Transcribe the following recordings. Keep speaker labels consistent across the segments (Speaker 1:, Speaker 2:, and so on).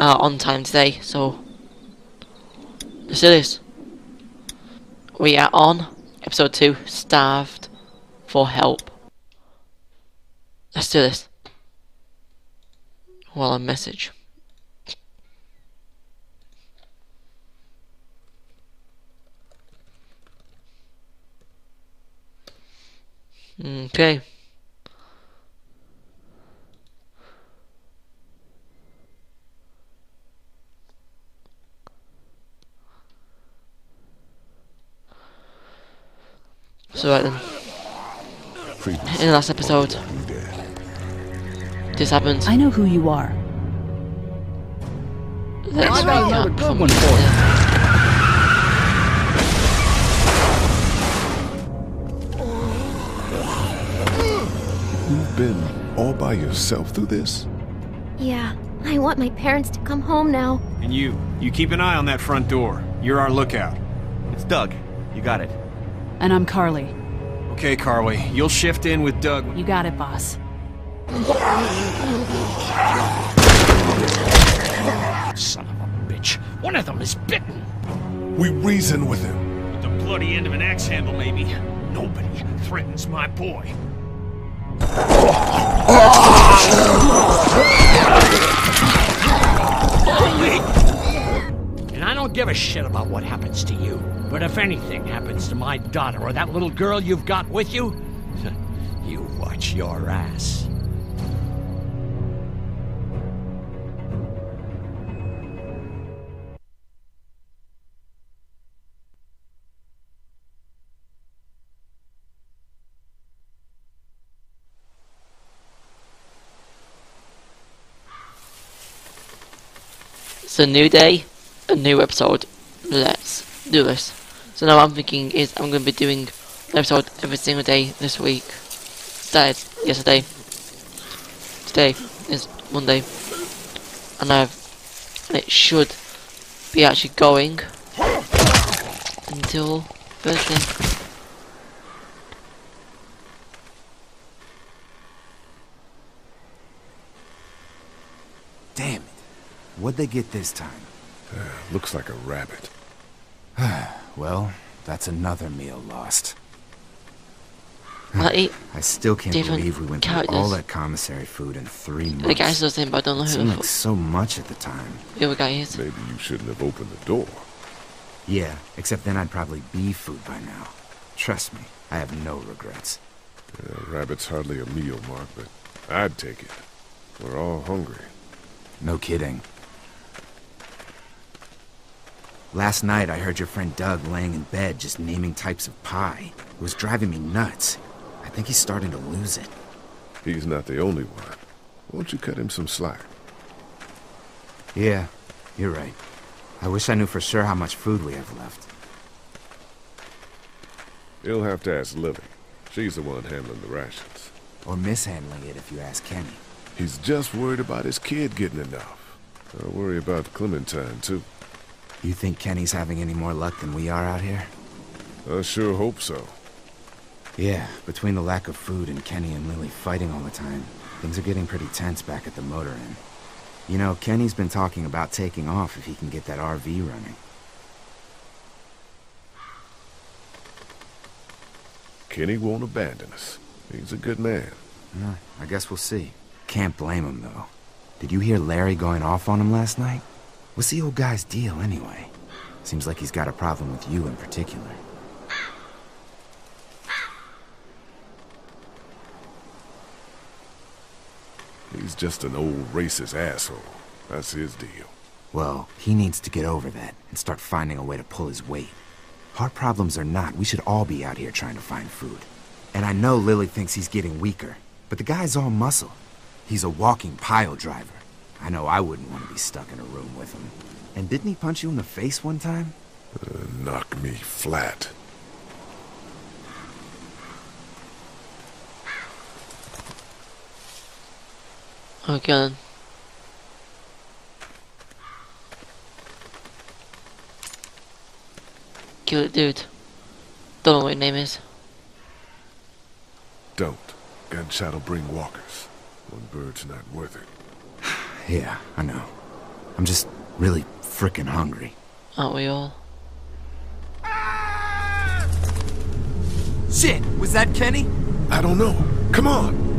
Speaker 1: uh, on time today, so let's do this. We are on episode 2, Starved for Help. Let's do this. Well, a message. Okay. So right then, in the last episode, this happened.
Speaker 2: I know who you are.
Speaker 1: Let's
Speaker 3: I got another good one for
Speaker 1: the-
Speaker 4: You've been all by yourself through this?
Speaker 5: Yeah, I want my parents to come home now.
Speaker 3: And you, you keep an eye on that front door. You're our lookout.
Speaker 6: It's Doug. You got it.
Speaker 2: And I'm Carley.
Speaker 3: Okay, Carley, you'll shift in with Doug.
Speaker 2: You got it, boss.
Speaker 7: Son of a bitch. One of them is bitten.
Speaker 4: We reason with him.
Speaker 7: With the bloody end of an axe handle, maybe. Nobody threatens my boy. Ah! Don't give a shit about what happens to you. But if anything happens to my daughter or that little girl you've got with you, you watch your ass.
Speaker 1: It's a new day, a new episode. Let's do this. So now I'm thinking is I'm going to be doing an episode every single day this week. Started yesterday. Today is Monday. And I've it should be actually going until Thursday.
Speaker 8: Damn it. What'd they get this time?
Speaker 4: Looks like a rabbit.
Speaker 8: Well, that's another meal lost.
Speaker 1: I
Speaker 8: I still can't believe we went through all that commissary food in three months.
Speaker 1: the guy's the same, but I don't know who
Speaker 8: Seemed
Speaker 1: the,
Speaker 8: like so much at the time.
Speaker 1: the guy is.
Speaker 4: Maybe you shouldn't have opened the door.
Speaker 8: Yeah, except then I'd probably be food by now. Trust me, I have no regrets.
Speaker 4: Uh, rabbit's hardly a meal, Mark, but I'd take it. We're all hungry.
Speaker 8: No kidding. Last night I heard your friend Doug laying in bed just naming types of pie. It was driving me nuts. I think he's starting to lose it.
Speaker 4: He's not the only one. Won't you cut him some slack?
Speaker 8: Yeah, you're right. I wish I knew for sure how much food we have left.
Speaker 4: You'll have to ask Lilly. She's the one handling the rations.
Speaker 8: Or mishandling it if you ask Kenny.
Speaker 4: He's just worried about his kid getting enough. I'll worry about Clementine, too.
Speaker 8: You think Kenny's having any more luck than we are out here?
Speaker 4: I sure hope so.
Speaker 8: Yeah, between the lack of food and Kenny and Lilly fighting all the time, things are getting pretty tense back at the motor inn. You know, Kenny's been talking about taking off if he can get that RV running.
Speaker 4: Kenny won't abandon us. He's a good man.
Speaker 8: Uh, I guess we'll see. Can't blame him, though. Did you hear Larry going off on him last night? What's the old guy's deal, anyway? Seems like he's got a problem with you in particular.
Speaker 4: He's just an old racist asshole. That's his deal.
Speaker 8: Well, he needs to get over that and start finding a way to pull his weight. Heart problems or not, we should all be out here trying to find food. And I know Lilly thinks he's getting weaker, but the guy's all muscle. He's a walking pile driver. I know I wouldn't want to be stuck in a room with him. And didn't he punch you in the face one time?
Speaker 4: Uh, knock me flat.
Speaker 1: Okay then. Kill it, dude. Don't know what your name is.
Speaker 4: Don't. Gunshot'll bring walkers. One bird's not worth it.
Speaker 8: Yeah, I know. I'm just really frickin' hungry.
Speaker 1: Aren't we all?
Speaker 8: Shit! Was that Kenny?
Speaker 9: I don't know. Come on.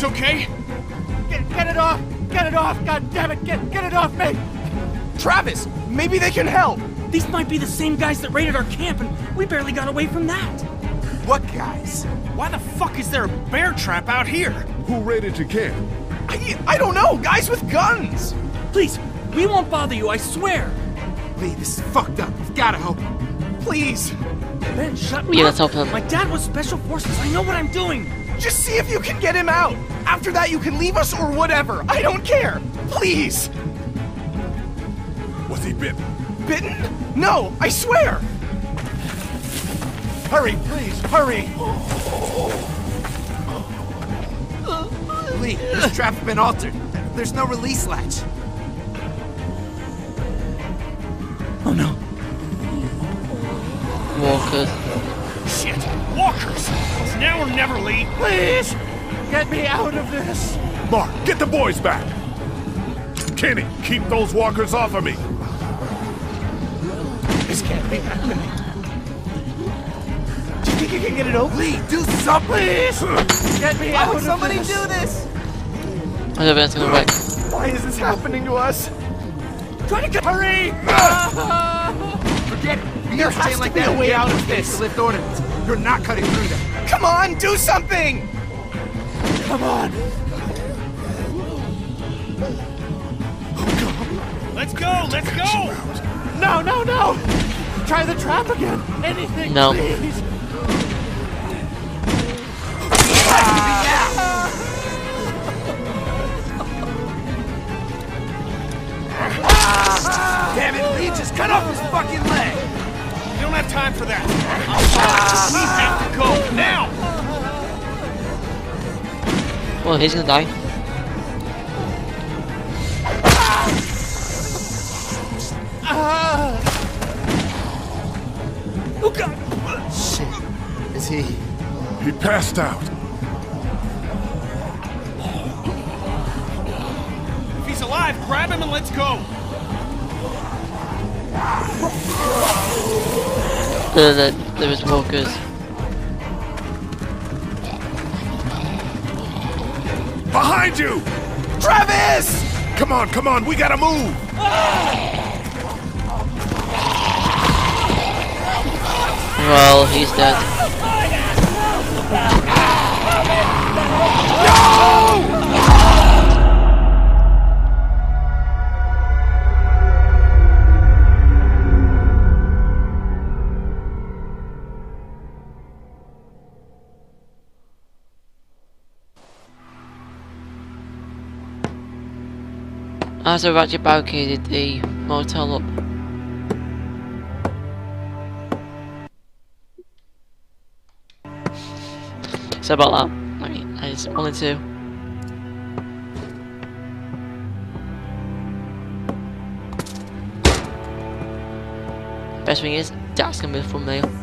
Speaker 3: Guys okay?
Speaker 10: Get, get it off! Get it off! God damn it! Get, get it off me! Travis, maybe they can help!
Speaker 11: These might be the same guys that raided our camp, and we barely got away from that.
Speaker 8: What guys?
Speaker 3: Why the fuck is there a bear trap out here?
Speaker 9: Who raided your camp?
Speaker 10: I, I don't know! Guys with guns!
Speaker 11: Please, we won't bother you, I swear!
Speaker 8: Lee, this is fucked up. We've gotta help him.
Speaker 10: Please!
Speaker 11: Ben, shut
Speaker 1: Yeah,
Speaker 11: up!
Speaker 1: let's help him.
Speaker 11: My dad was special forces. I know what I'm doing.
Speaker 10: Just see if you can get him out! After that, you can leave us or whatever! I don't care! Please!
Speaker 9: Was he bitten?
Speaker 10: Bitten? No, I swear! Hurry, please, hurry!
Speaker 8: Lee, this trap's been altered. There's no release latch.
Speaker 11: Oh no.
Speaker 1: Walkers.
Speaker 3: Shit, walkers! It's now or never, Lee.
Speaker 10: Please! Get me out of this!
Speaker 9: Mark, get the boys back! Kenny, keep those walkers off of me!
Speaker 10: This can't be happening. Do you think you can get it open?
Speaker 8: Lee, do something!
Speaker 10: Please! Get me out of
Speaker 8: somebody
Speaker 10: this!
Speaker 8: do this?
Speaker 1: I don't think it's gonna work.
Speaker 10: Why is this happening to us? Try to get- hurry!
Speaker 8: Forget it. You
Speaker 10: There
Speaker 8: gotta
Speaker 10: has
Speaker 8: stay
Speaker 10: to
Speaker 8: like
Speaker 10: be
Speaker 8: that
Speaker 10: a way out of
Speaker 8: the
Speaker 10: this.
Speaker 8: lift ordnance. You're not cutting through them.
Speaker 10: Come on, do something! Come on!
Speaker 3: Let's go, let's go!
Speaker 10: No, no, no! Try the trap again! Anything,
Speaker 1: No.
Speaker 10: please!
Speaker 8: Damn it, Lee, just cut off his fucking leg!
Speaker 3: We don't have time for that. we have to go, now!
Speaker 1: Well, he's gonna die.
Speaker 11: Oh god!
Speaker 8: Shit. Is he?
Speaker 9: He passed out.
Speaker 3: If he's alive, grab him and let's go.
Speaker 1: There, there, there was walkers.
Speaker 9: Behind you!
Speaker 10: Travis!
Speaker 9: Come on, come on, we gotta move!
Speaker 1: Well, he's dead. As I've actually barricaded the motel up. So about that. I mean, I just wanted to. Best thing is, that's gonna be a thumbnail.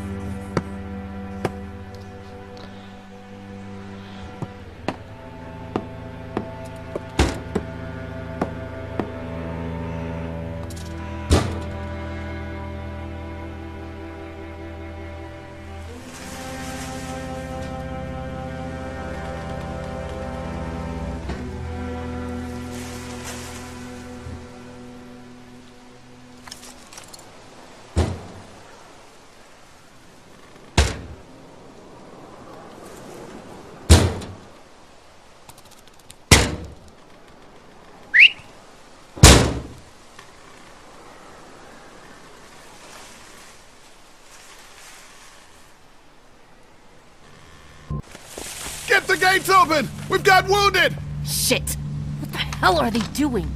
Speaker 4: Gates open! We've got wounded!
Speaker 2: Shit! What the hell are they doing?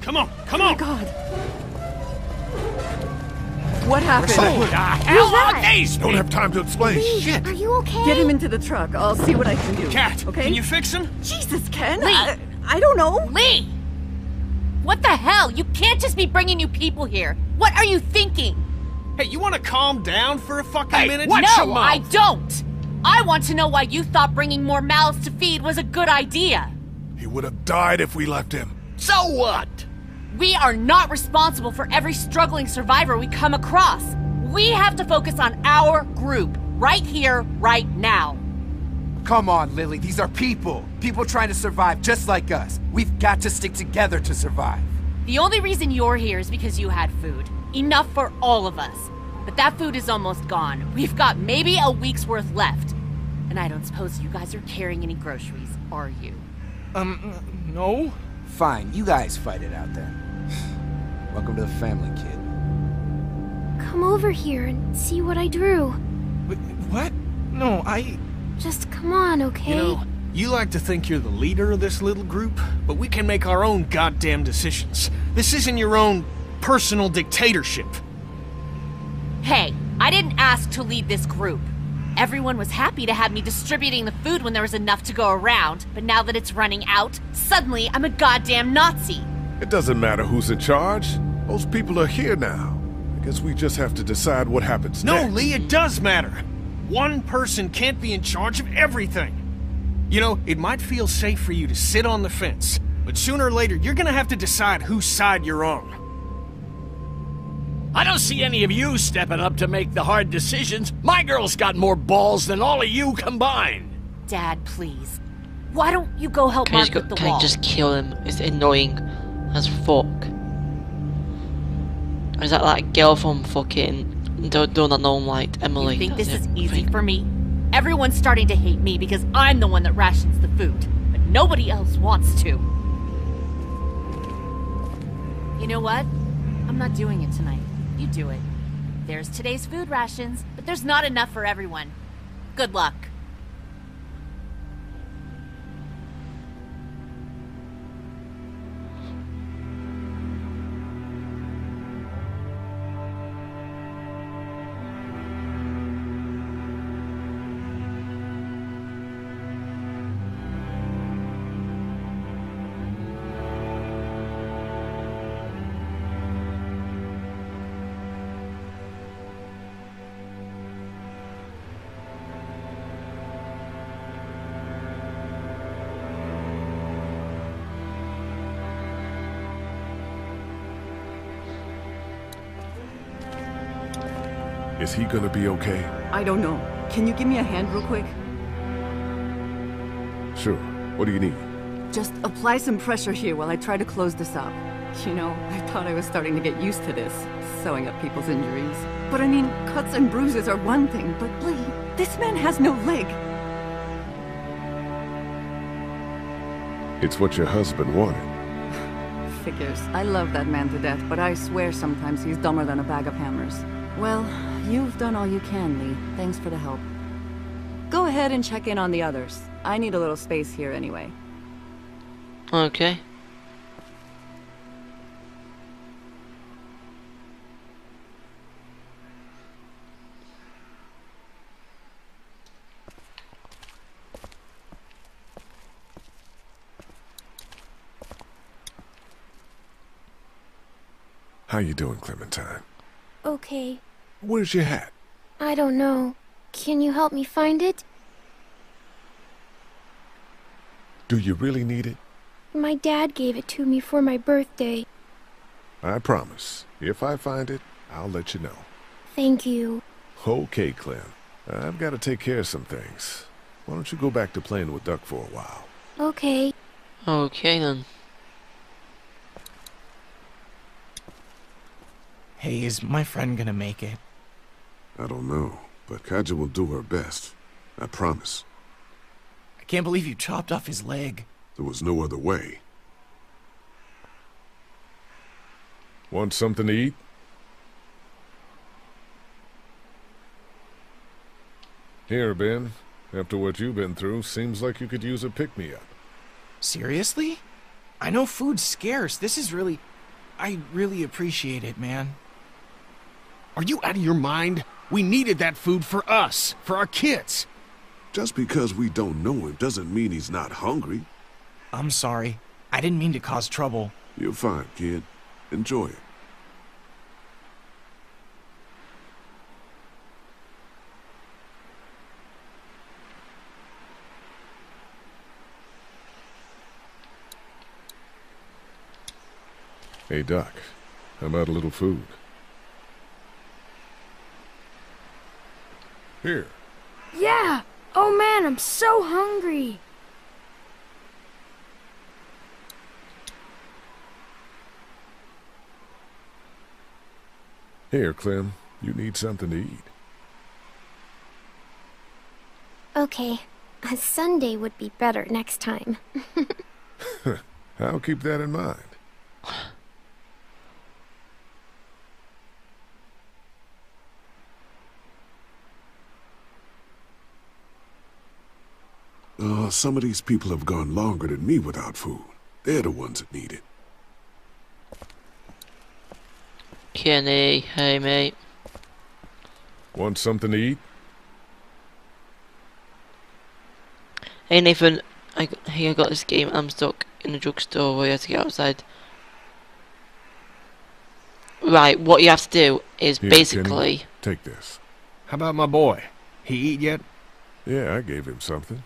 Speaker 3: Come on, come on!
Speaker 12: Oh my God. What happened?
Speaker 13: Who the hell are these
Speaker 4: Don't have time to explain.
Speaker 5: Lee, are you okay?
Speaker 12: Get him into the truck. I'll see what I can do.
Speaker 3: Kat,
Speaker 12: okay?
Speaker 3: can you fix him?
Speaker 12: Jesus, Ken.
Speaker 2: Lee.
Speaker 12: I, I don't know.
Speaker 2: Lee! What the hell? You can't just be bringing new people here. What are you thinking?
Speaker 3: Hey, you want to calm down for a fucking
Speaker 13: Hey,
Speaker 3: minute?
Speaker 13: what? Watch your
Speaker 2: no,
Speaker 13: mouth.
Speaker 2: I don't. I want to know why you thought bringing more mouths to feed was a good idea.
Speaker 4: He would have died if we left him.
Speaker 13: So what?
Speaker 2: We are not responsible for every struggling survivor we come across. We have to focus on our group, right here, right now.
Speaker 8: Come on, Lilly. These are people. People trying to survive just like us. We've got to stick together to survive.
Speaker 2: The only reason you're here is because you had food. Enough for all of us. But that food is almost gone. We've got maybe a week's worth left. And I don't suppose you guys are carrying any groceries, are you?
Speaker 8: Um, no? Fine, you guys fight it out then. Welcome to the family, kid.
Speaker 5: Come over here and see what I drew.
Speaker 3: What? No, I.
Speaker 5: Just come on, okay?
Speaker 3: You know, you like to think you're the leader of this little group, but we can make our own goddamn decisions. This isn't your own personal dictatorship.
Speaker 2: Hey, I didn't ask to lead this group. Everyone was happy to have me distributing the food when there was enough to go around, but now that it's running out, suddenly I'm a goddamn Nazi.
Speaker 4: It doesn't matter who's in charge. Those people are here now. I guess we just have to decide what happens next.
Speaker 3: No,
Speaker 4: next.
Speaker 3: Lee, it does matter. One person can't be in charge of everything. You know, it might feel safe for you to sit on the fence, but sooner or later, you're gonna have to decide whose side you're on.
Speaker 13: I don't see any of you stepping up to make the hard decisions. My girl's got more balls than all of you combined.
Speaker 2: Dad, please. Why don't you go help
Speaker 1: Can
Speaker 2: Mark
Speaker 1: just, go,
Speaker 2: with the
Speaker 1: can
Speaker 2: wall?
Speaker 1: I just kill him? It's annoying as fuck. Or is that that girl from fucking Don't, don't know like Emily?
Speaker 2: You think this is
Speaker 1: it.
Speaker 2: easy for me? Everyone's starting to hate me because I'm the one that rations the food, but nobody else wants to. You know what? I'm not doing it tonight. You do it. There's today's food rations, but there's not enough for everyone. Good luck.
Speaker 4: Is he gonna be okay?
Speaker 14: I don't know. Can you give me a hand real quick?
Speaker 4: Sure. What do you need?
Speaker 14: Just apply some pressure here while I try to close this up. You know, I thought I was starting to get used to this, sewing up people's injuries. But I mean, cuts and bruises are one thing, but Lee, this man has no leg.
Speaker 4: It's what your husband wanted.
Speaker 14: Figures. I love that man to death, but I swear sometimes he's dumber than a bag of hammers. Well, you've done all you can, Lee. Thanks for the help. Go ahead and check in on the others. I need a little space here anyway.
Speaker 1: Okay.
Speaker 4: How you doing, Clementine?
Speaker 5: Okay.
Speaker 4: Where's your hat?
Speaker 5: I don't know. Can you help me find it?
Speaker 4: Do you really need it?
Speaker 5: My dad gave it to me for my birthday.
Speaker 4: I promise. If I find it, I'll let you know.
Speaker 5: Thank you.
Speaker 4: Okay, Clem. I've got to take care of some things. Why don't you go back to playing with Duck for a while?
Speaker 5: Okay.
Speaker 1: Okay then.
Speaker 8: Hey, is my friend gonna make it?
Speaker 4: I don't know, but Katjaa will do her best. I promise.
Speaker 8: I can't believe you chopped off his leg.
Speaker 4: There was no other way. Want something to eat? Here, Ben.
Speaker 9: After what you've been through, seems like you could use a pick-me-up.
Speaker 10: Seriously? I know food's scarce. This is really. I really appreciate it, man.
Speaker 3: Are you out of your mind? We needed that food for us, for our kids.
Speaker 4: Just because we don't know him doesn't mean he's not hungry.
Speaker 10: I'm sorry. I didn't mean to cause trouble.
Speaker 4: You're fine, kid. Enjoy it.
Speaker 9: Hey, Duck. How about a little food? Here.
Speaker 5: Yeah! Oh man, I'm so hungry!
Speaker 9: Here, Clem. You need something to eat.
Speaker 5: Okay, a sundae would be better next time.
Speaker 9: I'll keep that in mind.
Speaker 4: Uh, some of these people have gone longer than me without food. They're the ones that need it.
Speaker 1: Kenny, hey mate.
Speaker 9: Want something to eat?
Speaker 1: Hey Nathan, I got, hey I got this game. I'm stuck in a drugstore where you have to get outside. Right, what you have to do is
Speaker 9: Here,
Speaker 1: basically.
Speaker 9: Kenny, take this.
Speaker 3: How about my boy? He eat yet?
Speaker 9: Yeah, I gave him something.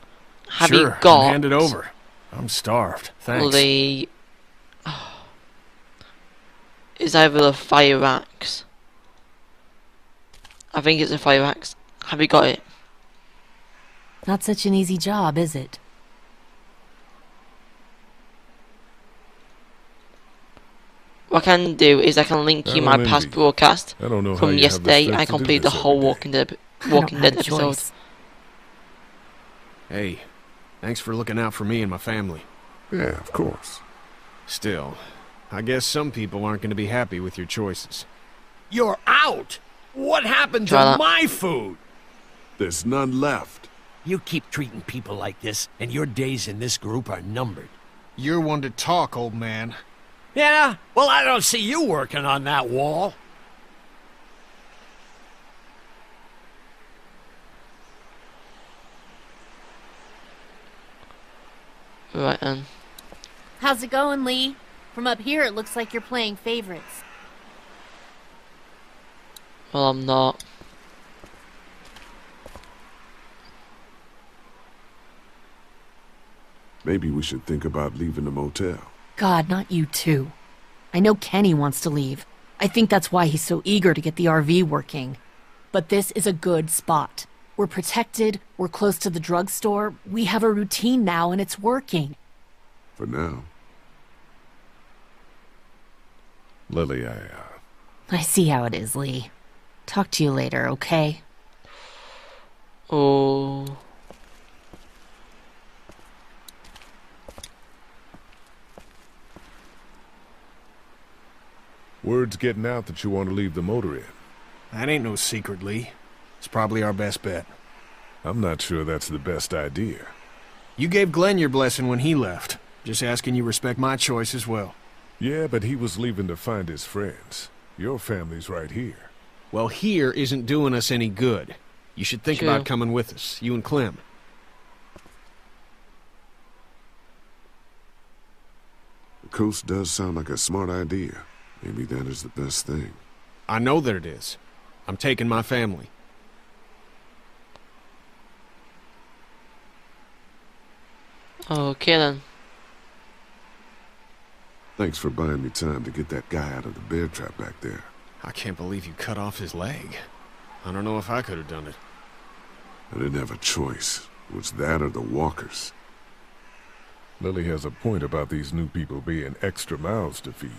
Speaker 1: Have
Speaker 3: sure,
Speaker 1: you got
Speaker 3: hand it over. I'm starved. Thanks.
Speaker 1: the? Oh, it's either the fire axe. I think it's a fire axe. Have you got it?
Speaker 2: Not such an easy job, is it?
Speaker 1: What I can do is I can link you
Speaker 9: Oh,
Speaker 1: my
Speaker 9: Lindy.
Speaker 1: past broadcast
Speaker 9: I don't know
Speaker 1: from
Speaker 9: you have the
Speaker 1: yesterday. I completed the whole. Walking Dead Walking Dead episode.
Speaker 2: choice.
Speaker 3: Hey, thanks for looking out for me and my family.
Speaker 4: Yeah, of course.
Speaker 3: Still, I guess some people aren't going to be happy with your choices.
Speaker 13: You're out! What happened
Speaker 1: Try
Speaker 13: to
Speaker 1: that.
Speaker 13: my food?
Speaker 4: There's none left.
Speaker 13: You keep treating people like this, and your days in this group are numbered.
Speaker 3: You're one to talk, old man.
Speaker 13: Yeah? Well, I don't see you working on that wall.
Speaker 1: Right then.
Speaker 2: How's it going, Lee? From up here, it looks like you're playing favorites.
Speaker 1: Well, I'm not.
Speaker 4: Maybe we should think about leaving the motel.
Speaker 2: God, not you too. I know Kenny wants to leave. I think that's why he's so eager to get the RV working. But this is a good spot. We're protected, we're close to the drugstore, we have a routine now, and it's working.
Speaker 4: For now.
Speaker 9: Lilly, I, uh,
Speaker 2: I see how it is, Lee. Talk to you later, okay?
Speaker 1: Oh.
Speaker 9: word's getting out that you want to leave the motor inn.
Speaker 3: That ain't no secret, Lee. It's probably our best bet.
Speaker 9: I'm not sure that's the best idea.
Speaker 3: You gave Glenn your blessing when he left. Just asking you respect my choice as well.
Speaker 9: Yeah, but he was leaving to find his friends. Your family's right here.
Speaker 3: Well, here isn't doing us any good. You should think
Speaker 1: True.
Speaker 3: about coming with us, you and Clem.
Speaker 4: The coast does sound like a smart idea. Maybe that is the best thing.
Speaker 3: I know that it is. I'm taking my family.
Speaker 1: Okay then.
Speaker 4: Thanks for buying me time to get that guy out of the bear trap back there.
Speaker 3: I can't believe you cut off his leg. I don't know if I could have done it.
Speaker 4: I didn't have a choice. It was that or the walkers.
Speaker 9: Lily has a point about these new people being extra mouths to feed.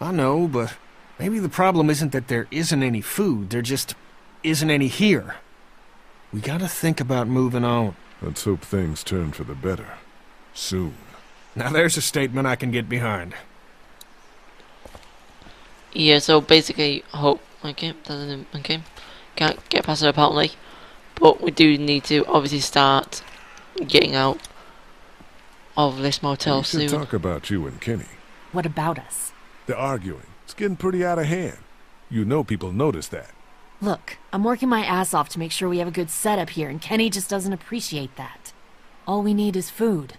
Speaker 3: I know, but maybe the problem isn't that there isn't any food, there just isn't any here. We gotta think about moving on.
Speaker 9: Let's hope things turn for the better. Soon.
Speaker 3: Now there's a statement I can get behind.
Speaker 1: Yeah, so basically, hope. Okay, doesn't. Okay. Can't get past it apparently. But we do need to obviously start getting out of this motel
Speaker 4: we should
Speaker 1: soon.
Speaker 4: talk about you and Kenny.
Speaker 2: What about us?
Speaker 4: They're arguing. It's getting pretty out of hand. You know people notice that.
Speaker 2: Look, I'm working my ass off to make sure we have a good setup here, and Kenny just doesn't appreciate that. All we need is food.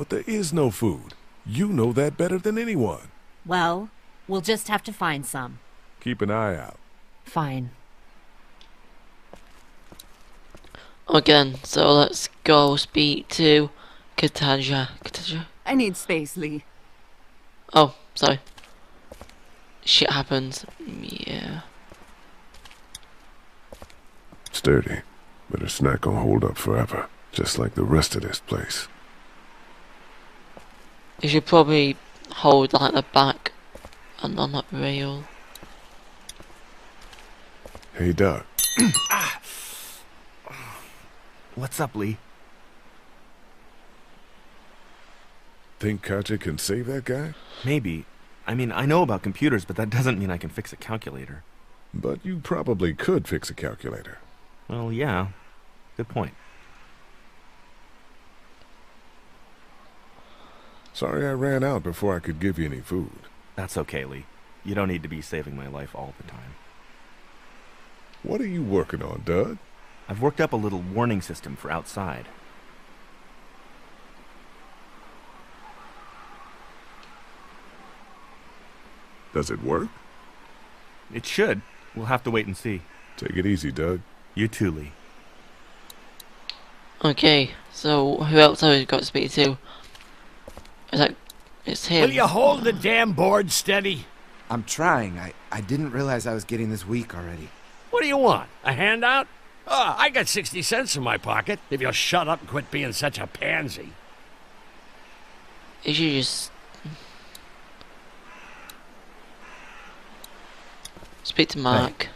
Speaker 4: But there is no food. You know that better than anyone.
Speaker 2: Well, we'll just have to find some.
Speaker 4: Keep an eye out.
Speaker 2: Fine.
Speaker 1: Again, so let's go speak to Katjaa. Katjaa?
Speaker 14: I need space, Lee.
Speaker 1: Oh, sorry. Shit happens. Yeah.
Speaker 4: Sturdy. But it's not gonna hold up forever. Just like the rest of this place.
Speaker 1: You should probably hold like the back and on that rail.
Speaker 4: Hey, Doug. Ah.
Speaker 6: What's up, Lee?
Speaker 4: Think Katjaa can save that guy?
Speaker 6: Maybe. I mean, I know about computers, but that doesn't mean I can fix a calculator.
Speaker 4: But you probably could fix a calculator.
Speaker 6: Well, yeah. Good point.
Speaker 4: Sorry I ran out before I could give you any food.
Speaker 6: That's okay, Lee. You don't need to be saving my life all the time.
Speaker 4: What are you working on, Doug?
Speaker 6: I've worked up a little warning system for outside.
Speaker 4: Does it work?
Speaker 6: It should. We'll have to wait and see.
Speaker 4: Take it easy, Doug.
Speaker 6: You too, Lee.
Speaker 1: Okay, so who else have we got to speak to? Is that it's him?
Speaker 13: Will you hold the damn board steady?
Speaker 8: I'm trying. I, I didn't realize I was getting this weak already.
Speaker 13: What do you want? A handout? Oh, I got 60 cents in my pocket if you'll shut up and quit being such a pansy.
Speaker 1: You should just speak to Mark.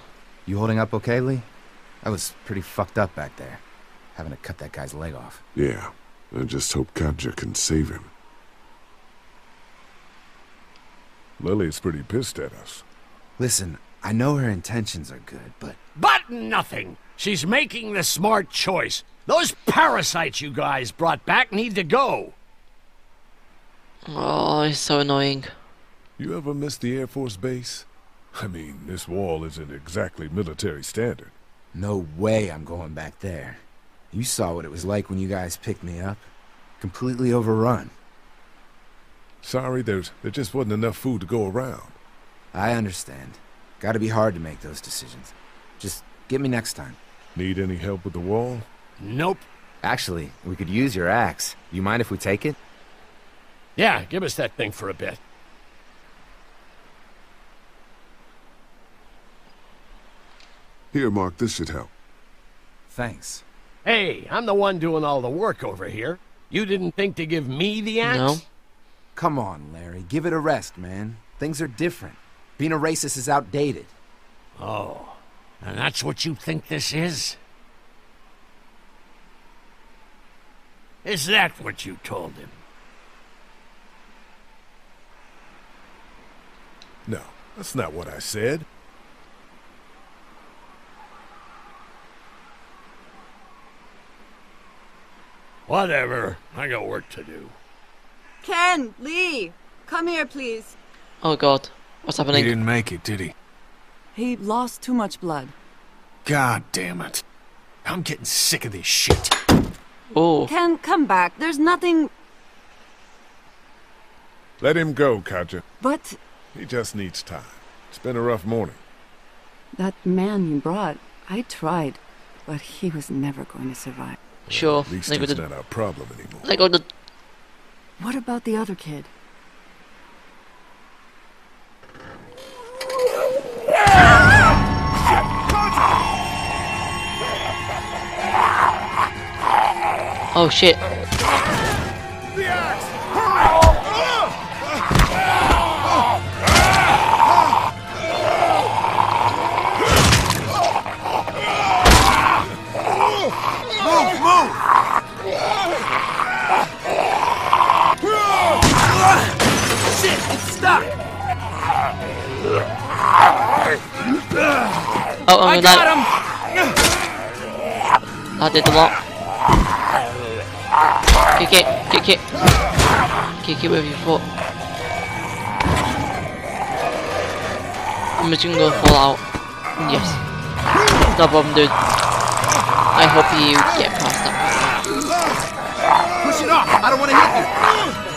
Speaker 8: You holding up okay, Lee? I was pretty fucked up back there, having to cut that guy's leg off.
Speaker 15: Yeah. I just hope Katjaa can save him.
Speaker 4: Lily's pretty pissed at us.
Speaker 8: Listen, I know her intentions are good, but
Speaker 13: But nothing. She's making the smart choice. Those parasites you guys brought back need to go.
Speaker 1: Oh, it's so annoying.
Speaker 4: You ever miss the Air Force Base? I mean, this wall isn't exactly military standard.
Speaker 8: no way I'm going back there. You saw what it was like when you guys picked me up. Completely overrun.
Speaker 4: Sorry, there's there just wasn't enough food to go around.
Speaker 8: I understand. Gotta be hard to make those decisions. Just get me next time.
Speaker 4: Need any help with the wall?
Speaker 13: Nope.
Speaker 8: Actually, we could use your axe. You mind if we take it?
Speaker 13: Yeah, give us that thing for a bit.
Speaker 15: Here, Mark, this should help.
Speaker 8: Thanks.
Speaker 13: Hey, I'm the one doing all the work over here. You didn't think to give me the axe?
Speaker 1: No.
Speaker 8: Come on, Larry. Give it a rest, man. Things are different. Being a racist is outdated.
Speaker 13: Oh, and that's what you think this is? Is that what you told him?
Speaker 4: No, that's not what I said.
Speaker 13: Whatever. I got work to do.
Speaker 14: Ken, Lee, come here, please.
Speaker 1: Oh god, what's happening?
Speaker 3: He didn't make it, did he?
Speaker 14: He lost too much blood.
Speaker 3: God damn it. I'm getting sick of this shit.
Speaker 1: Oh,
Speaker 14: Ken, come back. There's nothing.
Speaker 4: Let him go, Katjaa.
Speaker 14: But
Speaker 4: He just needs time. It's been a rough morning.
Speaker 14: that man you brought, I tried, but he was never going to survive.
Speaker 1: sure.
Speaker 4: At least
Speaker 1: They
Speaker 4: not our problem anymore.
Speaker 1: they got the
Speaker 14: What about the other kid?
Speaker 1: Oh shit.
Speaker 6: Oh,
Speaker 1: oh,
Speaker 6: I
Speaker 1: I'm
Speaker 6: got
Speaker 1: like,
Speaker 6: him!
Speaker 1: That did a lot. Kick it, kick it. Kick it with your foot. I'm just gonna go full out. Yes. No problem, dude. I hope you get past that.
Speaker 10: Push it off! I don't want to hit you!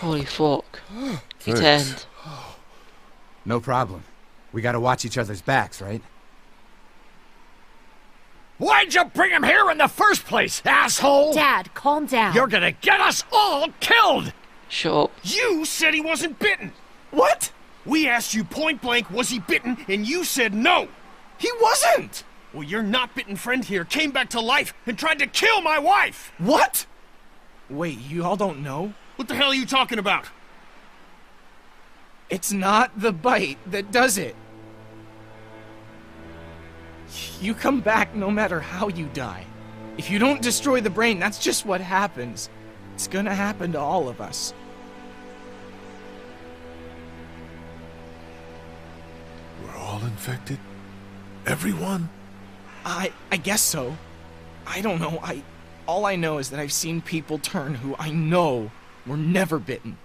Speaker 1: Holy fuck. He
Speaker 8: Thanks.
Speaker 1: turned.
Speaker 8: No problem. We gotta watch each other's backs, right?
Speaker 13: Why'd you bring him here in the first place, asshole?
Speaker 2: Dad, calm down.
Speaker 13: You're gonna get us all killed!
Speaker 1: Shut up.
Speaker 3: You said he wasn't bitten.
Speaker 10: What?
Speaker 3: We asked you point blank, was he bitten, and you said no.
Speaker 10: He wasn't!
Speaker 3: Well, your not bitten friend here came back to life and tried to kill my wife.
Speaker 10: What? Wait, you all don't know?
Speaker 3: What the hell are you talking about?
Speaker 10: It's not the bite that does it. You come back no matter how you die. If you don't destroy the brain, that's just what happens. It's gonna happen to all of us.
Speaker 4: We're all infected? Everyone?
Speaker 10: I I guess so. I don't know. I all I know is that I've seen people turn who I know were never bitten.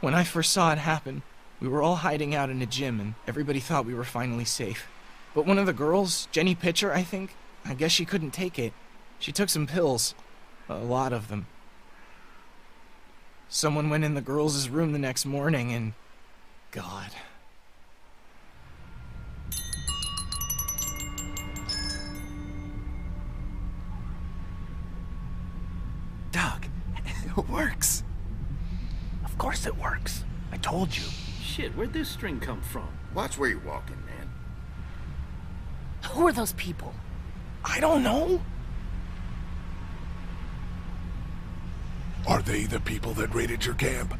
Speaker 10: When I first saw it happen, we were all hiding out in a gym and everybody thought we were finally safe. But one of the girls, Jenny Pitcher, I think, I guess she couldn't take it. She took some pills. A lot of them. Someone went in the girls' room the next morning and God.
Speaker 6: Doug, it works.
Speaker 16: Of course it works. I told you.
Speaker 17: Shit, where'd this string come from?
Speaker 18: Watch where you're walking, man.
Speaker 2: Who are those people?
Speaker 10: I don't know.
Speaker 4: Are they the people that raided your camp?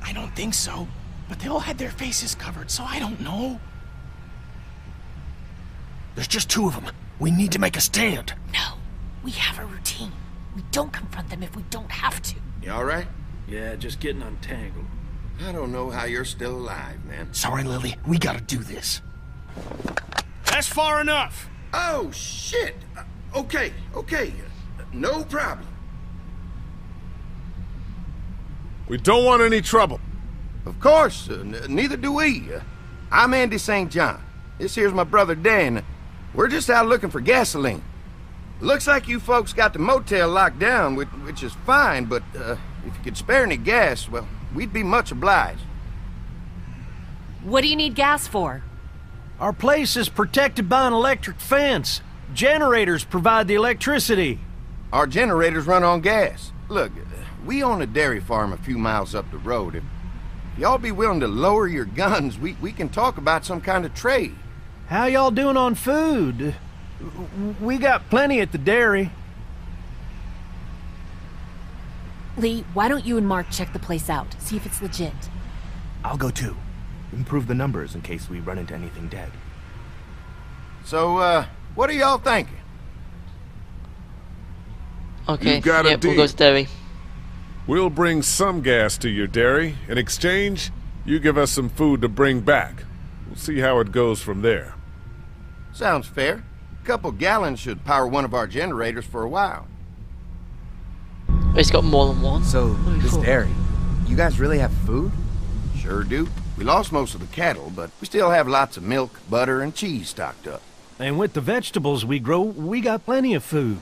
Speaker 10: I don't think so. But they all had their faces covered, so I don't know.
Speaker 3: There's just two of them. We need to make a stand.
Speaker 2: No, we have a routine. We don't confront them if we don't have to.
Speaker 18: You alright?
Speaker 17: Yeah, just getting untangled.
Speaker 18: I don't know how you're still alive, man.
Speaker 3: Sorry, Lilly. We gotta do this. That's far enough.
Speaker 18: Oh, shit. Uh, okay, okay. Uh, no problem.
Speaker 9: We don't want any trouble.
Speaker 18: Of course, uh, neither do we. Uh, I'm Andy St. John. This here's my brother Dan. We're just out looking for gasoline. Looks like you folks got the motel locked down, which, which is fine, but uh, if you could spare any gas, well, we'd be much obliged.
Speaker 2: What do you need gas for?
Speaker 16: Our place is protected by an electric fence. Generators provide the electricity.
Speaker 18: Our generators run on gas. Look, uh, we own a dairy farm a few miles up the road. If y'all be willing to lower your guns, we, we can talk about some kind of trade.
Speaker 16: How y'all doing on food? We got plenty at the dairy.
Speaker 2: Lee, why don't you and Mark check the place out? See if it's legit.
Speaker 6: I'll go too. Improve the numbers in case we run into anything dead.
Speaker 18: So, uh, what are y'all thinking?
Speaker 1: Okay,
Speaker 9: You got a
Speaker 1: yep, we'll go
Speaker 9: deal.
Speaker 1: to dairy.
Speaker 9: We'll bring some gas to your dairy. In exchange, you give us some food to bring back. We'll see how it goes from there.
Speaker 18: Sounds fair. A couple gallons should power one of our generators for a while.
Speaker 1: It's got more than one.
Speaker 8: So,
Speaker 1: Holy
Speaker 8: this
Speaker 1: fuck.
Speaker 8: dairy, you guys really have food?
Speaker 18: Sure do. We lost most of the cattle, but we still have lots of milk, butter, and cheese stocked up.
Speaker 16: And with the vegetables we grow, we got plenty of food.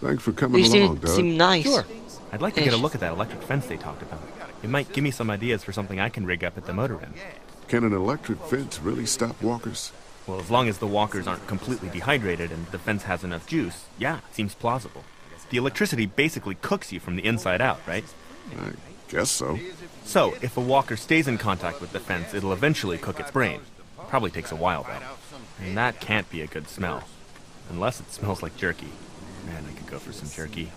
Speaker 4: Thanks for coming
Speaker 1: These
Speaker 4: along,
Speaker 1: seem,
Speaker 4: Doug.
Speaker 1: seem nice.
Speaker 6: Sure. I'd like to get a look at that electric fence they talked about. It might give me some ideas for something I can rig up at the motor inn.
Speaker 4: Can an electric fence really stop walkers?
Speaker 6: Well, as long as the walkers aren't completely dehydrated and the fence has enough juice, yeah, it seems plausible. The electricity basically cooks you from the inside out, right?
Speaker 4: I guess so.
Speaker 6: So, if a walker stays in contact with the fence, it'll eventually cook its brain. Probably takes a while, though. And that can't be a good smell. Unless it smells like jerky. Man, I could go for some jerky.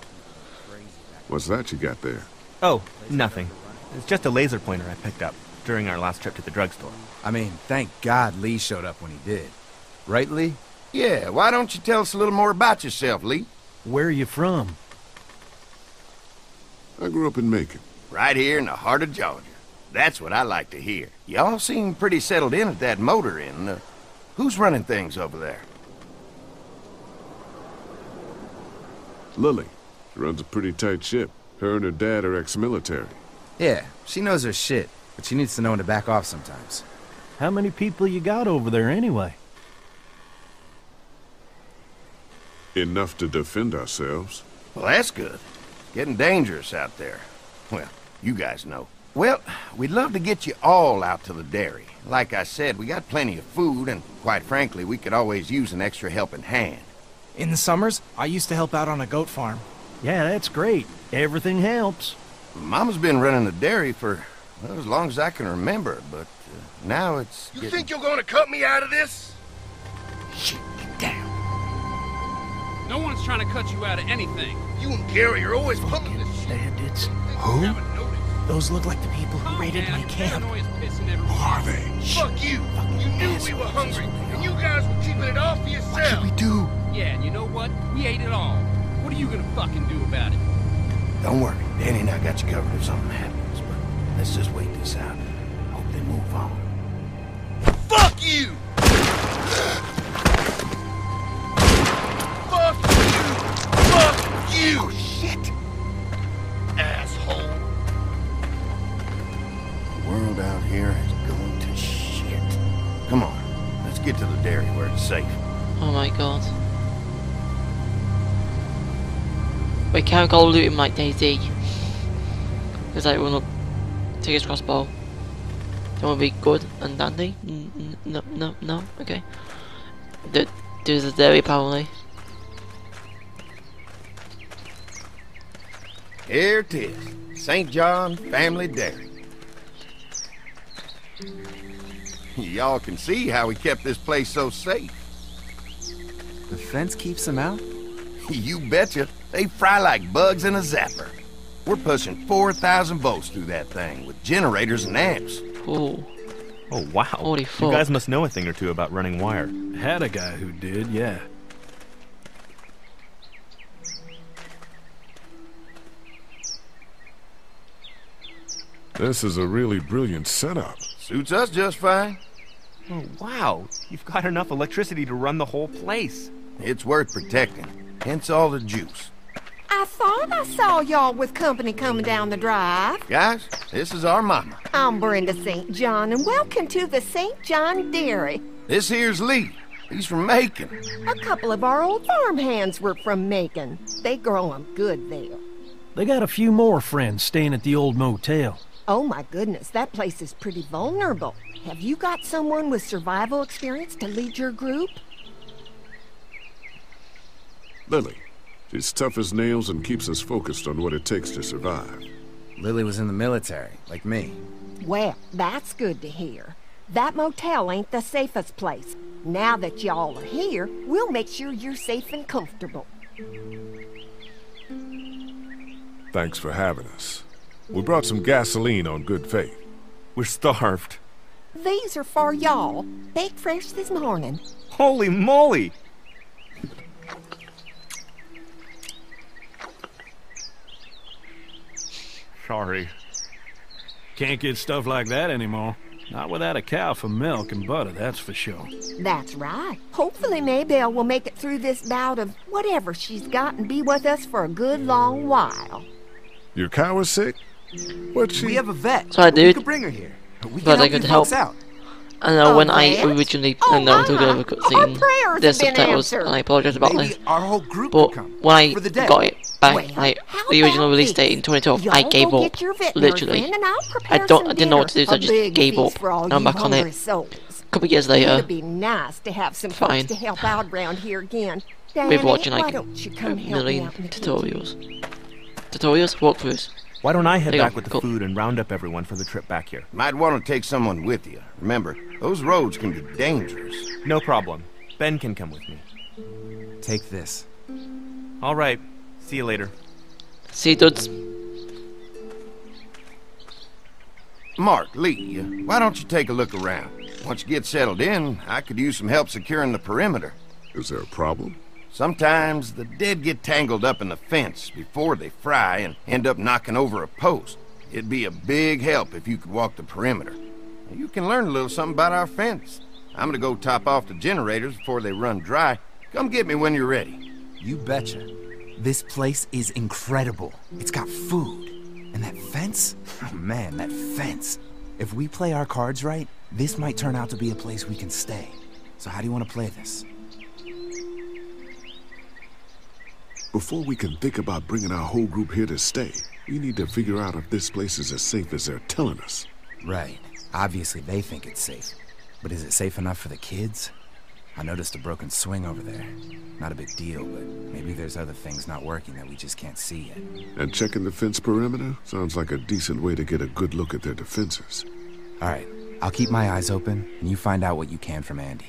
Speaker 4: What's that you got there?
Speaker 6: Oh, nothing. It's just a laser pointer I picked up during our last trip to the drugstore.
Speaker 8: I mean, thank God Lee showed up when he did. Right, Lee?
Speaker 18: Yeah, why don't you tell us a little more about yourself, Lee?
Speaker 16: Where are you from?
Speaker 4: I grew up in Macon.
Speaker 18: Right here in the heart of Georgia. That's what I like to hear. Y'all seem pretty settled in at that motor inn. Uh, who's running things over there?
Speaker 4: Lilly. She runs a pretty tight ship. Her and her dad are ex-military.
Speaker 8: Yeah, she knows her shit, but she needs to know when to back off sometimes.
Speaker 16: How many people you got over there anyway?
Speaker 4: Enough to defend ourselves.
Speaker 18: Well, that's good. Getting dangerous out there. Well, you guys know. Well, we'd love to get you all out to the dairy. Like I said, we got plenty of food, and quite frankly, we could always use an extra helping hand.
Speaker 10: In the summers, I used to help out on a goat farm.
Speaker 16: Yeah, that's great. Everything helps.
Speaker 18: Mama's been running the dairy for well, as long as I can remember, but now it's.
Speaker 19: You
Speaker 18: getting...
Speaker 19: think you're gonna cut me out of this?
Speaker 18: Shit, get down.
Speaker 20: No one's trying to cut you out of anything.
Speaker 19: You and Gary are always pulling this shit.
Speaker 10: Bandits.
Speaker 18: Who?
Speaker 10: Those look like the people who raided my camp.
Speaker 4: Who are they?
Speaker 19: Fuck you! You knew we were hungry, and you guys were keeping it all for yourself. What should
Speaker 18: we do?
Speaker 20: Yeah, and you know what? We ate it all. What are you gonna fucking do about it?
Speaker 18: Don't worry, Danny and I got you covered if something happens, but let's just wait this out. Hope they move on.
Speaker 19: Fuck you! Fuck you! Fuck you!
Speaker 18: Oh, shit!
Speaker 19: Asshole.
Speaker 18: The world out here is going to shit. Come on, let's get to the dairy where it's safe.
Speaker 1: Oh my god. We can't go looting like Daisy. Because I will not take his crossbow. That would be good and dandy. N n no, no, no, okay. The, there's a dairy apparently.
Speaker 18: Here it is. St. John Family Dairy. Y'all can see how we kept this place so safe.
Speaker 8: The fence keeps them out?
Speaker 18: you betcha. They fry like bugs in a zapper. We're pushing 4,000 volts through that thing with generators and amps.
Speaker 1: Oh.
Speaker 6: Oh, wow.
Speaker 1: Holy
Speaker 6: you guys must know a thing or two about running wire.
Speaker 16: Had a guy who did, yeah.
Speaker 9: This is a really brilliant setup.
Speaker 18: Suits us just fine.
Speaker 6: Oh, wow. You've got enough electricity to run the whole place.
Speaker 18: It's worth protecting. Hence all the juice.
Speaker 21: I thought I saw y'all with company coming down the drive.
Speaker 18: Guys, this is our mama.
Speaker 21: I'm Brenda St. John, and welcome to the St. John Dairy.
Speaker 18: This here's Lee. He's from Macon.
Speaker 21: A couple of our old farmhands were from Macon. They grow 'em good there.
Speaker 16: They got a few more friends staying at the old motel.
Speaker 21: Oh my goodness, that place is pretty vulnerable. Have you got someone with survival experience to lead your group?
Speaker 4: Lilly. She's tough as nails and keeps us focused on what it takes to survive.
Speaker 8: Lilly was in the military, like me.
Speaker 21: Well, that's good to hear. That motel ain't the safest place. Now that y'all are here, we'll make sure you're safe and comfortable.
Speaker 9: Thanks for having us. We brought some gasoline on good faith.
Speaker 6: We're starved.
Speaker 21: These are for y'all. Baked fresh this morning.
Speaker 6: Holy moly! Sorry.
Speaker 16: Can't get stuff like that anymore. Not without a cow for milk and butter, that's for sure.
Speaker 21: That's right. Hopefully Maybelle will make it through this bout of whatever she's got and be with us for a good long while.
Speaker 9: Your cow is sick? What's she?
Speaker 8: We have a vet.
Speaker 1: Sorry,
Speaker 8: We
Speaker 1: dude.
Speaker 8: could bring her here. We
Speaker 1: But
Speaker 8: can
Speaker 1: I
Speaker 8: help
Speaker 1: could help.
Speaker 8: out.
Speaker 1: I know when
Speaker 21: Oh,
Speaker 1: I originally
Speaker 21: Oh,
Speaker 1: I know took
Speaker 21: my.
Speaker 1: over cutscene,
Speaker 21: prayers
Speaker 1: there's
Speaker 21: have been
Speaker 1: subtitles, and I apologize about
Speaker 8: Maybe
Speaker 1: this.
Speaker 8: our whole group
Speaker 1: But when I
Speaker 8: For the day.
Speaker 1: got it back,
Speaker 21: Well,
Speaker 1: like the original release date in 2012, I gave up.
Speaker 21: get your veterinary
Speaker 1: Literally,
Speaker 21: I'll
Speaker 1: I
Speaker 21: prepare
Speaker 1: don't, I didn't know what to do,
Speaker 21: dinner.
Speaker 1: so I
Speaker 21: A
Speaker 1: just gave up. Now I'm back on it.
Speaker 21: souls.
Speaker 1: A couple years later,
Speaker 21: It'd be nice to have some
Speaker 1: Fine.
Speaker 21: folks to help out around here again.
Speaker 1: we're watching
Speaker 21: why
Speaker 1: like
Speaker 21: don't you come
Speaker 1: a million
Speaker 21: out in the kitchen?
Speaker 1: tutorials. Tutorials, walkthroughs.
Speaker 6: Why don't I head back
Speaker 1: go,
Speaker 6: with the
Speaker 1: cool.
Speaker 6: food and round up everyone for the trip back here?
Speaker 18: Might want to take someone with you. Remember, those roads can be dangerous.
Speaker 6: No problem. Ben can come with me.
Speaker 8: Take this.
Speaker 6: All right. See you later.
Speaker 1: See, you, dudes.
Speaker 18: Mark, Lee, uh, why don't you take a look around? Once you get settled in, I could use some help securing the perimeter.
Speaker 4: Is there a problem?
Speaker 18: Sometimes the dead get tangled up in the fence before they fry and end up knocking over a post. It'd be a big help if you could walk the perimeter. You can learn a little something about our fence. I'm gonna go top off the generators before they run dry. Come get me when you're ready.
Speaker 8: You betcha. This place is incredible. It's got food. And that fence? Oh man, that fence. If we play our cards right, this might turn out to be a place we can stay. So how do you want to play this?
Speaker 4: Before we can think about bringing our whole group here to stay, we need to figure out if this place is as safe as they're telling us.
Speaker 8: Right. Obviously they think it's safe. But is it safe enough for the kids? I noticed a broken swing over there. Not a big deal, but maybe there's other things not working that we just can't see yet.
Speaker 4: And checking the fence perimeter sounds like a decent way to get a good look at their defenses.
Speaker 8: All right, I'll keep my eyes open, and you find out what you can from Andy.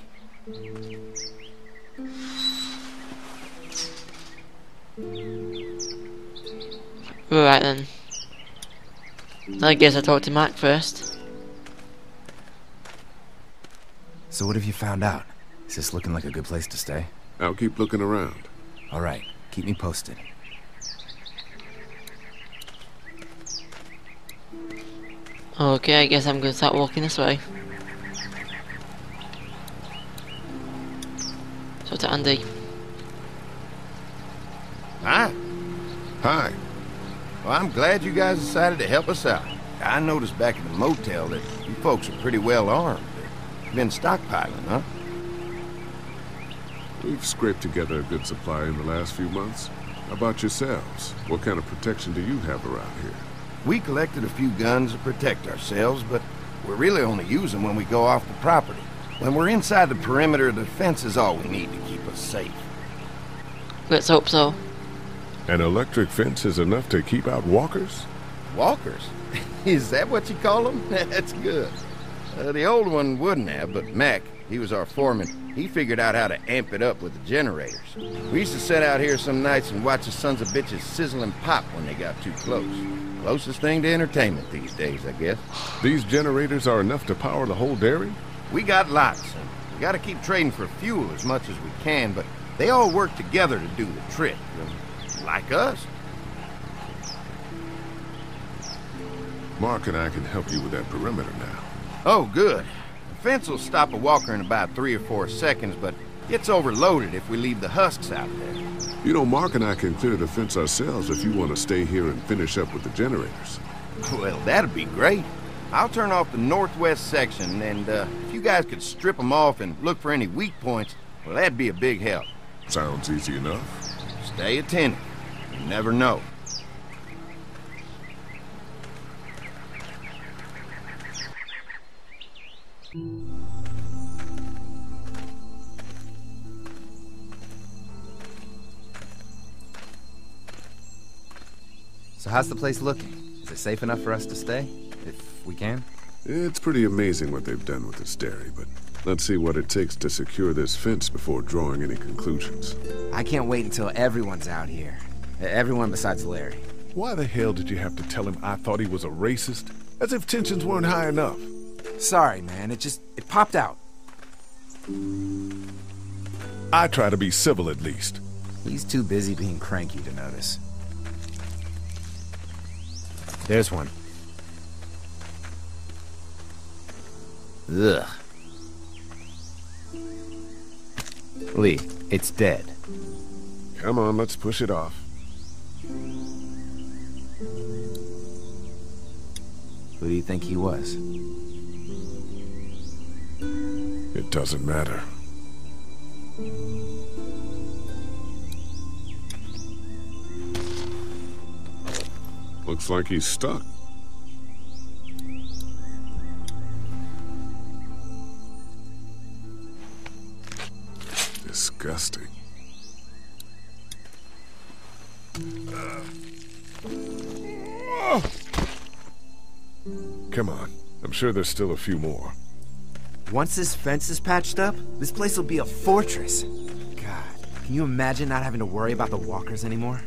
Speaker 1: Right then. I guess I talk to Mac first.
Speaker 8: So what have you found out? Is this looking like a good place to stay?
Speaker 4: I'll keep looking around.
Speaker 8: All right, keep me posted.
Speaker 1: Okay, I guess I'm gonna start walking this way. So to Andy.
Speaker 18: Hi.
Speaker 4: Hi.
Speaker 18: Well, I'm glad you guys decided to help us out. I noticed back at the motel that you folks are pretty well armed. Been stockpiling, huh?
Speaker 4: We've scraped together a good supply in the last few months. How about yourselves? What kind of protection do you have around here?
Speaker 18: We collected a few guns to protect ourselves, but we really only use them when we go off the property. When we're inside the perimeter, the fence is all we need to keep us safe.
Speaker 1: Let's hope so.
Speaker 4: An electric fence is enough to keep out walkers?
Speaker 18: Walkers? is that what you call them? That's good. Uh, the old one wouldn't have, but Mac, he was our foreman, he figured out how to amp it up with the generators. We used to sit out here some nights and watch the sons of bitches sizzle and pop when they got too close. Closest thing to entertainment these days, I guess.
Speaker 4: These generators are enough to power the whole dairy?
Speaker 18: We got lots, and we gotta keep trading for fuel as much as we can, but they all work together to do the trick. Like us.
Speaker 4: Mark and I can help you with that perimeter now.
Speaker 18: Oh, good. The fence will stop a walker in about three or four seconds, but it's overloaded if we leave the husks out there.
Speaker 4: You know, Mark and I can clear the fence ourselves if you want to stay here and finish up with the generators.
Speaker 18: Well, that'd be great. I'll turn off the northwest section, and uh, if you guys could strip them off and look for any weak points, well, that'd be a big help.
Speaker 4: Sounds easy enough.
Speaker 18: Stay attentive. You never know.
Speaker 8: So how's the place looking? Is it safe enough for us to stay? If we can?
Speaker 4: It's pretty amazing what they've done with this dairy, but let's see what it takes to secure this fence before drawing any conclusions.
Speaker 8: I can't wait until everyone's out here. Everyone besides Larry.
Speaker 9: Why the hell did you have to tell him I thought he was a racist? As if tensions weren't high enough.
Speaker 8: Sorry, man. It just, it popped out.
Speaker 9: I try to be civil at least.
Speaker 8: He's too busy being cranky to notice. There's one. Ugh. Lee, it's dead.
Speaker 4: Come on, let's push it off.
Speaker 8: Who do you think he was?
Speaker 4: It doesn't matter. Looks like he's stuck. Disgusting. Sure there's still a few more.
Speaker 8: Once this fence is patched up, this place will be a fortress. God, can you imagine not having to worry about the walkers anymore?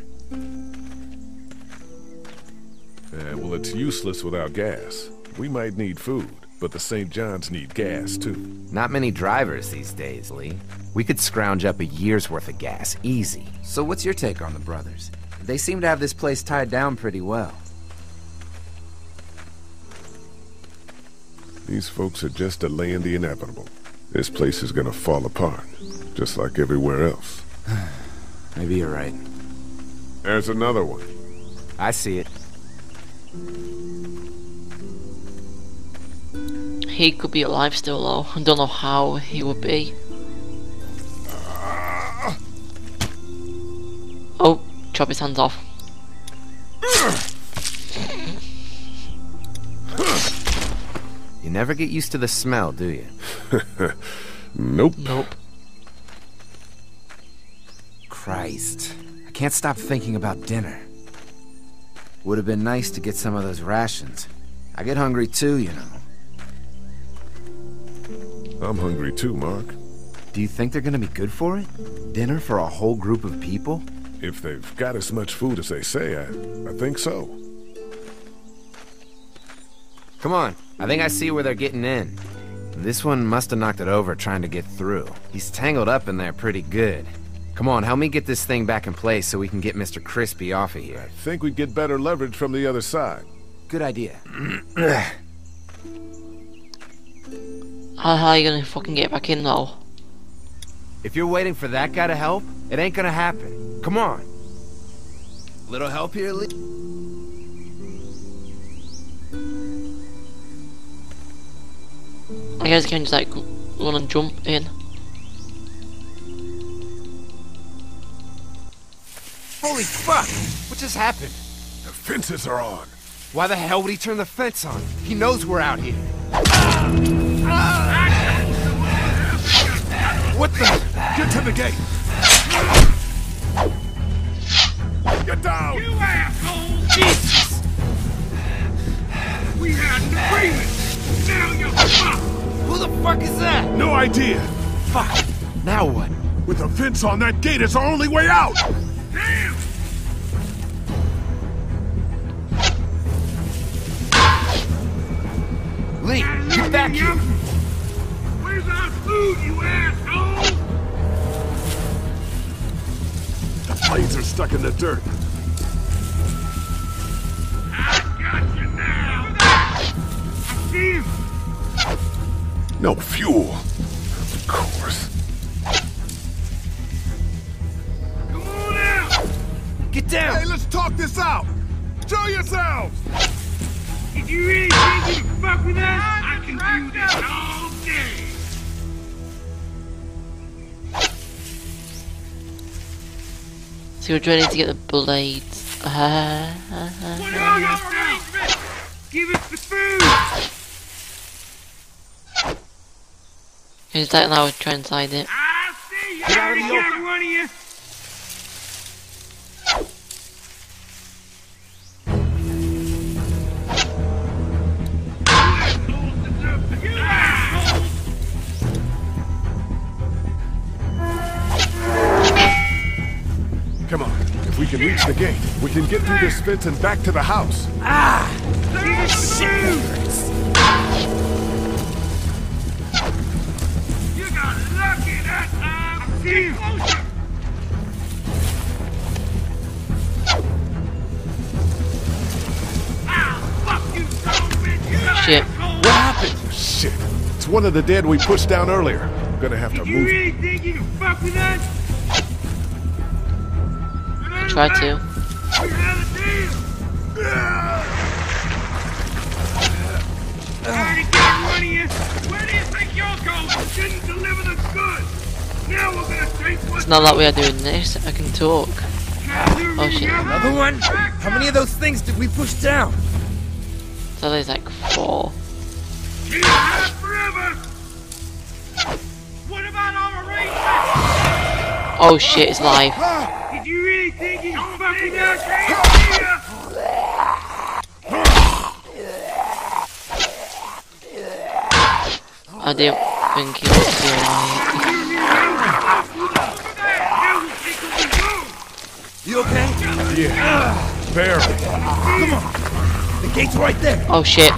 Speaker 9: Yeah, well, it's useless without gas. We might need food.
Speaker 4: but the St. John's need gas, too.
Speaker 8: Not many drivers these days, Lee. We could scrounge up a year's worth of gas, easy. So what's your take on the brothers? They seem to have this place tied down pretty well.
Speaker 4: These folks are just delaying the inevitable. This place is gonna fall apart, just like everywhere else.
Speaker 8: Maybe you're right.
Speaker 4: There's another one.
Speaker 8: I see it.
Speaker 1: He could be alive still though. I don't know how he would be. Ah! Oh, chop his hands off.
Speaker 8: Never get used to the smell, do you?
Speaker 4: nope.
Speaker 1: Nope.
Speaker 8: Christ. I can't stop thinking about dinner. Would have been nice to get some of those rations. I get hungry too, you know.
Speaker 4: I'm hungry too, Mark.
Speaker 8: Do you think they're gonna be good for it? Dinner for a whole group of people?
Speaker 4: If they've got as much food as they say, I, I think so.
Speaker 8: Come on, I think I see where they're getting in. This one must have knocked it over trying to get through. He's tangled up in there pretty good. Come on, help me get this thing back in place so we can get Mr. Crispy off of here.
Speaker 4: I think we'd get better leverage from the other side.
Speaker 8: Good idea.
Speaker 1: How, how are you gonna fucking get back in though?
Speaker 8: If you're waiting for that guy to help, it ain't gonna happen. Come on. Little help here, Lee?
Speaker 1: I guess you can just like run and jump in.
Speaker 8: Holy fuck! What just happened?
Speaker 4: The fences are on.
Speaker 8: Why the hell would he turn the fence on? He knows we're out here.
Speaker 4: What the? Get to the gate. Get down!
Speaker 19: You asshole! Jesus! We had an agreement! Now you're fucked!
Speaker 8: Who the fuck is that?
Speaker 4: No idea.
Speaker 8: Fuck. Now what?
Speaker 4: With a fence on that gate, it's our only way out.
Speaker 19: Damn!
Speaker 8: Lee, get back here!
Speaker 19: Where's our food, you asshole?
Speaker 4: The blades are stuck in the dirt.
Speaker 19: I got you now! I see him!
Speaker 4: No fuel. Of course.
Speaker 19: Come on out!
Speaker 8: Get down!
Speaker 4: Hey, let's talk this out. Show yourselves.
Speaker 19: If you really think you can fuck with us, I can do this all day!
Speaker 1: So you're ready to get the blades. Uh,
Speaker 19: What are your arrangements? Give us the food!
Speaker 1: Is that now try inside it?
Speaker 19: I see you!
Speaker 8: Get out of the
Speaker 19: I got one of you! You!
Speaker 4: Come on. If we can reach the gate, we can get through this fence and back to the house.
Speaker 19: Ah, you
Speaker 1: Shit.
Speaker 4: What happened? Shit. It's one of the dead we pushed down earlier. I'm gonna have to
Speaker 19: You
Speaker 4: move.
Speaker 19: really think you can fuck with us?
Speaker 1: Try to.
Speaker 19: We have a deal! Already got one of you! Where do you think you're going?
Speaker 1: It's not like we are doing this. I can talk. Oh shit.
Speaker 8: Another one? How many of those things did we push down?
Speaker 1: So there's like four.
Speaker 19: Keep that forever! What about our arrangements?
Speaker 1: Oh shit, it's live.
Speaker 19: Did you really think you can fuck?
Speaker 1: I didn't think he was doing
Speaker 8: You okay?
Speaker 4: Yeah. Barely.
Speaker 8: Come on. The gate's right there.
Speaker 1: Oh shit.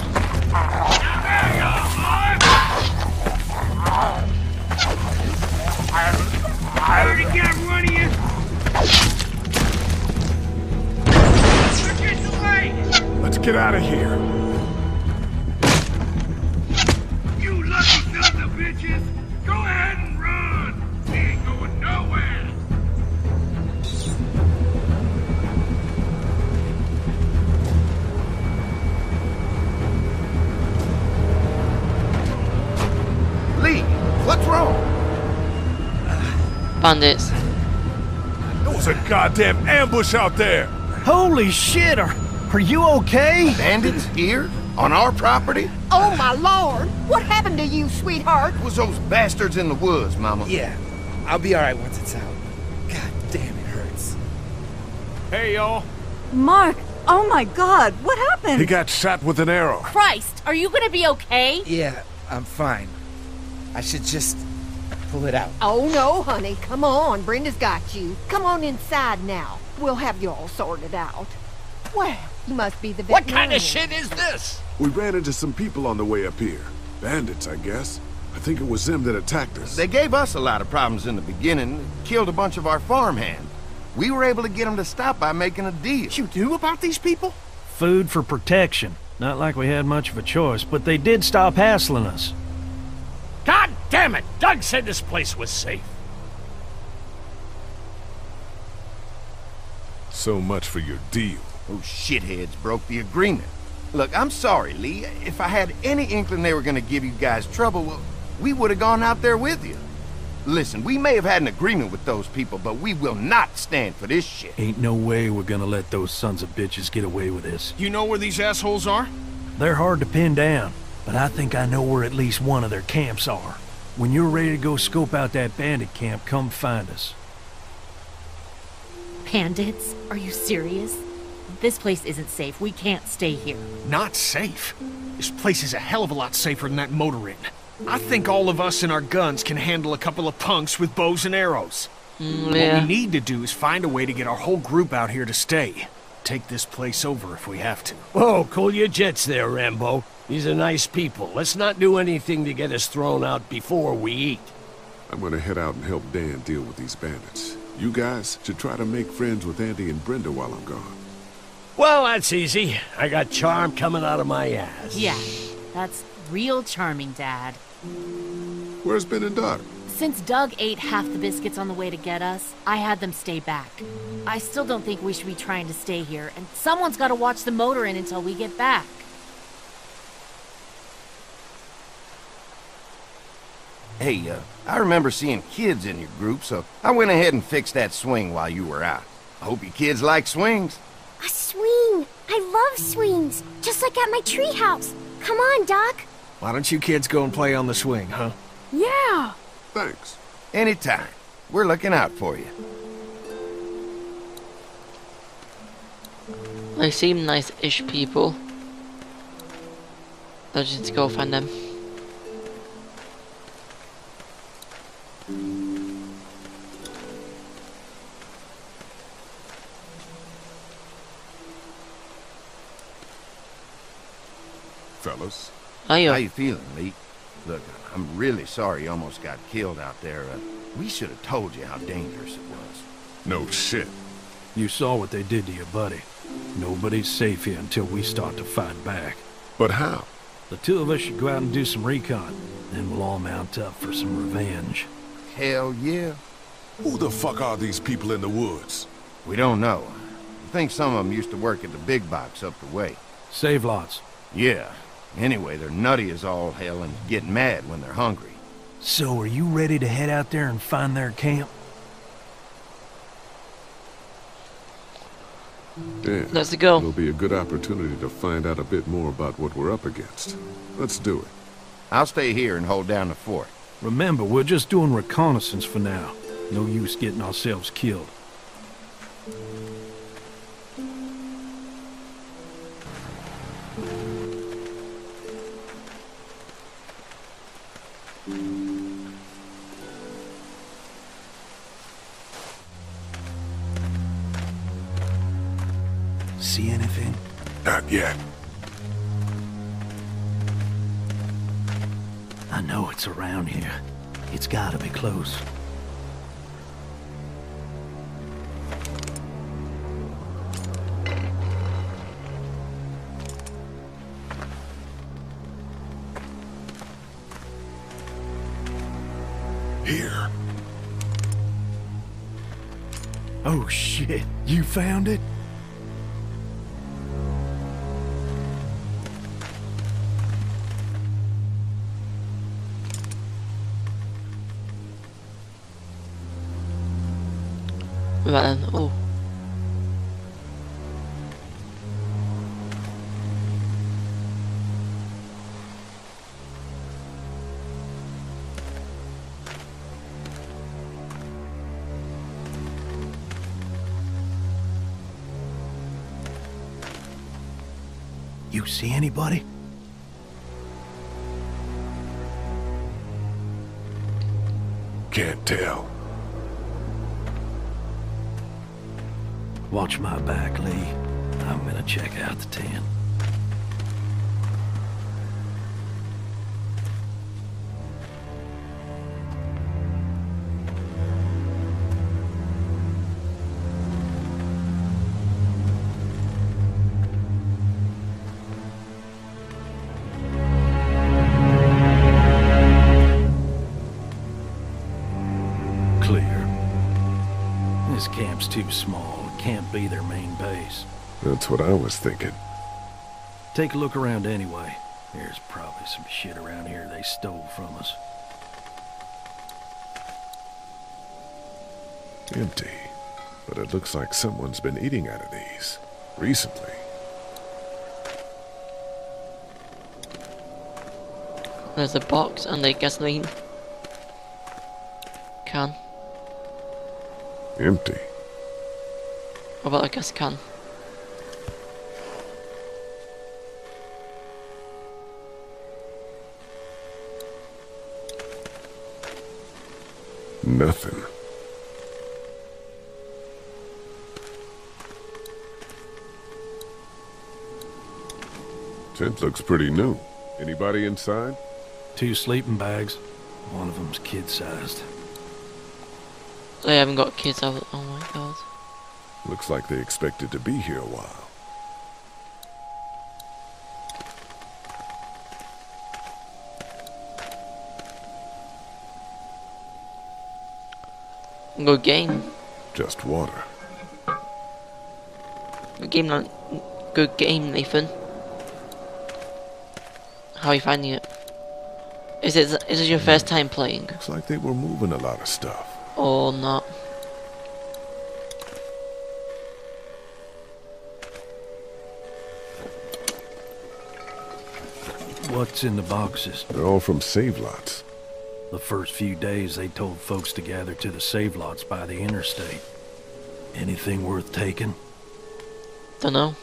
Speaker 1: Bandits.
Speaker 9: There was a goddamn ambush out there.
Speaker 16: Holy shit, are, are you okay?
Speaker 18: Bandits here? On our property?
Speaker 21: Oh, my lord! What happened to you, sweetheart?
Speaker 18: It was those bastards in the woods, Mama.
Speaker 22: Yeah, I'll be alright once it's out. God damn, it hurts.
Speaker 3: Hey, y'all.
Speaker 14: Mark! Oh my god, what happened?
Speaker 9: He got shot with an arrow.
Speaker 2: Christ, are you gonna be okay?
Speaker 22: Yeah, I'm fine. I should just pull it out.
Speaker 21: Oh, no, honey. Come on. Brenda's got you. Come on inside now. We'll have you all sorted out. Well, you must be the
Speaker 13: What kind of shit is this?
Speaker 4: We ran into some people on the way up here. Bandits, I guess. I think it was them that attacked us.
Speaker 18: They gave us a lot of problems in the beginning, killed a bunch of our farmhands. We were able to get them to stop by making a deal.
Speaker 10: What you knew about these people?
Speaker 16: Food for protection. Not like we had much of a choice, but they did stop hassling us.
Speaker 13: God damn it! Doug said this place was safe.
Speaker 9: So much for your deal.
Speaker 18: Those shitheads broke the agreement. Look, I'm sorry, Lee. If I had any inkling they were gonna give you guys trouble, well, we would have gone out there with you. Listen, we may have had an agreement with those people, but we will not stand for this shit.
Speaker 16: Ain't no way we're gonna let those sons of bitches get away with this.
Speaker 3: You know where these assholes are?
Speaker 16: They're hard to pin down, but I think I know where at least one of their camps are. When you're ready to go scope out that bandit camp, come find us.
Speaker 2: Bandits? Are you serious? This place isn't safe. We can't stay here.
Speaker 3: Not safe. This place is a hell of a lot safer than that motor inn. I think all of us and our guns can handle a couple of punks with bows and arrows.
Speaker 1: Mm,
Speaker 3: What we need to do is find a way to get our whole group out here to stay. Take this place over if we have to.
Speaker 13: Whoa, call your jets there, Rambo. These are nice people. Let's not do anything to get us thrown out before we eat.
Speaker 4: I'm gonna head out and help Dan deal with these bandits. You guys should try to make friends with Andy and Brenda while I'm gone.
Speaker 13: Well, that's easy. I got charm coming out of my ass.
Speaker 2: Yeah, that's real charming, Dad.
Speaker 4: Where's Ben and Duck?
Speaker 2: Since Doug ate half the biscuits on the way to get us, I had them stay back. I still don't think we should be trying to stay here, and someone's got to watch the motor inn until we get back.
Speaker 18: Hey, uh, I remember seeing kids in your group, so I went ahead and fixed that swing while you were out. I hope you kids like swings.
Speaker 5: A swing! I love swings! Just like at my treehouse. Come on, Duck.
Speaker 3: Why don't you kids go and play on the swing, huh?
Speaker 5: Yeah!
Speaker 4: Thanks.
Speaker 18: Anytime. We're looking out for you.
Speaker 1: They seem nice-ish people. I'll just go find them.
Speaker 4: Fellas.
Speaker 1: Hiya.
Speaker 18: How you feeling, Lee? Look, I'm really sorry you almost got killed out there. Uh, we should have told you how dangerous it was.
Speaker 4: No shit.
Speaker 16: You saw what they did to your buddy. Nobody's safe here until we start to fight back.
Speaker 4: But how?
Speaker 16: The two of us should go out and do some recon. Then we'll all mount up for some revenge.
Speaker 18: Hell yeah.
Speaker 4: Who the fuck are these people in the woods?
Speaker 18: We don't know. I think some of them used to work at the big box up the way.
Speaker 16: Save lots.
Speaker 18: Yeah. Anyway, they're nutty as all hell and get mad when they're hungry.
Speaker 16: So are you ready to head out there and find their camp?
Speaker 4: Yeah.
Speaker 1: Let's go.
Speaker 4: It'll be a good opportunity to find out a bit more about what we're up against. Let's do it.
Speaker 18: I'll stay here and hold down the fort.
Speaker 16: Remember, we're just doing reconnaissance for now. No use getting ourselves killed. See anything?
Speaker 4: Not yet.
Speaker 16: I know it's around here. It's gotta be close.
Speaker 4: Here.
Speaker 16: Oh shit, you found it?
Speaker 1: Right then, oh.
Speaker 16: You see anybody?
Speaker 4: Can't tell.
Speaker 16: Watch my back, Lee. I'm gonna check out the tent.
Speaker 4: That's what I was thinking.
Speaker 16: Take a look around anyway. There's probably some shit around here they stole from us.
Speaker 4: Empty. But it looks like someone's been eating out of these. Recently.
Speaker 1: There's a box and a gasoline can.
Speaker 4: Empty.
Speaker 1: What about a gas can?
Speaker 4: Nothing. Tent looks pretty new. Anybody inside?
Speaker 16: Two sleeping bags. One of them's kid-sized.
Speaker 1: They haven't got kids out. Oh my god.
Speaker 4: Looks like they expected to be here a while.
Speaker 1: Good game.
Speaker 4: Just water.
Speaker 1: Good game, Nan- good game, Nathan. How are you finding it? Is it is it your first time playing
Speaker 4: Looks like they were moving a lot of stuff.
Speaker 1: or not?
Speaker 16: What's in the boxes?
Speaker 4: They're all from save lots.
Speaker 16: The first few days they told folks to gather to the save lots by the interstate. Anything worth taking?
Speaker 1: Don't know.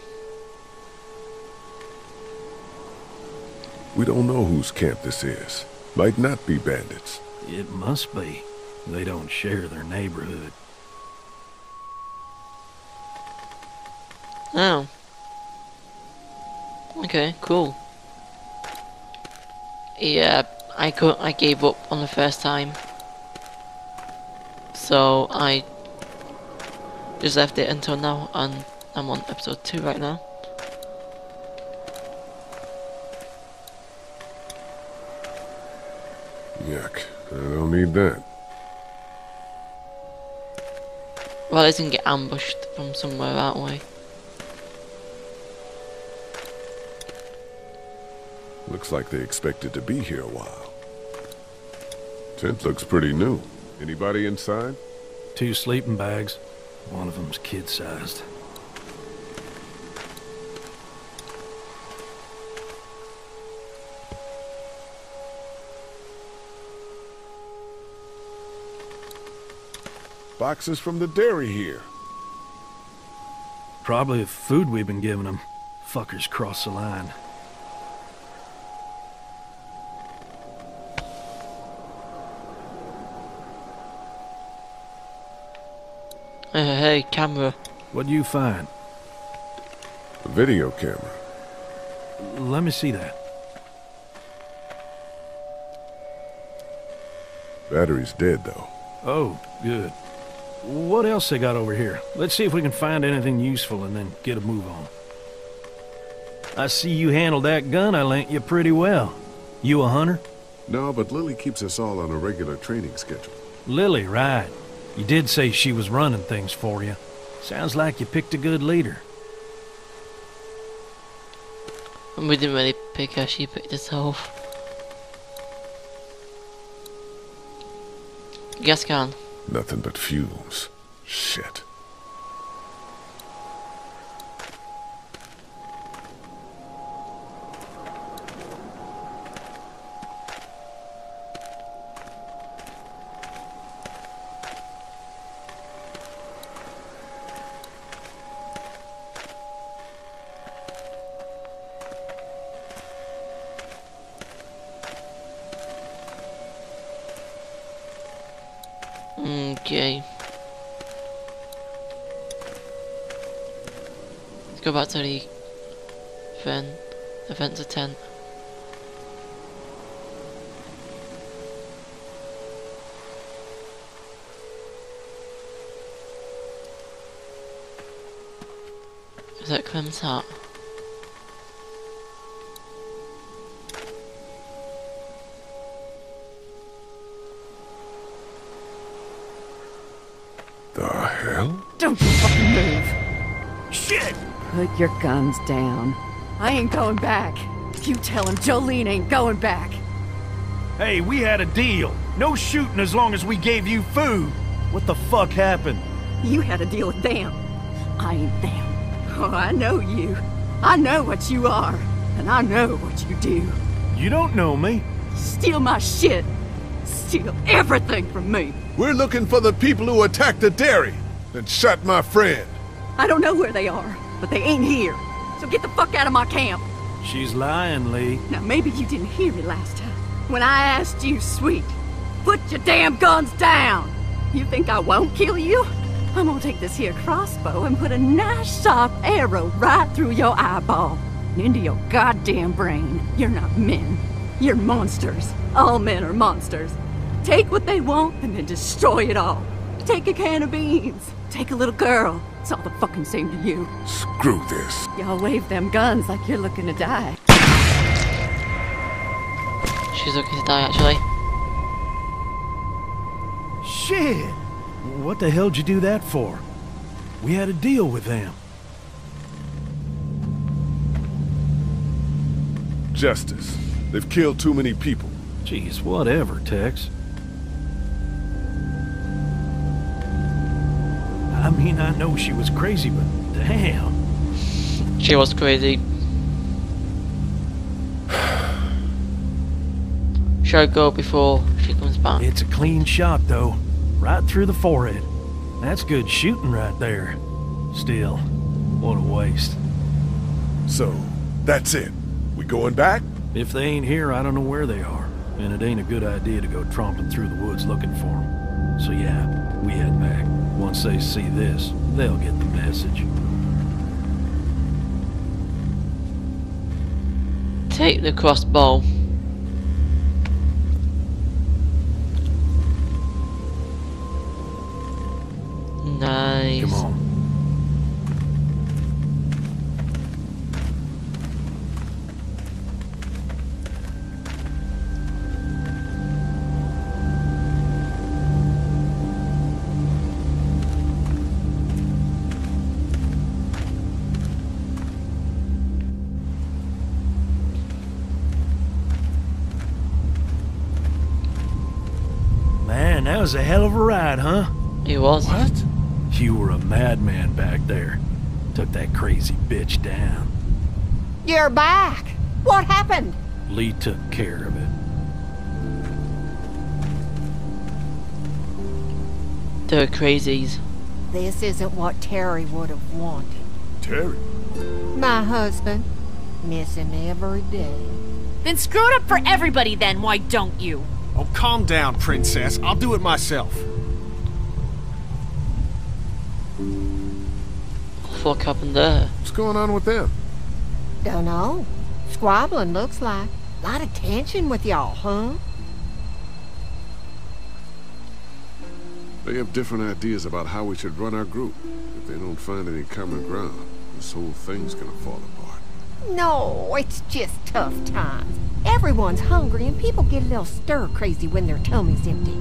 Speaker 4: We don't know whose camp this is. Might not be bandits.
Speaker 16: It must be. They don't share their neighborhood.
Speaker 1: Oh. Okay, cool. Yeah, I could I gave up on the first time. So I just left it until now and I'm on episode two right now.
Speaker 4: Yuck. I don't need that.
Speaker 1: Well, I didn't get ambushed from somewhere that way.
Speaker 4: Looks like they expected to be here a while. Tent looks pretty new. Anybody inside?
Speaker 16: Two sleeping bags. One of them's kid-sized.
Speaker 4: Boxes from the dairy here.
Speaker 16: Probably the food we've been giving them. Fuckers cross the line.
Speaker 1: Hey, hey, hey, camera.
Speaker 16: What do you find?
Speaker 4: A video camera.
Speaker 16: Let me see that.
Speaker 4: Battery's dead, though.
Speaker 16: Oh, good. What else they got over here? Let's see if we can find anything useful and then get a move on. I see you handled that gun I lent you pretty well. You a hunter?
Speaker 4: No, but Lilly keeps us all on a regular training schedule.
Speaker 16: Lilly, right. You did say she was running things for you. Sounds like you picked a good leader.
Speaker 1: And we didn't really pick her, she picked herself. Gas can.
Speaker 4: Nothing but fumes. Shit.
Speaker 1: That Clem's hat?
Speaker 4: The hell?
Speaker 14: Don't you fucking move. Shit! Put your guns down. I ain't going back. You tell him Jolene ain't going back.
Speaker 16: Hey, we had a deal. No shooting as long as we gave you food. What the fuck happened?
Speaker 14: You had a deal with them. I ain't them. Oh, I know you. I know what you are. And I know what you do.
Speaker 16: You don't know me.
Speaker 14: Steal my shit. Steal everything from me.
Speaker 9: We're looking for the people who attacked the dairy and shot my friend.
Speaker 14: I don't know where they are, but they ain't here. So get the fuck out of my camp.
Speaker 16: She's lying, Lee.
Speaker 14: Now, maybe you didn't hear me last time. When I asked you, sweet, put your damn guns down. You think I won't kill you? I'm gonna take this here crossbow and put a nice sharp arrow right through your eyeball and into your goddamn brain. You're not men. You're monsters. All men are monsters. Take what they want and then destroy it all. Take a can of beans. Take a little girl. It's all the fucking same to you.
Speaker 4: Screw this.
Speaker 14: Y'all wave them guns like you're looking to die.
Speaker 1: She's looking to die actually.
Speaker 16: Shit! What the hell'd you do that for? We had a deal with them.
Speaker 9: Justice. They've killed too many people.
Speaker 16: Jeez, whatever, Tex. I mean, I know she was crazy, but damn.
Speaker 1: She was crazy. Should I go before she comes back.
Speaker 16: It's a clean shot, though. Right through the forehead. That's good shooting right there. Still, what a waste.
Speaker 9: So, that's it. We going back?
Speaker 16: If they ain't here, I don't know where they are. And it ain't a good idea to go tromping through the woods looking for them. So yeah, we head back. Once they see this, they'll get the message.
Speaker 1: Take the crossbow.
Speaker 16: Was a hell of a ride, huh?
Speaker 1: He was.
Speaker 16: What? You were a madman back there. Took that crazy bitch down.
Speaker 21: You're back. What happened?
Speaker 16: Lee took care of it.
Speaker 1: They're crazies.
Speaker 21: This isn't what Terry would have wanted.
Speaker 9: Terry?
Speaker 21: My husband. Miss him every day.
Speaker 2: Then screw it up for everybody then, why don't you?
Speaker 3: Oh, calm down, princess. I'll do it myself.
Speaker 1: What happened there?
Speaker 4: What's going on with them?
Speaker 21: Dunno. Squabbling looks like. A lot of tension with y'all, huh?
Speaker 4: They have different ideas about how we should run our group. If they don't find any common ground, this whole thing's gonna fall apart.
Speaker 21: No, it's just tough times. Everyone's hungry and people get a little stir crazy when their tummy's empty.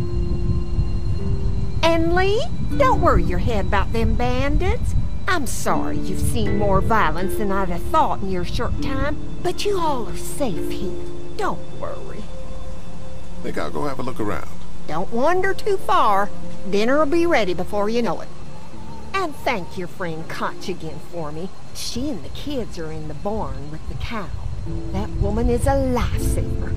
Speaker 21: And Lee, don't worry your head about them bandits. I'm sorry you've seen more violence than I'd have thought in your short time, but you all are safe here. Don't worry.
Speaker 4: Think I'll go have a look around.
Speaker 21: Don't wander too far. Dinner'll be ready before you know it. And thank your friend Katjaa again for me. She and the kids are in the barn with the cow. That woman is a lifesaver.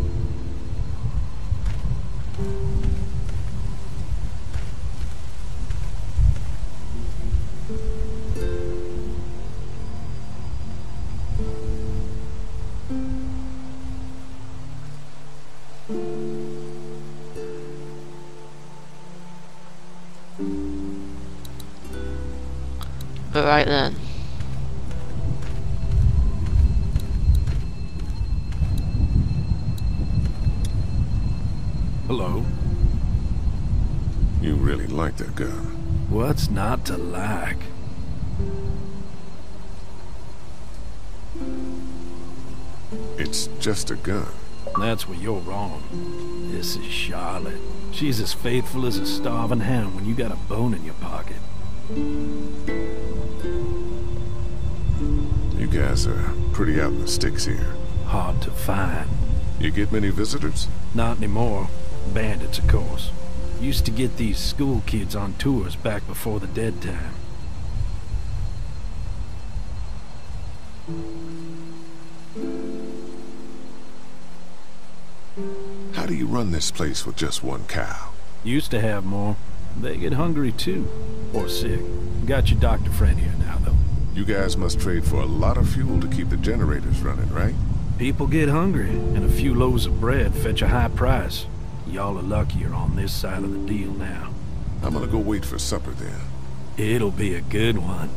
Speaker 1: Alright then.
Speaker 4: That gun.
Speaker 16: What's not to like?
Speaker 4: It's just a gun.
Speaker 16: That's where you're wrong. This is Charlotte. She's as faithful as a starving hound when you got a bone in your pocket.
Speaker 4: You guys are pretty out in the sticks here.
Speaker 16: Hard to find.
Speaker 4: You get many visitors?
Speaker 16: Not anymore. Bandits, of course. Used to get these school kids on tours back before the dead time.
Speaker 4: How do you run this place with just one cow?
Speaker 16: Used to have more. They get hungry too. Or sick. Got your doctor friend here now, though.
Speaker 4: You guys must trade for a lot of fuel to keep the generators running, right?
Speaker 16: People get hungry, and a few loaves of bread fetch a high price. Y'all are luckier on this side of the deal now.
Speaker 4: I'm gonna go wait for supper then.
Speaker 16: It'll be a good one.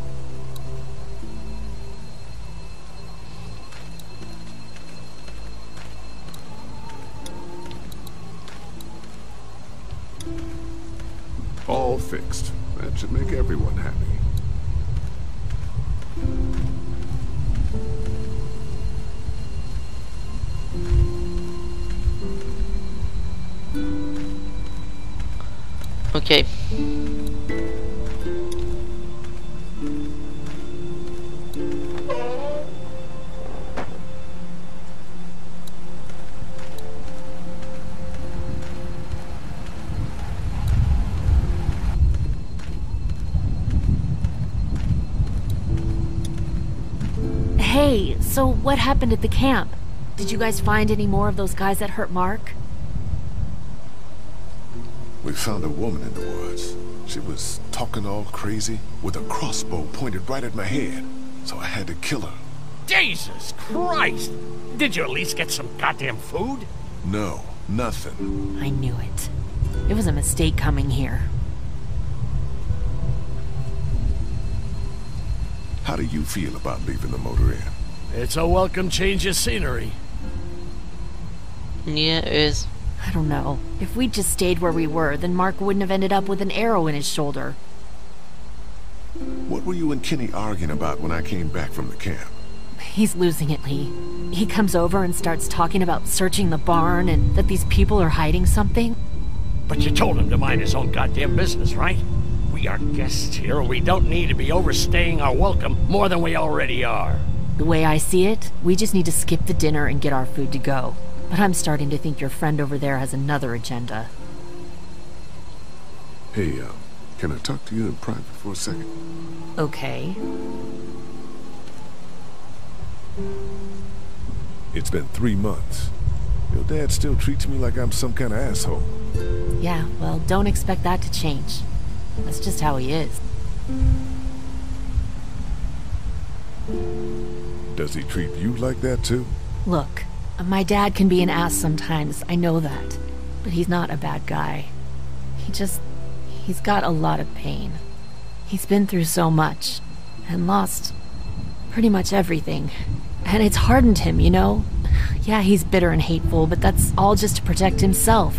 Speaker 2: What happened at the camp? Did you guys find any more of those guys that hurt Mark?
Speaker 4: We found a woman in the woods. She was talking all crazy with a crossbow pointed right at my head, so I had to kill her.
Speaker 13: Jesus Christ! Did you at least get some goddamn food?
Speaker 4: No, nothing.
Speaker 2: I knew it. It was a mistake coming here.
Speaker 4: How do you feel about leaving the motor inn?
Speaker 13: It's a welcome change of scenery.
Speaker 1: Yeah, it is.
Speaker 2: I don't know. If we'd just stayed where we were, then Mark wouldn't have ended up with an arrow in his shoulder.
Speaker 4: What were you and Kenny arguing about when I came back from the camp?
Speaker 2: He's losing it, Lee. He comes over and starts talking about searching the barn and that these people are hiding something.
Speaker 13: But you told him to mind his own goddamn business, right? We are guests here. And we don't need to be overstaying our welcome more than we already are.
Speaker 2: The way I see it, we just need to skip the dinner and get our food to go. But I'm starting to think your friend over there has another agenda.
Speaker 4: Hey, uh, can I talk to you in private for a second?
Speaker 2: Okay.
Speaker 4: It's been three months. Your dad still treats me like I'm some kind of asshole.
Speaker 2: Yeah, well, don't expect that to change. That's just how he is.
Speaker 4: Does he treat you like that too?
Speaker 2: Look, my dad can be an ass sometimes, I know that. But he's not a bad guy. He just. he's got a lot of pain. He's been through so much, and lost pretty much everything. And it's hardened him, you know? Yeah, he's bitter and hateful, but that's all just to protect himself.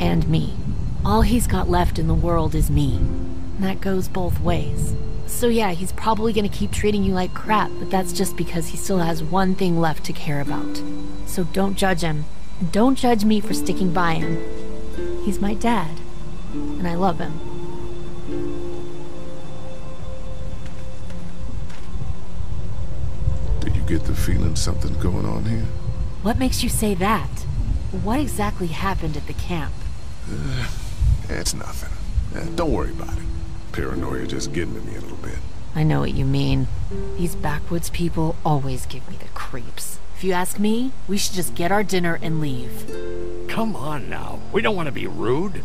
Speaker 2: And me. All he's got left in the world is me. And that goes both ways. So yeah, he's probably gonna keep treating you like crap, but that's just because he still has one thing left to care about. So don't judge him. Don't judge me for sticking by him. He's my dad. And I love him.
Speaker 4: Do you get the feeling something's going on here?
Speaker 2: What makes you say that? What exactly happened at the camp?
Speaker 4: Uh, it's nothing. Uh, don't worry about it. Paranoia just getting to me a little bit.
Speaker 2: I know what you mean. These backwoods people always give me the creeps. If you ask me, we should just get our dinner and leave.
Speaker 13: Come on now. We don't want to be rude.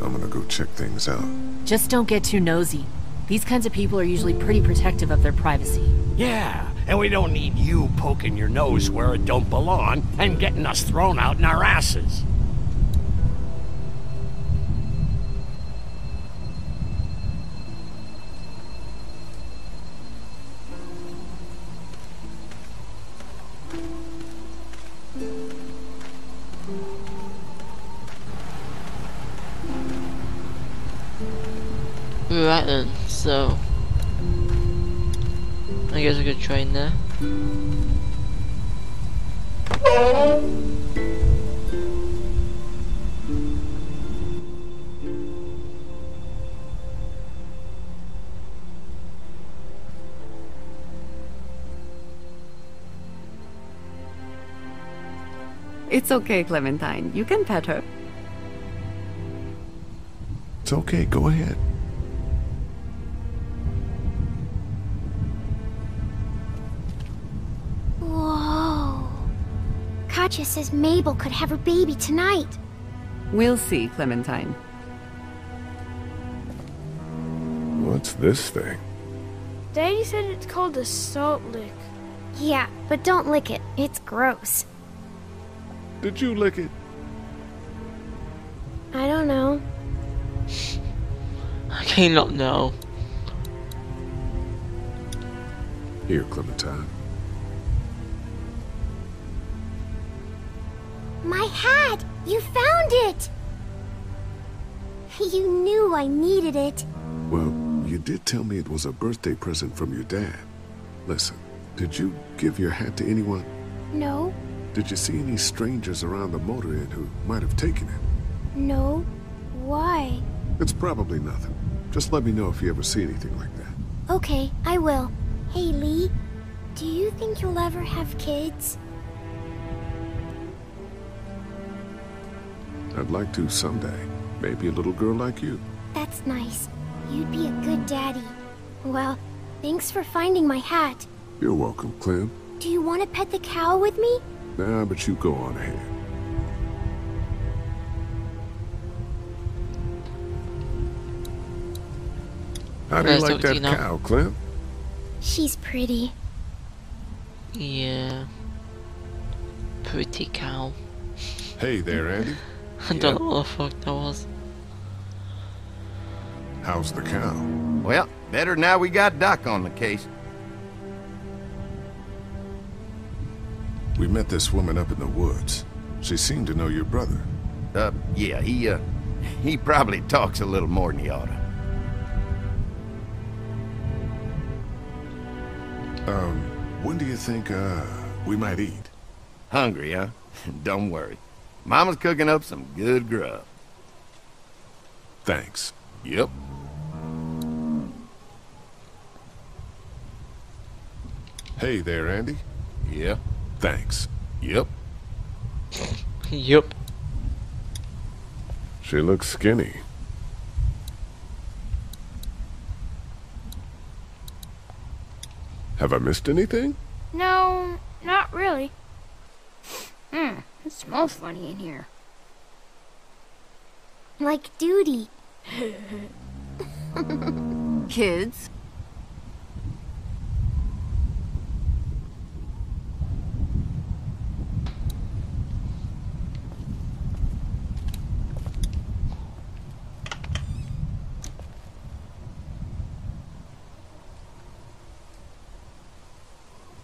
Speaker 4: I'm gonna go check things out.
Speaker 2: Just don't get too nosy. These kinds of people are usually pretty protective of their privacy.
Speaker 13: Yeah, and we don't need you poking your nose where it don't belong and getting us thrown out in our asses.
Speaker 1: So I guess we could train there.
Speaker 14: It's okay, Clementine. You can pet her.
Speaker 4: It's okay, go ahead.
Speaker 5: Katjaa says Mabel could have her baby tonight.
Speaker 14: We'll see, Clementine.
Speaker 4: What's this thing?
Speaker 23: Daddy said it's called a salt lick.
Speaker 5: Yeah, but don't lick it. It's gross.
Speaker 4: Did you lick it?
Speaker 23: I don't know.
Speaker 1: I cannot know.
Speaker 4: Here, Clementine.
Speaker 5: My hat! You found it! You knew I needed it.
Speaker 4: Well, you did tell me it was a birthday present from your dad. Listen, did you give your hat to anyone?
Speaker 5: No,
Speaker 4: Did you see any strangers around the motor inn who might have taken it?
Speaker 5: no. Why?
Speaker 4: It's probably nothing. Just let me know if you ever see anything like that.
Speaker 5: Okay, I will. Hey, Lee. Do you think you'll ever have kids?
Speaker 4: I'd like to someday. Maybe a little girl like you.
Speaker 5: That's nice. You'd be a good daddy. Well, thanks for finding my hat.
Speaker 4: You're welcome, Clem.
Speaker 5: Do you want to pet the cow with me?
Speaker 4: Nah, but you go on ahead. How do you like that
Speaker 1: you now.
Speaker 4: cow, Clem?
Speaker 5: She's pretty.
Speaker 1: Yeah. Pretty cow.
Speaker 4: Hey there, Andy.
Speaker 1: I don't know what the fuck that was.
Speaker 4: How's the cow?
Speaker 18: Well, better now we got Doc on the case.
Speaker 4: We met this woman up in the woods. She seemed to know your brother.
Speaker 18: Uh, yeah, he, uh, he probably talks a little more than he oughta.
Speaker 4: Um, when do you think, uh, we might eat?
Speaker 18: Hungry, huh? Don't worry. Mama's cooking up some good grub.
Speaker 4: Thanks.
Speaker 18: Yep.
Speaker 4: Hey there, Andy.
Speaker 18: Yeah.
Speaker 4: Thanks.
Speaker 18: Yep.
Speaker 1: yep.
Speaker 4: She looks skinny. Have I missed anything?
Speaker 23: No, not really. Hmm, it smells funny in here.
Speaker 5: Like duty.
Speaker 14: Kids,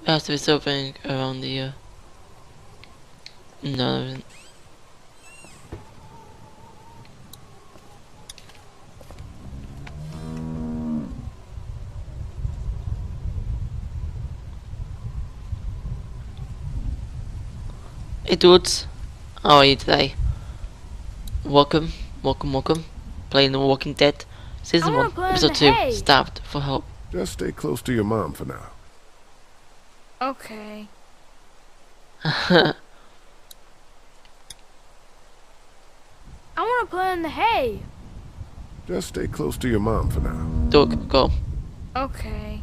Speaker 1: There has to be something around here. Uh, no, there isn't. Hey dudes, how are you today? Welcome, welcome, welcome. Playing The Walking Dead, Season 1, Episode 2. Starved for Help.
Speaker 9: Just stay close to your mom for now.
Speaker 23: Okay. I want to play in the hay.
Speaker 9: Just stay close to your mom for now.
Speaker 1: Doug, go.
Speaker 23: Okay.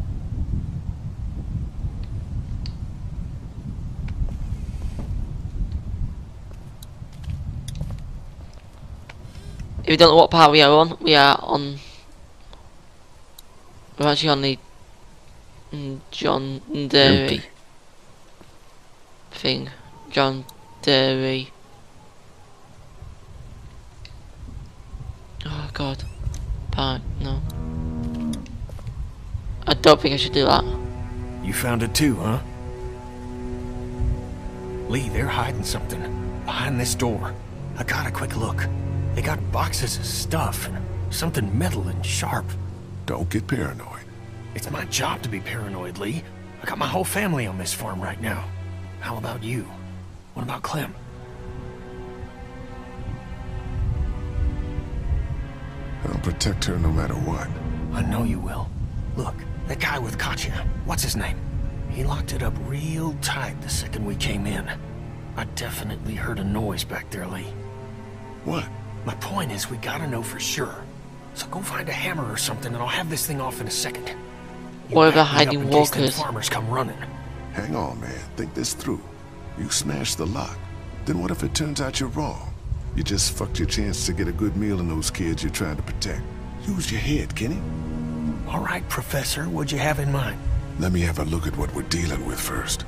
Speaker 1: If you don't know what part we are on, we are on. We're actually on the mm, John Derry thing. John Derry. Oh god. Park, no. I don't think I should do that.
Speaker 3: You found it too, huh? Lee, they're hiding something behind this door. I got a quick look. They got boxes of stuff and something metal and sharp.
Speaker 4: Don't get paranoid.
Speaker 3: It's my job to be paranoid, Lee. I got my whole family on this farm right now. How about you? What about Clem?
Speaker 4: Protect her no matter what.
Speaker 3: I know you will. Look, that guy with Katjaa, what's his name? He locked it up real tight the second we came in. I definitely heard a noise back there, Lee.
Speaker 4: What?
Speaker 3: My point is, we gotta know for sure. So go find a hammer or something, and I'll have this thing off in a second. You
Speaker 1: What about
Speaker 3: back
Speaker 1: hiding
Speaker 3: in case
Speaker 1: walkers?
Speaker 3: farmers come running.
Speaker 4: Hang on, man. Think this through. You smashed the lock. Then what if it turns out you're wrong? You just fucked your chance to get a good meal in those kids you're trying to protect. Use your head, Kenny.
Speaker 3: All right, Professor, what'd you have in mind?
Speaker 4: Let me have a look at what we're dealing with first.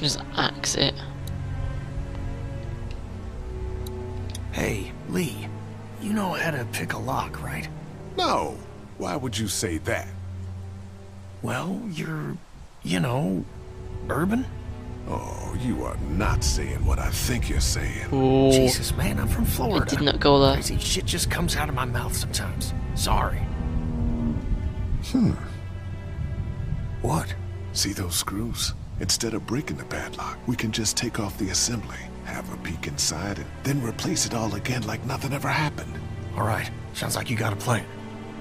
Speaker 1: Just axe it.
Speaker 3: Hey, Lee, you know how to pick a lock, right?
Speaker 4: No. Why would you say that?
Speaker 3: Well, you're, you know, urban?
Speaker 4: Oh, you are not saying what I think you're saying.
Speaker 1: Ooh.
Speaker 3: Jesus, man, I'm from Florida.
Speaker 1: did not go there.
Speaker 3: Crazy shit just comes out of my mouth sometimes. Sorry.
Speaker 4: Hmm.
Speaker 3: What?
Speaker 4: See those screws? Instead of breaking the padlock, we can just take off the assembly, have a peek inside, and then replace it all again like nothing ever happened.
Speaker 3: All right, sounds like you got a plan.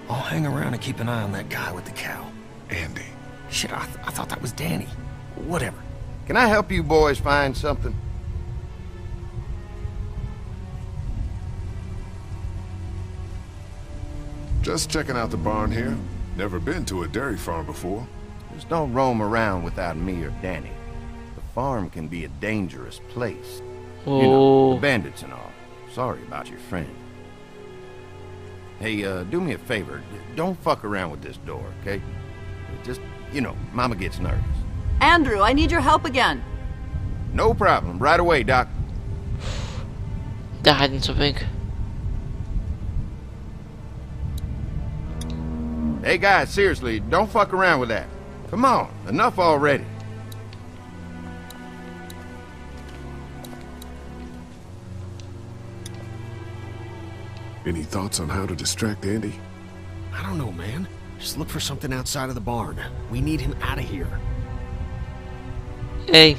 Speaker 3: I'll hang around and keep an eye on that guy with the cow.
Speaker 4: Andy.
Speaker 3: Shit, I, th I thought that was Danny. Whatever.
Speaker 18: Can I help you boys find something?
Speaker 4: Just checking out the barn here. Never been to a dairy farm before.
Speaker 18: Just don't roam around without me or Danny. The farm can be a dangerous place. You know, the
Speaker 1: Oh.
Speaker 18: bandits and all. Sorry about your friend. Hey, uh, do me a favor. Don't fuck around with this door, okay? Just, you know, Mama gets nervous.
Speaker 14: Andrew, I need your help again.
Speaker 18: No problem. Right away, Doc.
Speaker 1: They're hiding something.
Speaker 18: Hey, guys, seriously, don't fuck around with that. Come on, enough already.
Speaker 4: Any thoughts on how to distract Andy?
Speaker 3: I don't know, man. Just look for something outside of the barn. We need him out of here.
Speaker 1: Hey.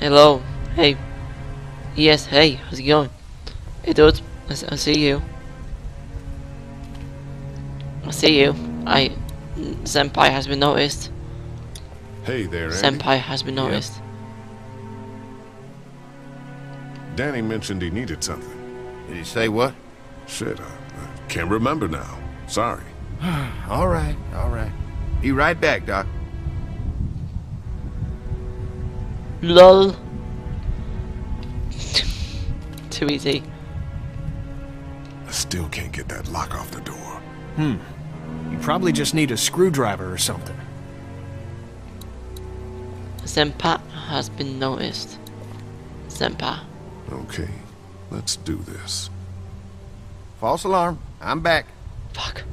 Speaker 1: Hello. Hey. Yes, hey. How's it going? Hey, dude. I see you. I see you. I... Senpai has been noticed.
Speaker 4: Hey there, Andy.
Speaker 1: Senpai has been
Speaker 4: Yeah?
Speaker 1: noticed.
Speaker 4: Danny mentioned he needed something.
Speaker 18: Did he say what?
Speaker 4: Shit, I, I can't remember now. Sorry.
Speaker 18: all right, all right. Be right back, Doc.
Speaker 1: LOL. Too easy.
Speaker 4: I still can't get that lock off the door.
Speaker 3: Hmm. You probably just need a screwdriver or something.
Speaker 1: Senpai has been noticed. Senpai.
Speaker 4: Okay, let's do this.
Speaker 18: False alarm. I'm back.
Speaker 1: Fuck.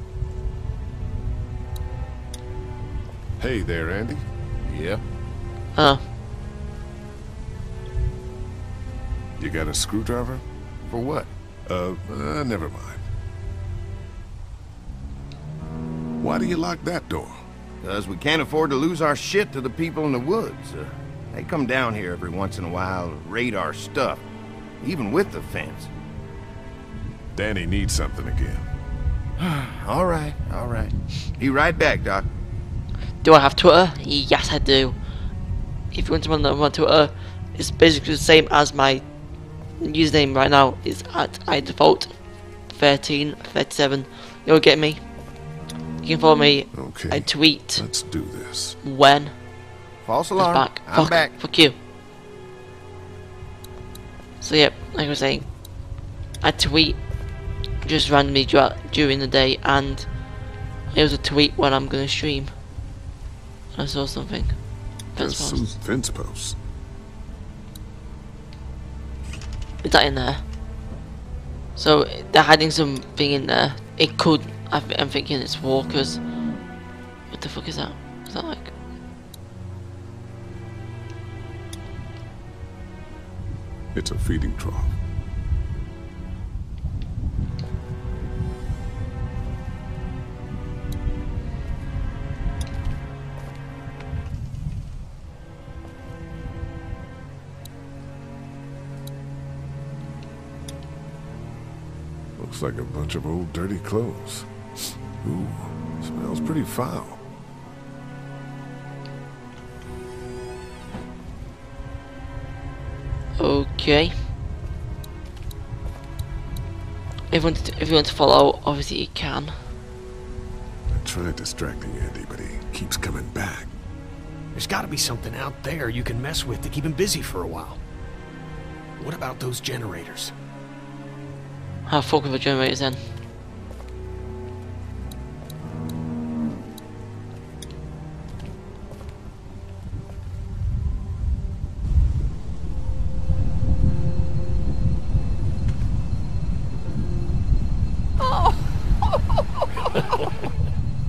Speaker 4: Hey there, Andy.
Speaker 18: Yeah.
Speaker 1: Uh.
Speaker 4: You got a screwdriver?
Speaker 18: For what?
Speaker 4: Uh, uh, never mind. Why do you lock that door?
Speaker 18: Because we can't afford to lose our shit to the people in the woods. Uh, They come down here every once in a while, raid our stuff, even with the fence.
Speaker 9: Danny needs something again.
Speaker 18: all right, all right. Be right back, Doc.
Speaker 1: Do I have Twitter? Yes, I do. If you want to know my Twitter, it's basically the same as my username right now. is at iDefault1337. You'll get me. You can follow me.
Speaker 4: Okay.
Speaker 1: I tweet.
Speaker 4: Let's do this.
Speaker 1: When.
Speaker 18: False
Speaker 1: it's
Speaker 18: alarm.
Speaker 1: Back.
Speaker 18: I'm
Speaker 1: Fuck,
Speaker 18: back.
Speaker 1: Fuck you. So yep, like I was saying, I tweet just randomly during the day, and it was a tweet when I'm gonna stream. I saw something.
Speaker 4: There's
Speaker 1: Fence
Speaker 4: some
Speaker 1: post.
Speaker 4: fence posts.
Speaker 1: Is that in there? So they're hiding something in there. It could. I'm thinking it's walkers. What the fuck is that? Is that like?
Speaker 4: It's a feeding trough. Looks like a bunch of old dirty clothes. Ooh, smells pretty foul.
Speaker 1: Okay. If you want to, if you want to follow, obviously you can.
Speaker 4: I tried distracting Andy, but he keeps coming back.
Speaker 3: There's gotta be something out there you can mess with to keep him busy for a while. What about those generators?
Speaker 1: How fuck with the generators then?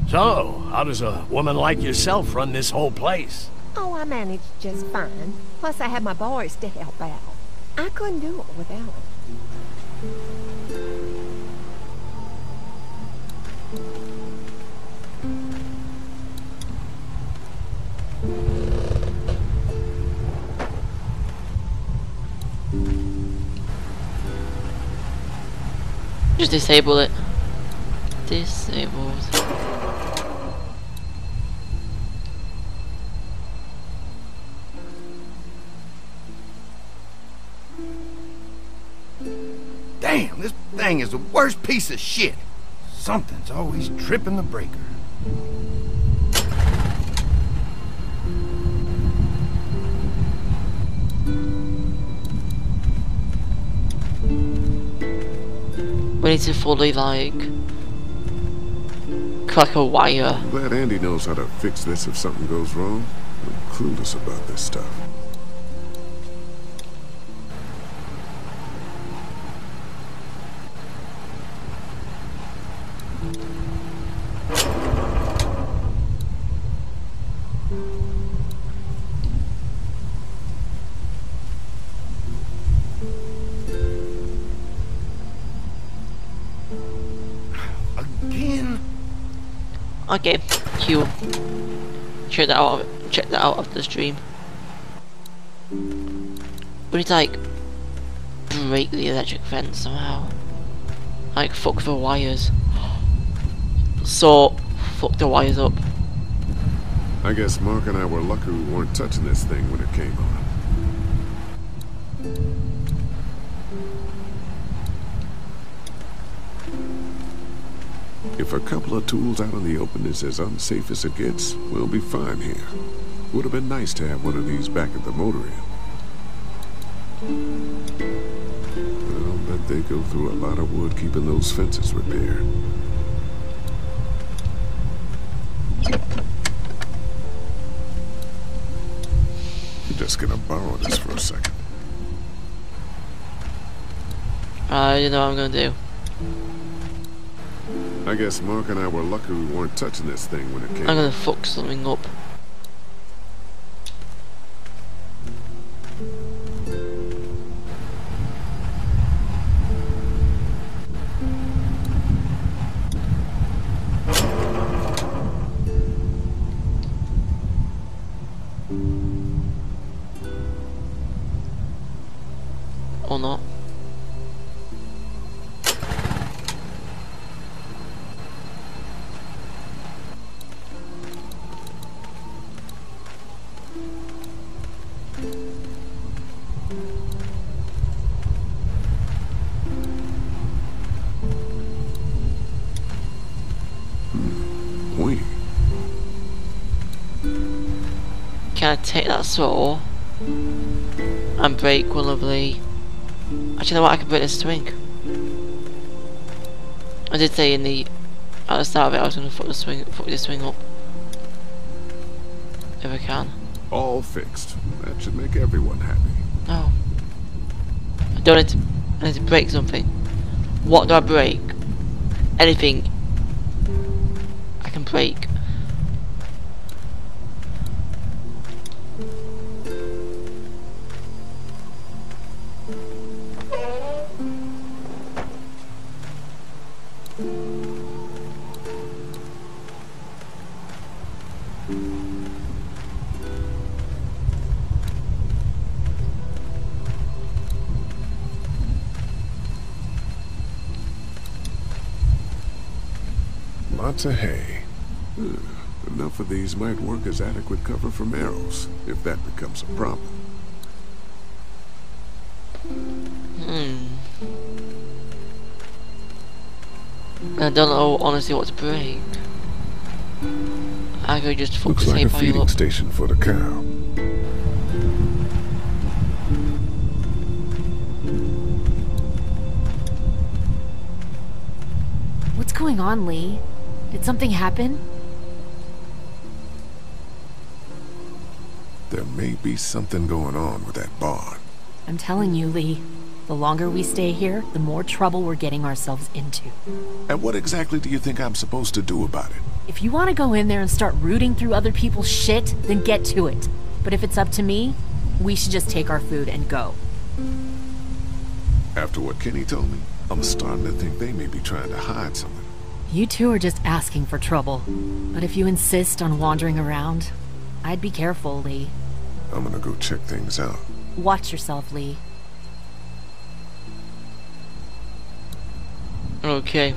Speaker 13: So, how does a woman like yourself run this whole place?
Speaker 21: Oh, I managed just fine. Plus, I had my boys to help out. I couldn't do it without them.
Speaker 1: Just disable it. Disabled.
Speaker 18: Damn, this thing is the worst piece of shit. Something's always tripping the breaker.
Speaker 1: To fully like crack a wire.
Speaker 4: I'm Glad Andy knows how to fix this if something goes wrong. I'm clueless about this stuff.
Speaker 1: Check that out. Check that out of the stream. We need to like break the electric fence somehow. Like fuck the wires. So fuck the wires up.
Speaker 4: I guess Mark and I were lucky we weren't touching this thing when it came on. If a couple of tools out in the open is as unsafe as it gets, we'll be fine here. Would have been nice to have one of these back at the motor inn. I'll bet they go through a lot of wood keeping those fences repaired. I'm just gonna borrow this for a second.
Speaker 1: Uh, you know what I'm gonna do.
Speaker 4: I guess Mark and I were lucky we weren't touching this thing when it came.
Speaker 1: I'm gonna fuck something up. That saw and break one of the... Actually, you know what? I can break this swing. I did say in the at the start of it I was going to put the swing, put the swing up if I can.
Speaker 4: All fixed. That should make everyone happy.
Speaker 1: No. I don't need to, I need to break something. What do I break? Anything I can break.
Speaker 4: Lots of hay. Hmm, Enough of these might work as adequate cover from arrows, if that becomes a problem.
Speaker 1: Hmm. I don't know honestly what to break. I could just fuck
Speaker 4: Looks
Speaker 1: the
Speaker 4: like a feeding
Speaker 1: up.
Speaker 4: station for the cow.
Speaker 2: What's going on, Lee? Did something happen?
Speaker 4: There may be something going on with that barn.
Speaker 2: I'm telling you, Lee. The longer we stay here, the more trouble we're getting ourselves into.
Speaker 4: And what exactly do you think I'm supposed to do about it?
Speaker 2: If you want to go in there and start rooting through other people's shit, then get to it. But if it's up to me, we should just take our food and go.
Speaker 4: After what Kenny told me, I'm starting to think they may be trying to hide something.
Speaker 2: You two are just asking for trouble. But if you insist on wandering around, I'd be careful, Lee.
Speaker 4: I'm gonna go check things out.
Speaker 2: Watch yourself, Lee.
Speaker 1: Okay.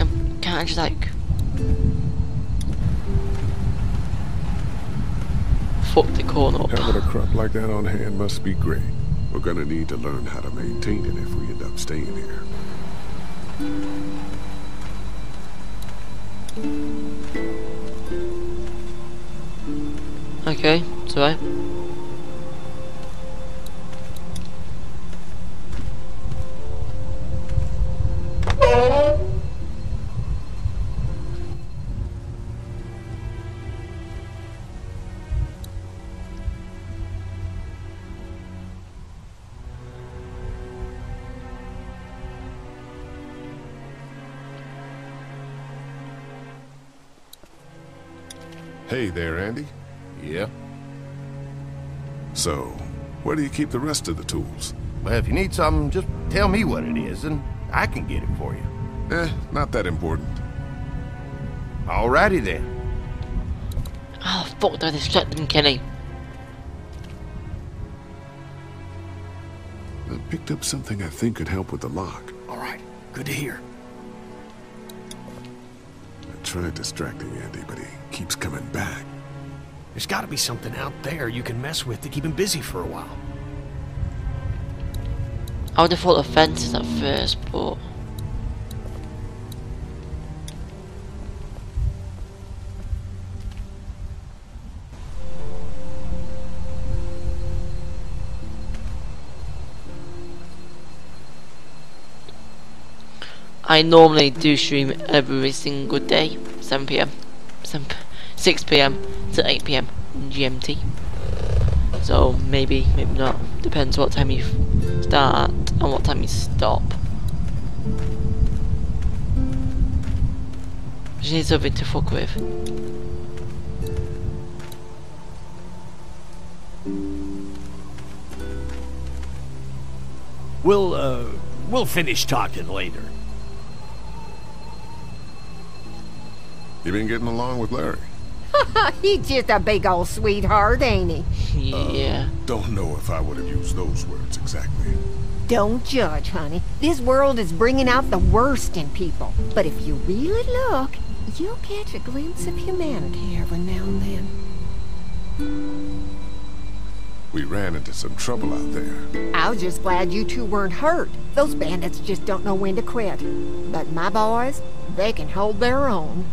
Speaker 1: Um, can't I just like fuck the corner up?
Speaker 4: Having a crop like that on hand must be great. We're gonna need to learn how to maintain it if we end up staying here.
Speaker 1: Okay, it's alright.
Speaker 4: Hey there, Andy.
Speaker 18: Yeah?
Speaker 4: So, where do you keep the rest of the tools?
Speaker 18: Well, if you need something, just tell me what it is, and I can get it for you.
Speaker 4: Eh, not that important.
Speaker 18: Alrighty then.
Speaker 1: Oh fuck, they're distracting Kenny.
Speaker 4: I picked up something I think could help with the lock.
Speaker 13: All right, good to hear.
Speaker 4: I tried distracting Andy, but he keeps coming back.
Speaker 13: There's got to be something out there you can mess with to keep him busy for a while.
Speaker 1: I would have thought the fences at first, but I normally do stream every single day, 7 p.m., 7, 6 p.m. to 8 p.m. GMT. So maybe, maybe not. Depends what time you start and what time you stop. Just need something to fuck with.
Speaker 13: We'll, uh, we'll finish talking later.
Speaker 4: You been getting along with Larry?
Speaker 21: He's just a big old sweetheart, ain't he?
Speaker 1: Yeah.
Speaker 4: Uh, don't know if I would have used those words exactly.
Speaker 21: Don't judge, honey. This world is bringing out the worst in people. But if you really look, you'll catch a glimpse of humanity every now and then.
Speaker 4: We ran into some trouble out there.
Speaker 21: I was just glad you two weren't hurt. Those bandits just don't know when to quit. But my boys, they can hold their own.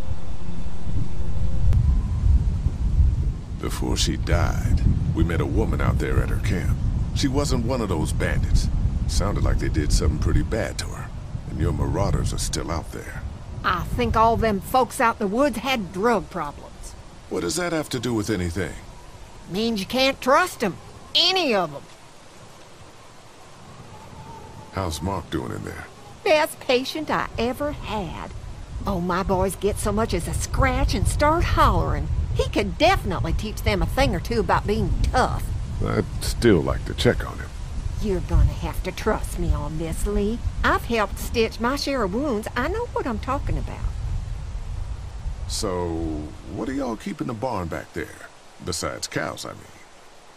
Speaker 4: Before she died, we met a woman out there at her camp. She wasn't one of those bandits. Sounded like they did something pretty bad to her. And your marauders are still out there.
Speaker 21: I think all them folks out in the woods had drug problems.
Speaker 4: What does that have to do with anything?
Speaker 21: Means you can't trust 'em. Any of 'em.
Speaker 4: How's Mark doing in there?
Speaker 21: Best patient I ever had. Oh, my boys get so much as a scratch and start hollering. He could definitely teach them a thing or two about being tough.
Speaker 4: I'd still like to check on him.
Speaker 21: You're gonna have to trust me on this, Lee. I've helped stitch my share of wounds. I know what I'm talking about.
Speaker 4: So, what are y'all keeping in the barn back there? Besides cows, I mean.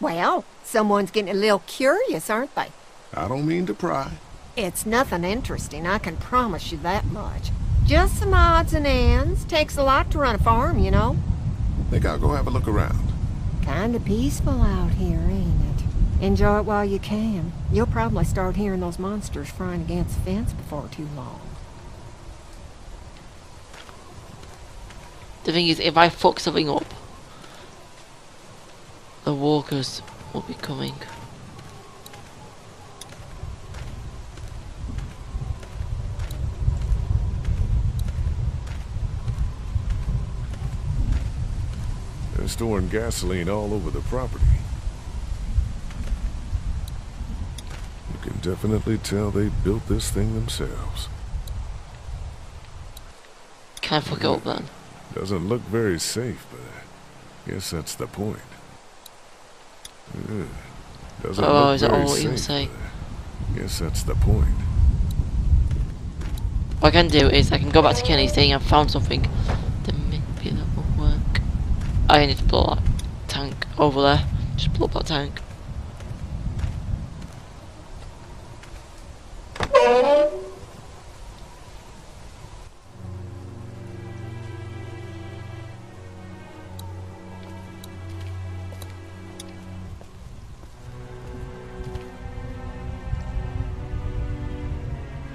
Speaker 21: Well, someone's getting a little curious, aren't they?
Speaker 4: I don't mean to pry.
Speaker 21: It's nothing interesting, I can promise you that much. Just some odds and ends. Takes a lot to run a farm, you know.
Speaker 4: Think I'll go have a look around.
Speaker 21: Kinda peaceful out here, ain't it? Enjoy it while you can. You'll probably start hearing those monsters frying against the fence before too long.
Speaker 1: The thing is, if I fuck something up, the walkers will be coming.
Speaker 9: They're storing gasoline all over the property. You can definitely tell they built this thing themselves.
Speaker 1: Can I fuck it up then?
Speaker 9: Doesn't look very safe, but I guess that's the point. Doesn't
Speaker 1: Oh,
Speaker 9: look
Speaker 1: is that
Speaker 9: very
Speaker 1: all what you
Speaker 9: safe,
Speaker 1: say?
Speaker 9: Guess that's the point.
Speaker 1: What I can do is I can go back to Kenny saying I've found something that maybe that will work. I need to blow that tank over there. Just blow up that tank.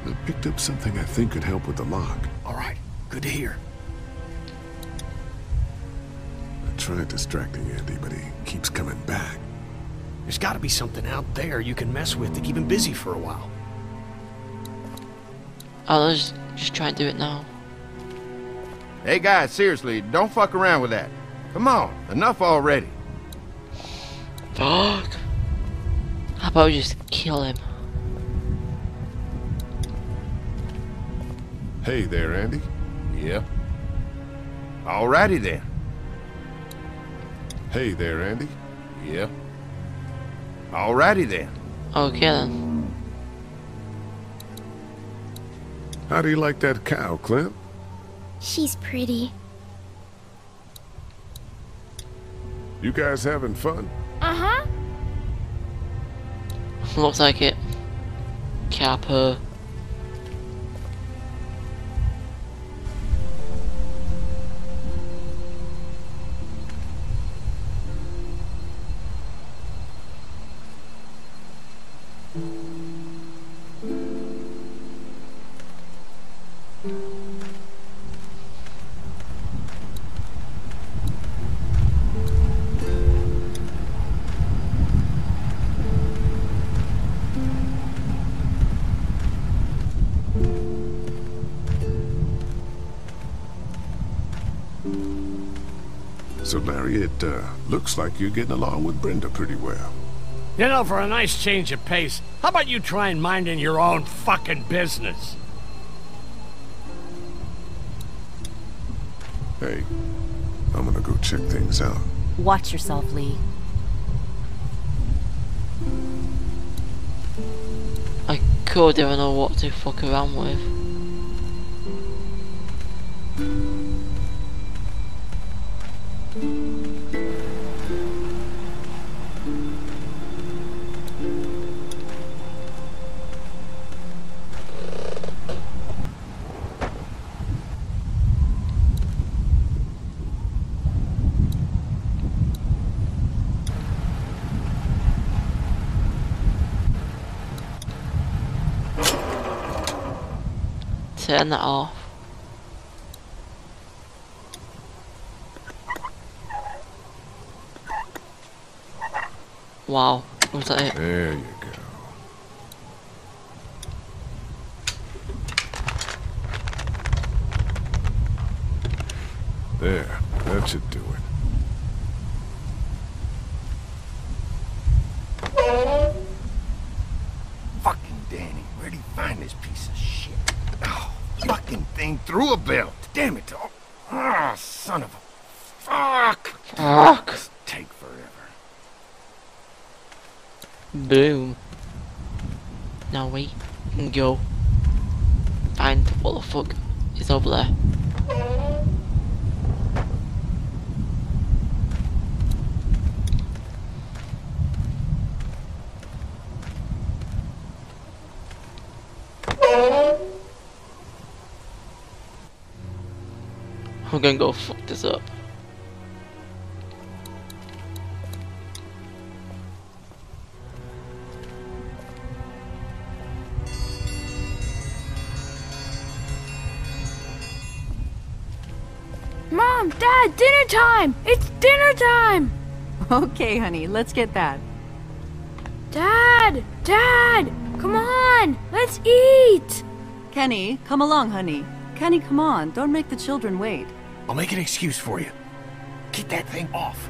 Speaker 4: I picked up something I think could help with the lock.
Speaker 3: All right, good to hear.
Speaker 4: Tried distracting Andy, but he keeps coming back.
Speaker 3: There's got to be something out there you can mess with to keep him busy for a while.
Speaker 1: Oh, I'll just, just try and do it now.
Speaker 18: Hey guys, seriously, don't fuck around with that. Come on, enough already.
Speaker 1: Fuck. How about we just kill him?
Speaker 4: Hey there, Andy.
Speaker 18: Yeah. Alrighty then.
Speaker 4: Hey there, Andy.
Speaker 18: Yeah. Alrighty then.
Speaker 1: Okay then.
Speaker 4: How do you like that cow, Clem?
Speaker 5: She's pretty.
Speaker 4: You guys having fun?
Speaker 5: Uh-huh.
Speaker 1: Looks like it. Kappa.
Speaker 4: Uh, looks like you're getting along with Brenda pretty well.
Speaker 13: You know, for a nice change of pace, how about you try and minding your own fucking business?
Speaker 4: Hey, I'm gonna go check things out.
Speaker 2: Watch yourself, Lee.
Speaker 1: I could if I know what to fuck around with. Turn that off. Wow. Was that it?
Speaker 9: There you go. There, that should do it.
Speaker 18: Fucking Danny, where'd he find this piece of shit? Oh, fucking thing through a belt. Damn it. Oh, ah, son of a... Fuck.
Speaker 1: Fuck.
Speaker 18: This take forever.
Speaker 1: Boom. Now we can go find what the fuck is over there. I'm gonna go fuck this up.
Speaker 23: Mom, Dad, dinner time! It's dinner time!
Speaker 14: Okay, honey, let's get that.
Speaker 23: Dad! Dad! Come on! Let's eat!
Speaker 14: Kenny, come along, honey. Kenny, come on. Don't make the children wait.
Speaker 3: I'll make an excuse for you. Get that thing off.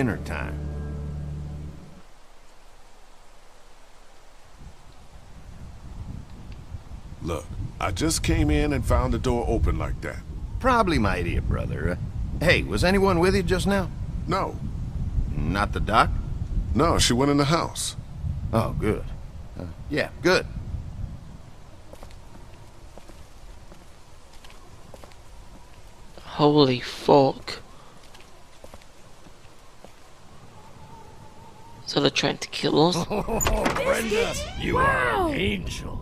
Speaker 18: Dinner time.
Speaker 4: Look, I just came in and found the door open like that.
Speaker 18: Probably my idiot brother. Uh, hey, was anyone with you just now?
Speaker 4: No.
Speaker 18: Not the doc?
Speaker 4: No, she went in the house.
Speaker 18: Oh, good. Uh, yeah, good.
Speaker 1: Holy fuck. So they're trying to kill us?
Speaker 13: Oh, Brenda, you are an angel.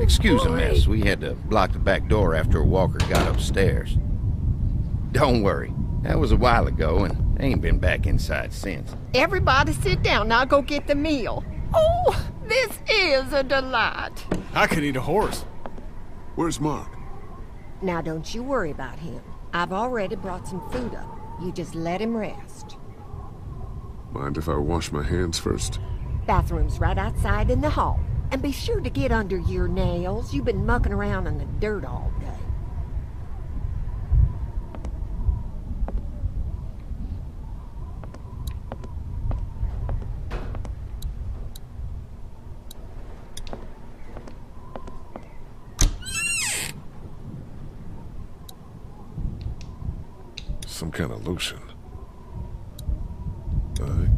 Speaker 18: Excuse the mess. We had to block the back door after Walker got upstairs. Don't worry. That was a while ago, and ain't been back inside since.
Speaker 21: Everybody sit down. I'll go get the meal. Oh, this is a delight.
Speaker 3: I could eat a horse.
Speaker 4: Where's Mark?
Speaker 21: Now, don't you worry about him. I've already brought some food up. You just let him rest.
Speaker 4: Mind if I wash my hands first?
Speaker 21: Bathroom's right outside in the hall. And be sure to get under your nails. You've been mucking around in the dirt all day.
Speaker 4: Some kind of lotion.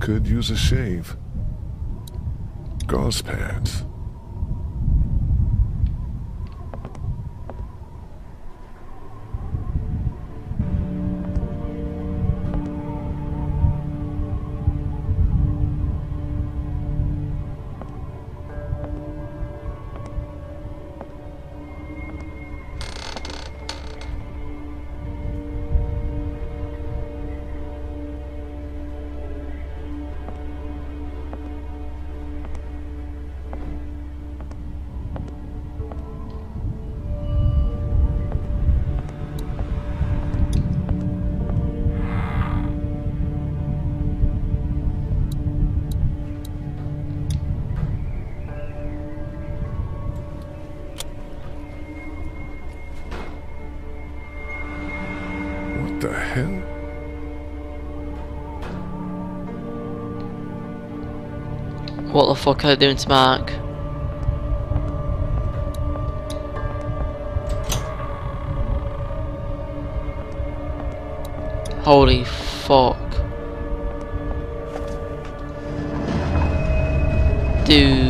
Speaker 4: Could use a shave. Gauze pads.
Speaker 1: fuck are they doing to Mark? Holy fuck. Dude.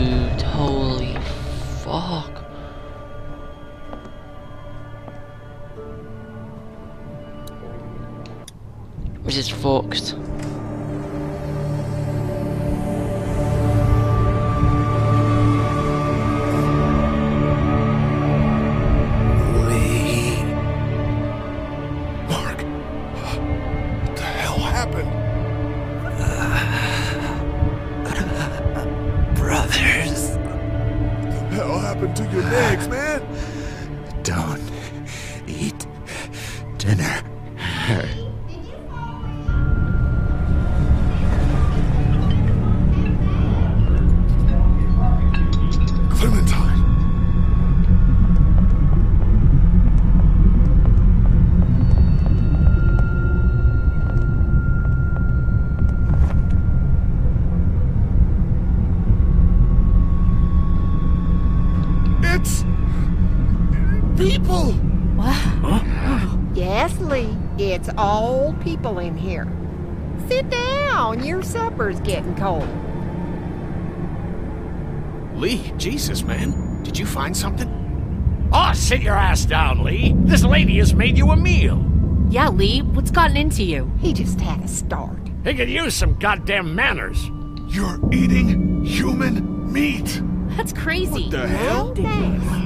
Speaker 2: Gotten into you?
Speaker 21: He just had a start.
Speaker 13: He could use some goddamn manners.
Speaker 4: You're eating human meat.
Speaker 2: That's crazy.
Speaker 3: What the hell? You're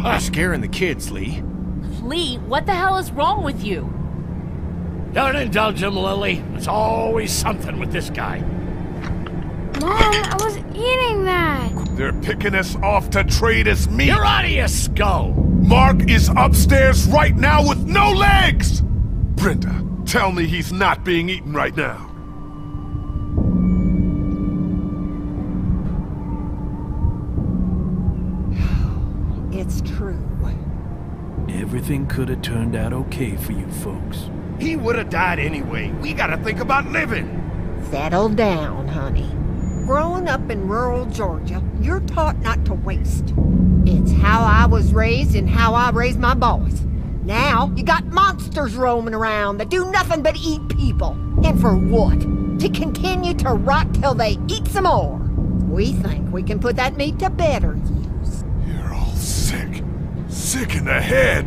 Speaker 3: ah, scaring the kids, Lee.
Speaker 2: Lee, what the hell is wrong with you?
Speaker 13: Don't indulge him, Lilly. There's always something with this guy.
Speaker 23: Mom, I was eating that.
Speaker 4: They're picking us off to trade us meat.
Speaker 13: You're out of your skull.
Speaker 4: Mark is upstairs right now with no legs. Brenda, tell me he's not being eaten right now.
Speaker 21: It's true.
Speaker 16: Everything could have turned out okay for you folks.
Speaker 18: He would have died anyway. We gotta think about living.
Speaker 21: Settle down, honey. Growing up in rural Georgia, you're taught not to waste. It's how I was raised and how I raised my boys. Now, you got monsters roaming around that do nothing but eat people. And for what? To continue to rot till they eat some more. We think we can put that meat to better use.
Speaker 4: You're all sick. Sick in the head.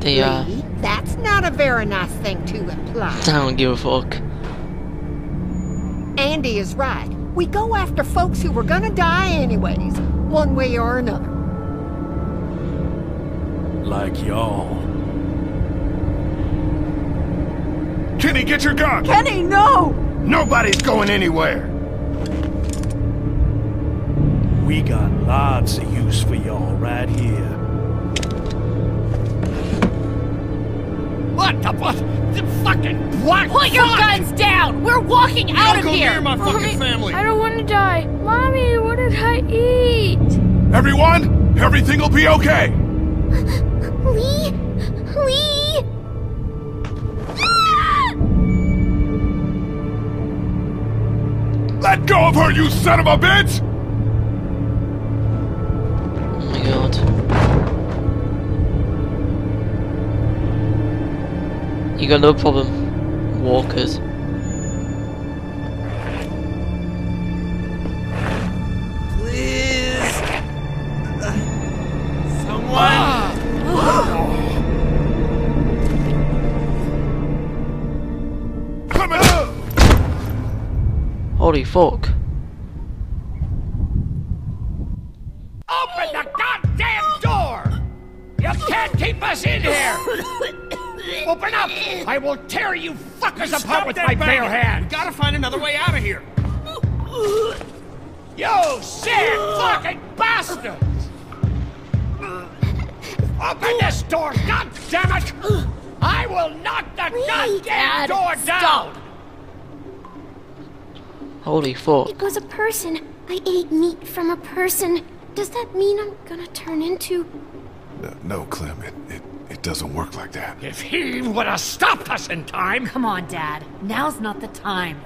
Speaker 1: They, uh,
Speaker 21: Lee, that's not a very nice thing to imply.
Speaker 1: I don't give a fuck.
Speaker 21: Andy is right. We go after folks who were gonna die anyways, one way or another.
Speaker 16: Like y'all.
Speaker 4: Kenny, get your gun!
Speaker 21: Kenny, no!
Speaker 18: Nobody's going anywhere.
Speaker 16: We got lots of use for y'all right here.
Speaker 13: What the what? The fucking what?
Speaker 2: Put your guns down! We're walking out of
Speaker 3: go
Speaker 2: here!
Speaker 3: near my fucking family.
Speaker 23: I don't want to die. Mommy, what did I eat?
Speaker 4: Everyone, everything will be okay. Let go of her, you son of a bitch!
Speaker 1: Oh my god. You got no problem, walkers.
Speaker 22: Please.
Speaker 4: Come in!
Speaker 1: Holy fuck.
Speaker 13: I will tear you fuckers apart with my
Speaker 3: banging.
Speaker 13: bare hands!
Speaker 3: We gotta find another way out of here.
Speaker 13: You sick fucking bastards! Open this door, god damn it! I will knock the goddamn
Speaker 2: Dad,
Speaker 13: door
Speaker 2: stop.
Speaker 13: down!
Speaker 1: Holy fuck.
Speaker 5: It was a person. I ate meat from a person. Does that mean I'm gonna turn into...
Speaker 4: No, no Clem, it, it, it doesn't work like that.
Speaker 13: If he would have stopped us in time!
Speaker 2: Come on, Dad. Now's not the time.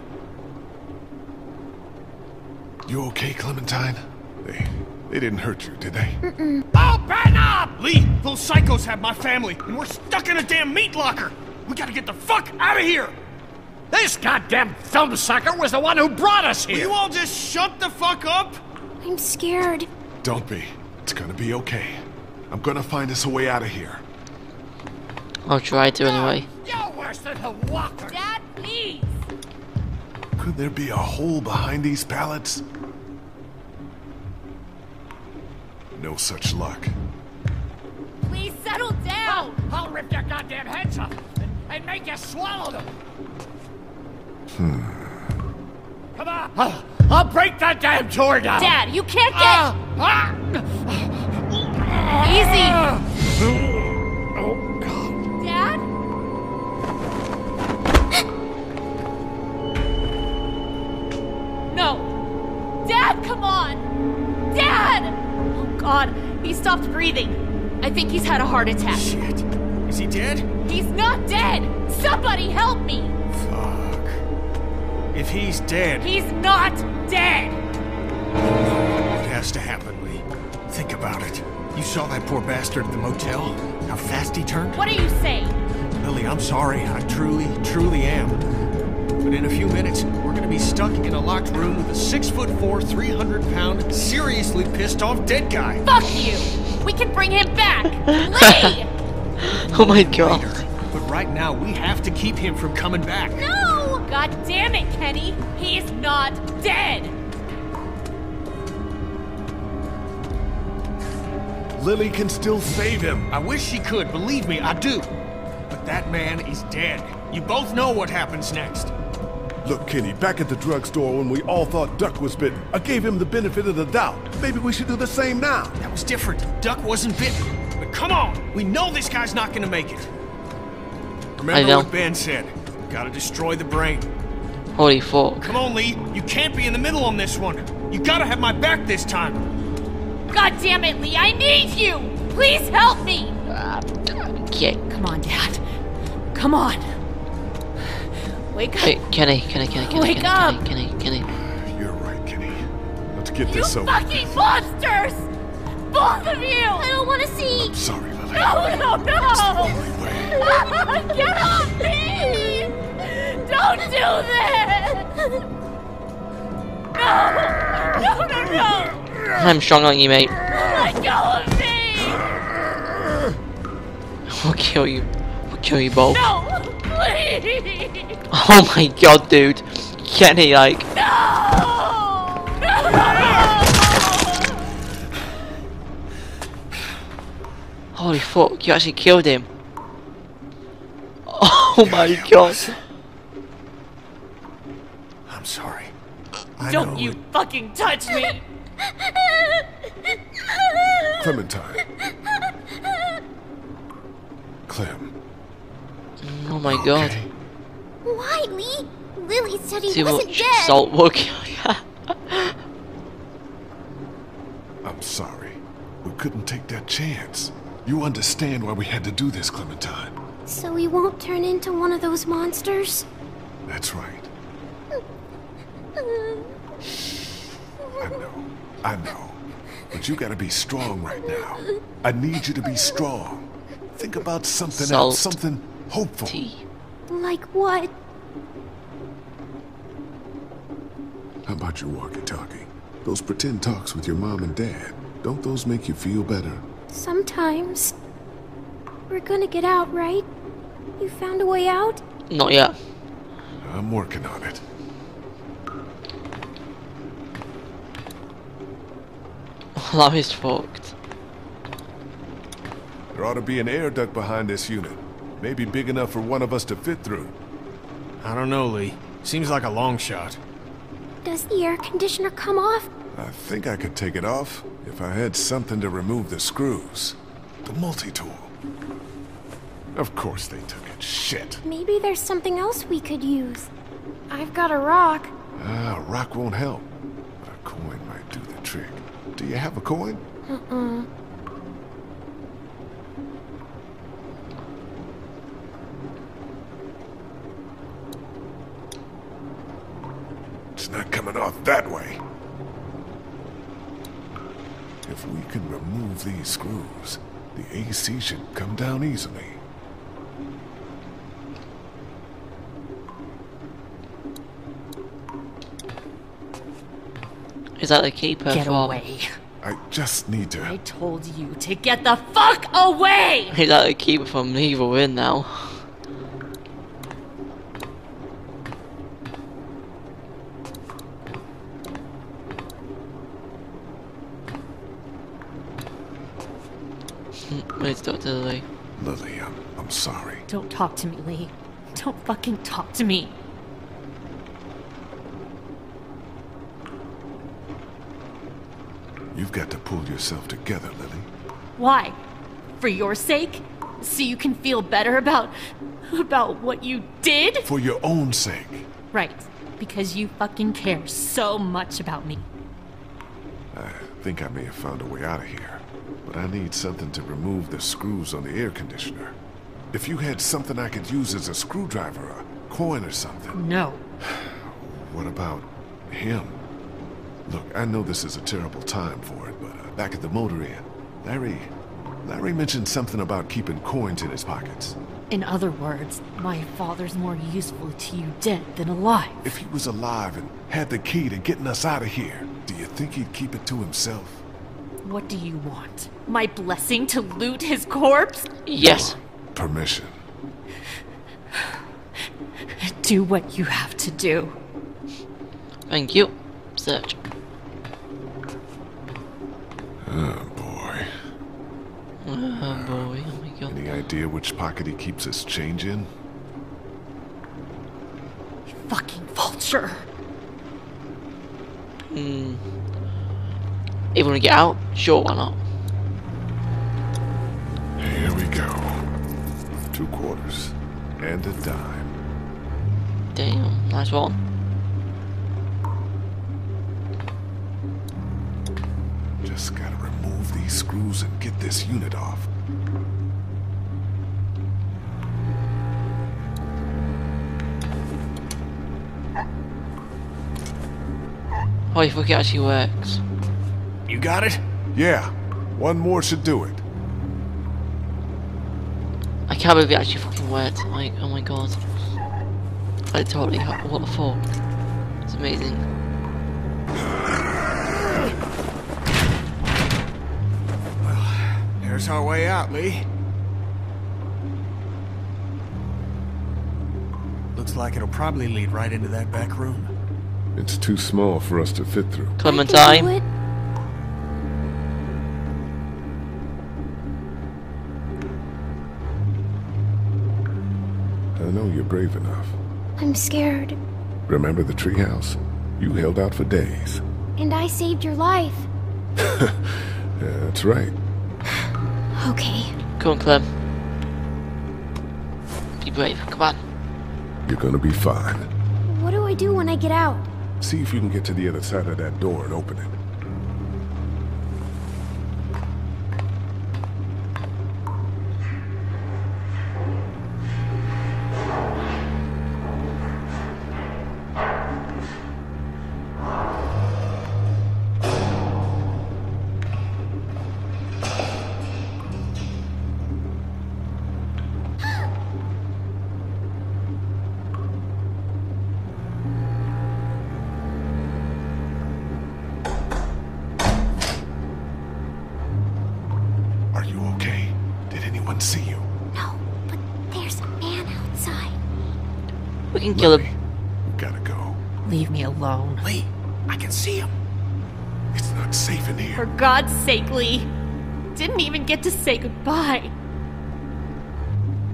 Speaker 4: You okay, Clementine? They, they didn't hurt you, did they?
Speaker 13: Open up!
Speaker 3: Lee, those psychos have my family, and we're stuck in a damn meat locker. We gotta get the fuck out of here.
Speaker 13: This goddamn thumbsucker was the one who brought us here!
Speaker 3: Will
Speaker 13: here!
Speaker 3: you all just shut the fuck up?
Speaker 5: I'm scared.
Speaker 4: Don't be. It's gonna be okay. I'm gonna find us a way out of here.
Speaker 1: I'll try to anyway.
Speaker 13: You're worse than the walker!
Speaker 2: Dad, please!
Speaker 4: Could there be a hole behind these pallets? No such luck.
Speaker 2: Please settle down!
Speaker 13: I'll rip your goddamn heads off and, and make you swallow them! Hmm. Come on! I'll, I'll break that damn door down!
Speaker 2: Dad, you can't get.
Speaker 13: Ah, ah. Easy!
Speaker 2: Ah. No! Dad, come on! Dad! Oh, God, he stopped breathing. I think he's had a heart attack.
Speaker 3: Shit. Is he dead?
Speaker 2: He's not dead! Somebody help me!
Speaker 3: Fuck. If he's dead,
Speaker 2: He's not dead!
Speaker 3: what has to happen, Lee? Think about it. You saw that poor bastard at the motel? How fast he turned?
Speaker 2: What are you saying?
Speaker 3: Lilly, I'm sorry. I truly, truly am. But in a few minutes, we're gonna be stuck in a locked room with a six foot four, 300 pound, seriously pissed off dead guy.
Speaker 2: Fuck you! We can bring him back! Lee!
Speaker 1: Oh my god.
Speaker 3: But right now, we have to keep him from coming back.
Speaker 2: No! God damn it, Kenny! He's not dead!
Speaker 4: Lilly can still save him.
Speaker 3: I wish she could, believe me, I do. But that man is dead. You both know what happens next.
Speaker 9: Look, Kenny, back at the drugstore when we all thought Duck was bitten, I gave him the benefit of the doubt. Maybe we should do the same now.
Speaker 3: That was different. Duck wasn't bitten. But come on, we know this guy's not gonna make it. Remember
Speaker 1: know.
Speaker 3: what Ben said. Gotta destroy the brain.
Speaker 1: Holy fuck.
Speaker 3: Come on, Lee. You can't be in the middle on this one. You gotta have my back this time.
Speaker 2: God damn it, Lee, I need you! Please help me!
Speaker 1: Ah, okay.
Speaker 2: Come on, Dad. Come on. Wake up.
Speaker 1: Wait, Kenny, Kenny, Kenny, Kenny,
Speaker 2: Wake
Speaker 1: Kenny,
Speaker 2: up.
Speaker 1: Kenny, Kenny, Kenny.
Speaker 4: You're right, Kenny. Let's get
Speaker 2: You
Speaker 4: this over.
Speaker 2: You fucking monsters! Both of you! I
Speaker 5: don't want to see.
Speaker 4: Sorry, Lilly.
Speaker 2: No, no, no! Get off me! Don't do this! No! No, no, no!
Speaker 1: I'm strong on you, mate.
Speaker 2: Let go of me!
Speaker 1: I'll kill you. I'll kill you both.
Speaker 2: No! Please!
Speaker 1: Oh my god, dude. Kenny, like.
Speaker 2: No! No!
Speaker 1: Holy fuck, you actually killed him. Oh my god.
Speaker 3: I'm sorry. I
Speaker 2: Don't
Speaker 3: know
Speaker 2: you
Speaker 3: it-
Speaker 2: fucking touch me!
Speaker 4: Clementine. Clem.
Speaker 1: Oh my god.
Speaker 5: Why, Lee? Lilly said he
Speaker 1: See
Speaker 5: wasn't
Speaker 1: what
Speaker 5: dead.
Speaker 1: salt will kill.
Speaker 4: I'm sorry. We couldn't take that chance. You understand why we had to do this, Clementine.
Speaker 5: So he won't turn into one of those monsters?
Speaker 4: That's right. I know. I know. But you gotta be strong right now. I need you to be strong. Think about something else,
Speaker 1: Salt.
Speaker 4: something hopeful.
Speaker 5: Like what?
Speaker 4: How about your walkie-talkie? Those pretend talks with your mom and dad. Don't those make you feel better?
Speaker 5: Sometimes. We're gonna get out, right? You found a way out?
Speaker 1: Not yet.
Speaker 4: I'm working on it.
Speaker 1: That is fucked.
Speaker 4: There ought to be an air duct behind this unit. Maybe big enough for one of us to fit through.
Speaker 3: I don't know, Lee. Seems like a long shot.
Speaker 5: Does the air conditioner come off?
Speaker 4: I think I could take it off if I had something to remove the screws. The multi-tool. Of course they took it. Shit.
Speaker 5: Maybe there's something else we could use. I've got a rock.
Speaker 4: Ah, a rock won't help. But a coin might do the trick. Do you have a coin?
Speaker 5: Uh-uh.
Speaker 4: It's not coming off that way. If we can remove these screws, the AC should come down easily.
Speaker 1: Is that the keeper?
Speaker 2: Get
Speaker 1: for?
Speaker 2: away.
Speaker 4: I just need to.
Speaker 2: I told you to get the fuck away!
Speaker 1: Is that the keeper from evil in now? Where's Dr. Lilly?
Speaker 4: Lilly, I'm, I'm sorry.
Speaker 2: Don't talk to me, Lee. Don't fucking talk to me.
Speaker 4: You've got to pull yourself together, Lilly.
Speaker 2: Why? For your sake? So you can feel better about. about what you did?
Speaker 4: For your own sake.
Speaker 2: Right. Because you fucking care so much about me.
Speaker 4: I think I may have found a way out of here. But I need something to remove the screws on the air conditioner. If you had something I could use as a screwdriver, a coin or something.
Speaker 2: No.
Speaker 4: What about him? Look, I know this is a terrible time for it, but uh, back at the motor inn, Larry... Larry mentioned something about keeping coins in his pockets.
Speaker 2: In other words, my father's more useful to you dead than alive.
Speaker 4: If he was alive and had the key to getting us out of here, do you think he'd keep it to himself?
Speaker 2: What do you want? My blessing to loot his corpse?
Speaker 1: Yes.
Speaker 4: Permission.
Speaker 2: Do what you have to do.
Speaker 1: Thank you. Search.
Speaker 4: Oh, boy.
Speaker 1: Oh boy, oh my god.
Speaker 4: Any idea which pocket he keeps his change in?
Speaker 2: Fucking vulture.
Speaker 1: Hmm. If you want to get out, sure, why not?
Speaker 4: Here we go. Two quarters. And a dime.
Speaker 1: Damn, nice one.
Speaker 4: Just gotta remove these screws and get this unit off.
Speaker 1: Oh, if it actually works.
Speaker 3: You got it?
Speaker 4: Yeah. One more should do it.
Speaker 1: I can't believe it actually fucking worked. Like, oh my god. I totally, what the fuck? It's amazing.
Speaker 3: Well, there's our way out, Lee. Looks like it'll probably lead right into that back room.
Speaker 4: It's too small for us to fit through.
Speaker 1: Clementine.
Speaker 4: Brave enough.
Speaker 5: I'm scared.
Speaker 4: Remember the treehouse? You held out for days.
Speaker 5: And I saved your life.
Speaker 4: Yeah, that's right.
Speaker 5: Okay.
Speaker 1: Come on, Clem. Be brave, come on.
Speaker 4: You're gonna be fine.
Speaker 5: What do I do when I get out?
Speaker 4: See if you can get to the other side of that door and open it.
Speaker 2: Say goodbye.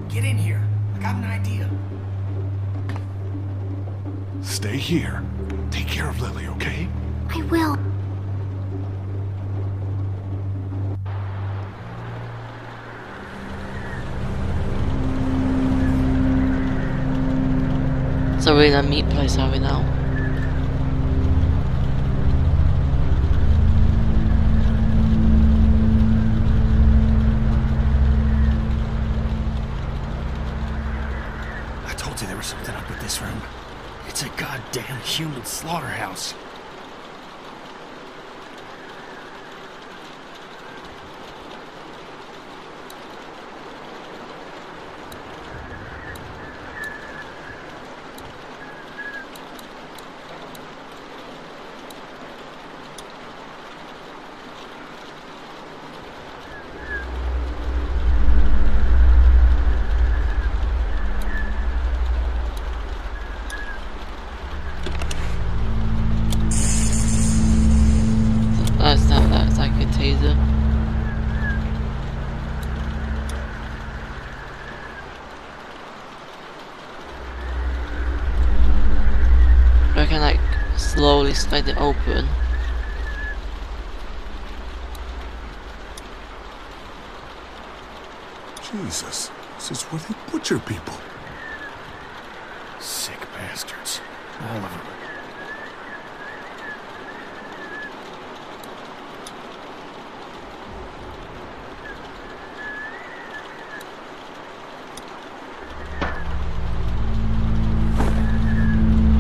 Speaker 3: Get in here. I got an idea.
Speaker 4: Stay here. Take care of Lilly, okay?
Speaker 5: I will.
Speaker 1: So we're in a meat place, are we now?
Speaker 3: I told you there was something up with this room. It's a goddamn human slaughterhouse.
Speaker 1: can like slide it open.
Speaker 4: Jesus, this is where they butcher people.
Speaker 3: Sick bastards. All of them.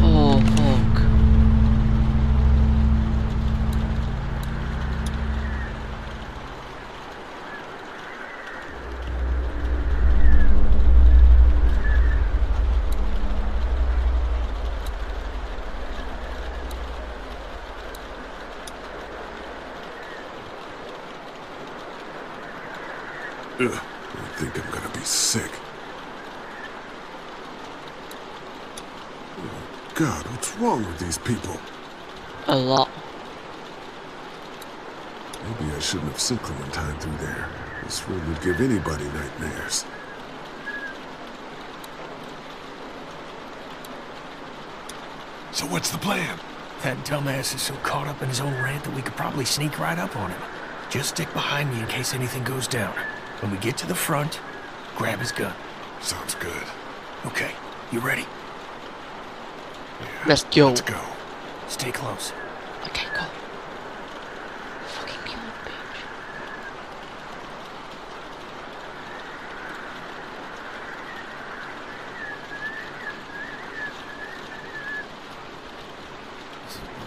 Speaker 1: Oh fuck.
Speaker 4: Ugh, I think I'm gonna be sick. Oh, God, what's wrong with these people?
Speaker 1: A lot.
Speaker 4: Maybe I shouldn't Clementine through there. This room would give anybody nightmares.
Speaker 3: So what's the plan? That dumbass is so caught up in his own rant that we could probably sneak right up on him. Just stick behind me in case anything goes down. When we get to the front, grab his gun.
Speaker 4: Sounds good.
Speaker 3: Okay, you ready?
Speaker 1: Let's go.
Speaker 3: Let's go. Stay close.
Speaker 1: Okay, go. Fucking kill him, bitch.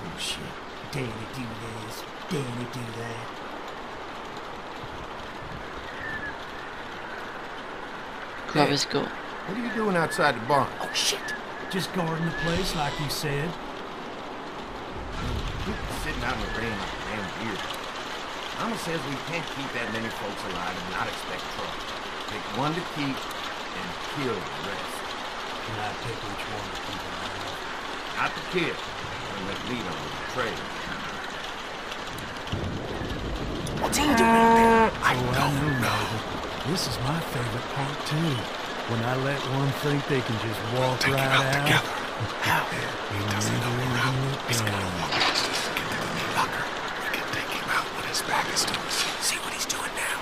Speaker 3: Oh shit. Danny do this. Danny do that.
Speaker 1: Grab his gun.
Speaker 18: What are you doing outside the barn?
Speaker 3: Oh shit.
Speaker 17: Just guarding the place like you said.
Speaker 18: Sitting out in the rain like a damn deer. Mama says we can't keep that many folks alive and not expect trouble. Pick one to keep and kill the rest.
Speaker 17: Can I pick which one to keep alive?
Speaker 18: Not the kid. And let lead on the trail.
Speaker 3: What's he doing out there? I
Speaker 17: Oh, I
Speaker 3: don't
Speaker 17: know,
Speaker 3: know.
Speaker 17: This is my favorite part too. When I let one think they can just walk
Speaker 4: Take
Speaker 17: right
Speaker 4: him out
Speaker 17: out.
Speaker 4: together.
Speaker 3: How?
Speaker 17: He doesn't know we're out.
Speaker 4: He's gonna walk against us and get to the meat locker. We can take him out when his back is to us.
Speaker 3: See what he's doing now.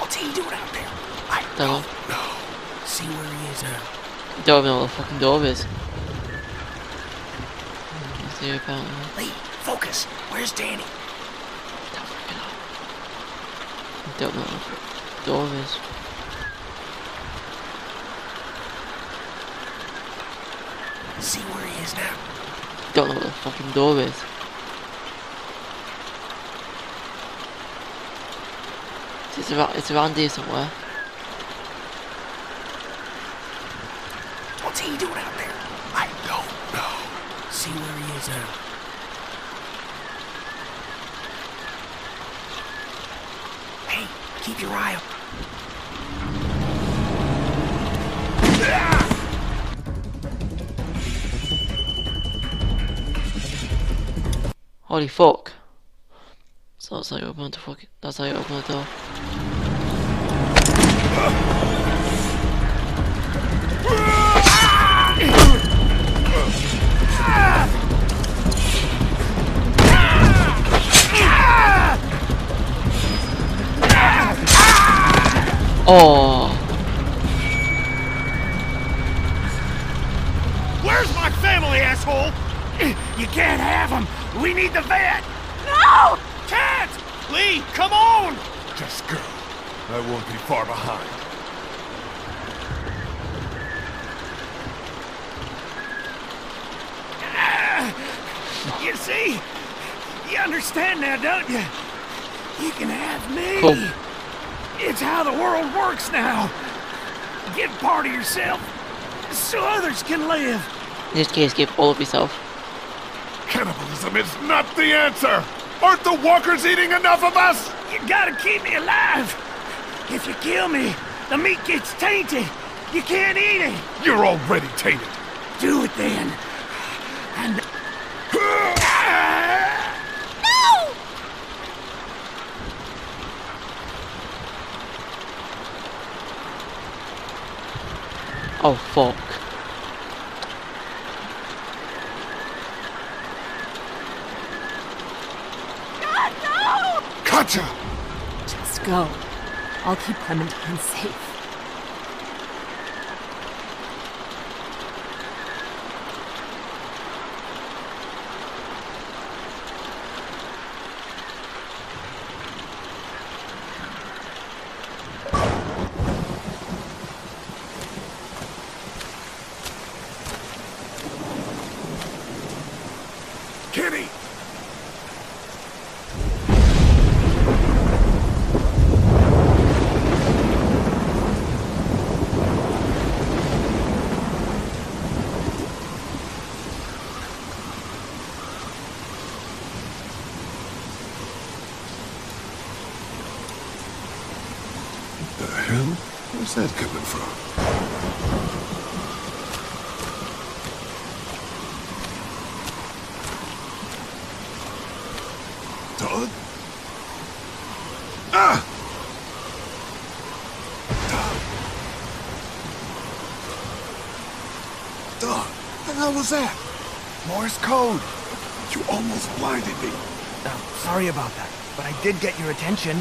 Speaker 3: What's he doing out there? I
Speaker 1: Don't know.
Speaker 3: know. See where he is now.
Speaker 1: Don't know what the fucking door is. Is there?
Speaker 3: Lee, focus. Where's Danny?
Speaker 1: Don't know. Don't know what the door is.
Speaker 3: See where he is now.
Speaker 1: Don't know what the fucking door is. It's around, it's around here somewhere. Holy fuck. So that's how you open the fucking, that's how you open the door. Oh,
Speaker 13: Where's my family, asshole? You can't have them. We need the vet.
Speaker 2: No!
Speaker 13: Kat! Lee, come on!
Speaker 4: Just go. I won't be far behind.
Speaker 13: You see? You understand now, don't you? You can have me.
Speaker 1: Cool.
Speaker 13: It's how the world works now. Give part of yourself so others can live.
Speaker 1: in this case, give all of yourself.
Speaker 4: Cannibalism is not the answer! Aren't the walkers eating enough of us?
Speaker 13: You gotta keep me alive. If you kill me, the meat gets tainted. You can't eat it.
Speaker 4: You're already tainted.
Speaker 13: Do it then. And.
Speaker 2: No!
Speaker 1: Oh fuck.
Speaker 4: Katjaa!
Speaker 2: Just go. I'll keep Clementine safe.
Speaker 4: Kitty! The hell? Where's that coming from? Todd? Ah! Todd! Doug, the hell was that?
Speaker 3: Morse code.
Speaker 4: You almost blinded me.
Speaker 3: Oh, sorry about that, but I did get your attention.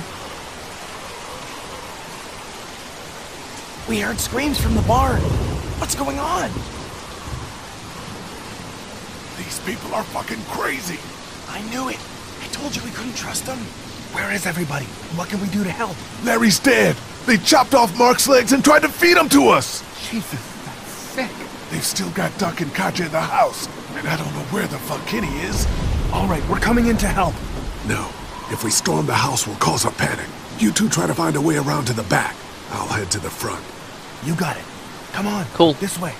Speaker 3: We heard screams from the barn. What's going on?
Speaker 4: These people are fucking crazy.
Speaker 3: I knew it. I told you we couldn't trust them. Where is everybody? What can we do to help?
Speaker 4: Larry's dead. They chopped off Mark's legs and tried to feed him to us.
Speaker 3: Jesus, that's sick.
Speaker 4: They've still got Duck and Katjaa in the house, and I don't know where the fuck Kitty is.
Speaker 3: All right, we're coming in to help.
Speaker 4: No. If we storm the house, we'll cause a panic. You two try to find a way around to the back. I'll head to the front.
Speaker 3: You got it. Come on.
Speaker 1: Cool.
Speaker 3: This way.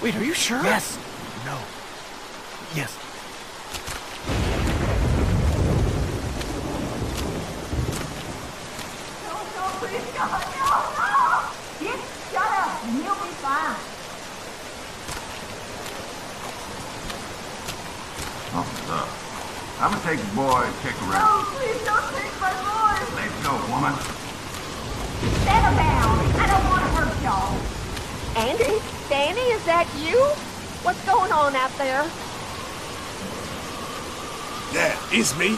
Speaker 10: Wait, are you sure?
Speaker 3: Yes. No. Yes.
Speaker 24: Officer, I'm gonna take the boy and check around.
Speaker 25: Oh, please don't take my boy.
Speaker 24: Let's go, woman.
Speaker 25: Settle down. I don't want to hurt y'all.
Speaker 21: Andy? Danny, is that you? What's going on out there?
Speaker 4: Yeah, it's me.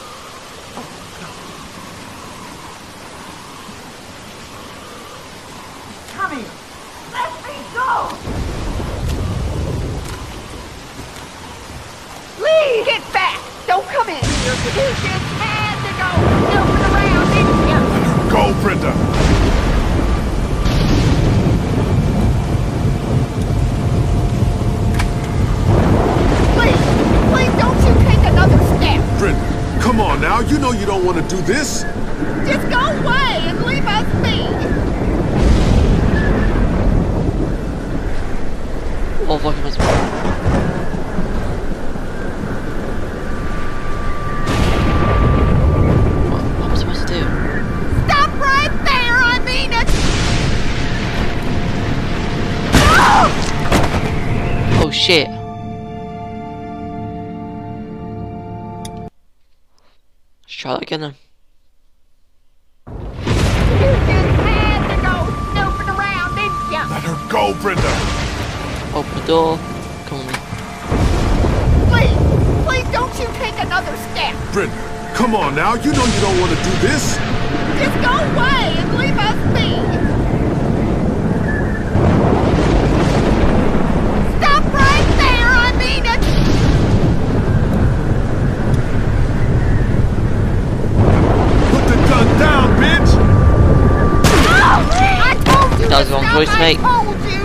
Speaker 25: Come here. Let me go.
Speaker 21: Lee, get back! Don't come in here. You just had to go snooping around, didn't you?
Speaker 4: Go, Brenda.
Speaker 21: Please, please don't you take another step.
Speaker 4: Brenda, come on now. You know you don't want to do this.
Speaker 21: Just go away and leave us be.
Speaker 1: Oh fuck, I must What, what am I supposed to
Speaker 21: around, didn't you?
Speaker 4: Let her go, Brenda.
Speaker 1: Open the door. Come on then.
Speaker 21: Please, please don't you take another step.
Speaker 4: Brenda, come on now. You know you don't want to do this.
Speaker 21: Just go away and leave us be. Stop right there, I mean it.
Speaker 4: Put the gun down, bitch.
Speaker 21: I
Speaker 1: That was
Speaker 21: to
Speaker 1: the wrong
Speaker 21: stop,
Speaker 1: choice,
Speaker 21: I
Speaker 1: mate.
Speaker 21: told you.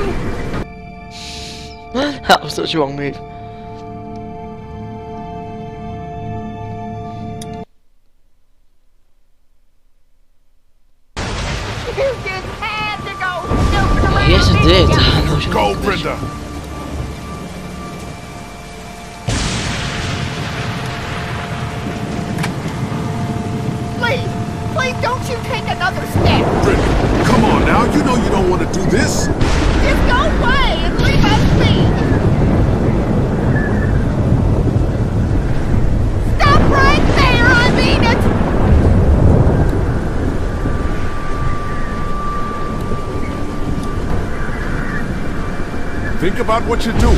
Speaker 1: that was such a wrong move.
Speaker 9: Think about what you're doing.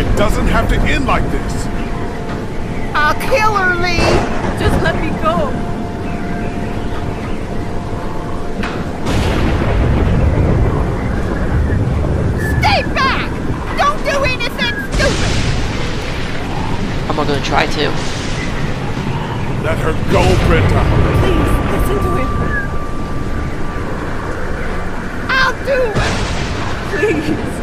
Speaker 9: It doesn't have to end like this.
Speaker 21: I'll kill her, Lee!
Speaker 14: Just let me go.
Speaker 21: Stay back! Don't do anything stupid!
Speaker 1: I'm not gonna try to.
Speaker 9: Let her go, Brenda.
Speaker 14: Please, listen to him.
Speaker 21: I'll do it!
Speaker 14: Please.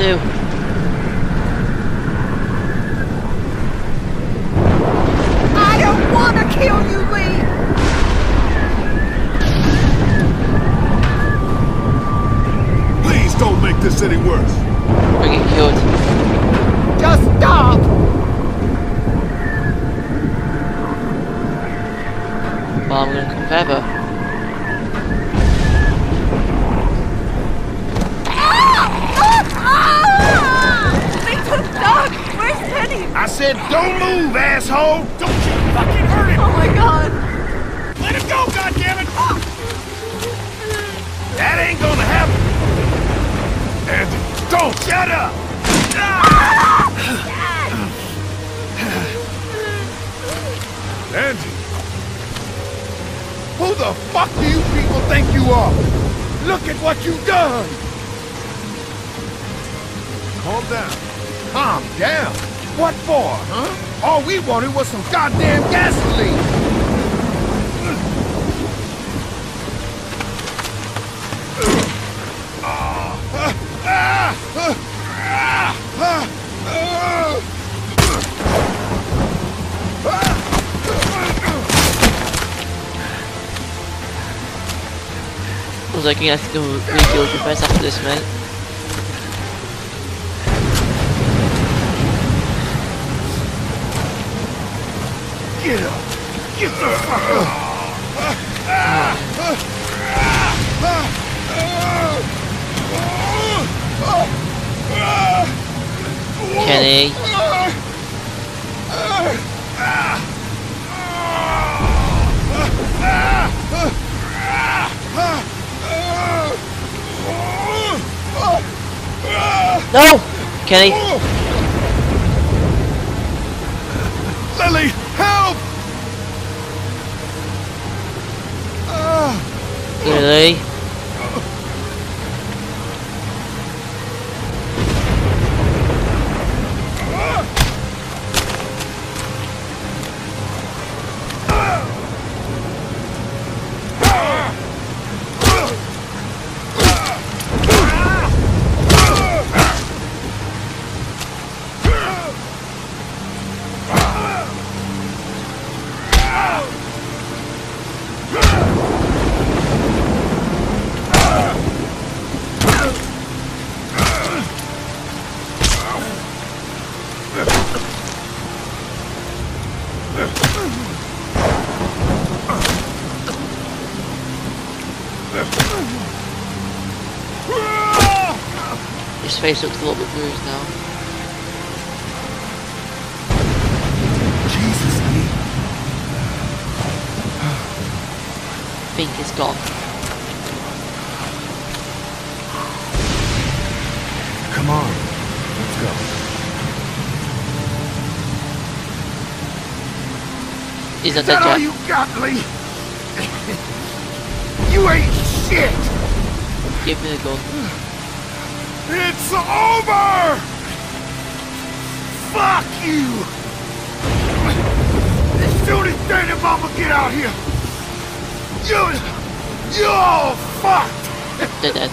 Speaker 1: Do. Like, I have to go rebuild the best after this, mate. Kenny.
Speaker 18: Get out here, you... You're all fucked!
Speaker 1: They're dead.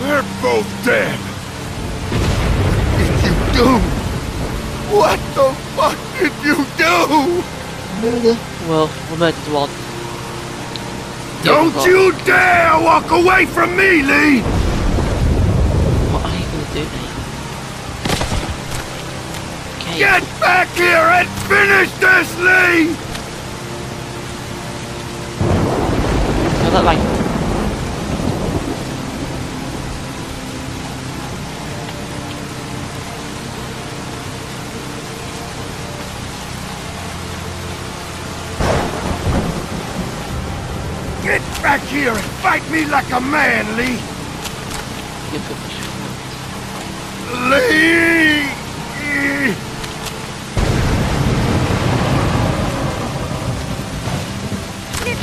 Speaker 18: They're both dead! What did you do? What the fuck did you do?
Speaker 1: Well, we murdered one.
Speaker 18: Don't you dare walk away from me, Lee! Get back here and finish this, Lee!
Speaker 1: Is like
Speaker 3: Get back here and fight me like a man, Lee! Lee!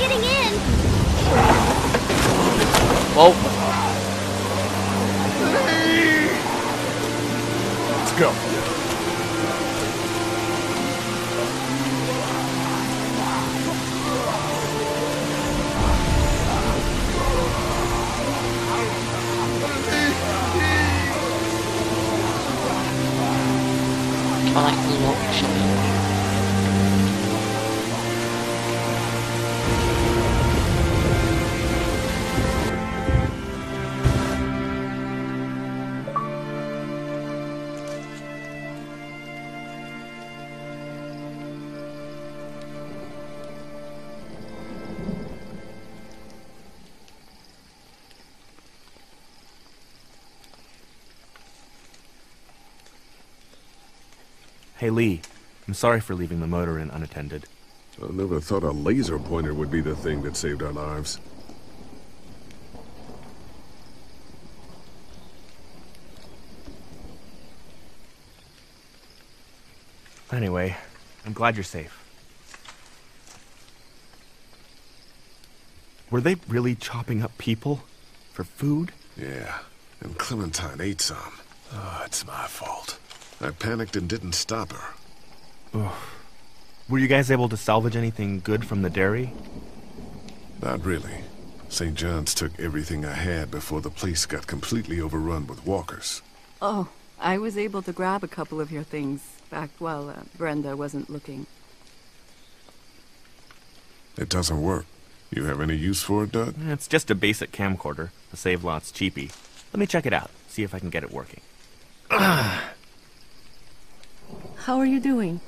Speaker 5: Getting in!
Speaker 1: Whoa.
Speaker 9: Let's go.
Speaker 6: Hey Lee, I'm sorry for leaving the motor inn unattended.
Speaker 9: I never thought a laser pointer would be the thing that saved our lives.
Speaker 6: Anyway, I'm glad you're safe. Were they really chopping up people? For food?
Speaker 4: Yeah, and Clementine ate some. Oh, it's my fault. I panicked and didn't stop her.
Speaker 6: Ugh. Were you guys able to salvage anything good from the dairy?
Speaker 4: Not really. St. John's took everything I had before the place got completely overrun with walkers.
Speaker 14: Oh, I was able to grab a couple of your things back while uh, Brenda wasn't looking.
Speaker 4: It doesn't work. You have any use for it, Doug?
Speaker 6: It's just a basic camcorder. The save lot's cheapy. Let me check it out, see if I can get it working.
Speaker 14: How are you doing?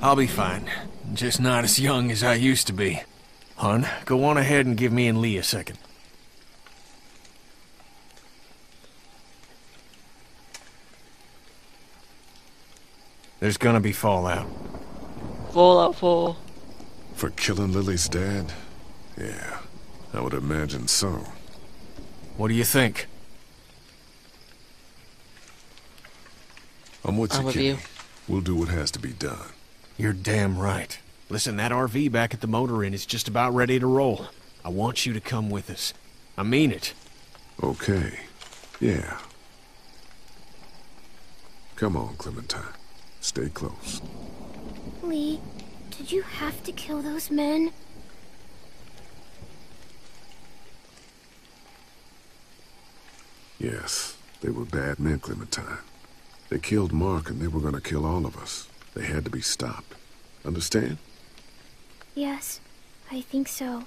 Speaker 3: I'll be fine. Just not as young as I used to be. Hun, go on ahead and give me and Lee a second. There's gonna be fallout.
Speaker 1: Fallout 4.
Speaker 4: For killing Lilly's dad? Yeah, I would imagine so.
Speaker 3: What do you think?
Speaker 4: I'm with you,
Speaker 1: I'm with
Speaker 4: Kenny.
Speaker 1: you.
Speaker 4: We'll do what has to be done.
Speaker 3: You're damn right. Listen, that RV back at the motor inn is just about ready to roll. I want you to come with us. I mean it.
Speaker 4: Okay. Yeah. Come on, Clementine. Stay close.
Speaker 5: Lee, did you have to kill those men?
Speaker 4: Yes, they were bad men, Clementine. They killed Mark and they were gonna kill all of us. They had to be stopped. Understand?
Speaker 5: Yes, I think so.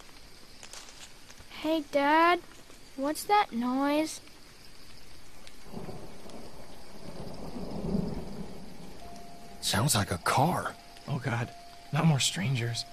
Speaker 23: Hey, Dad. What's that noise?
Speaker 3: Sounds like a car.
Speaker 10: Oh god, not more strangers.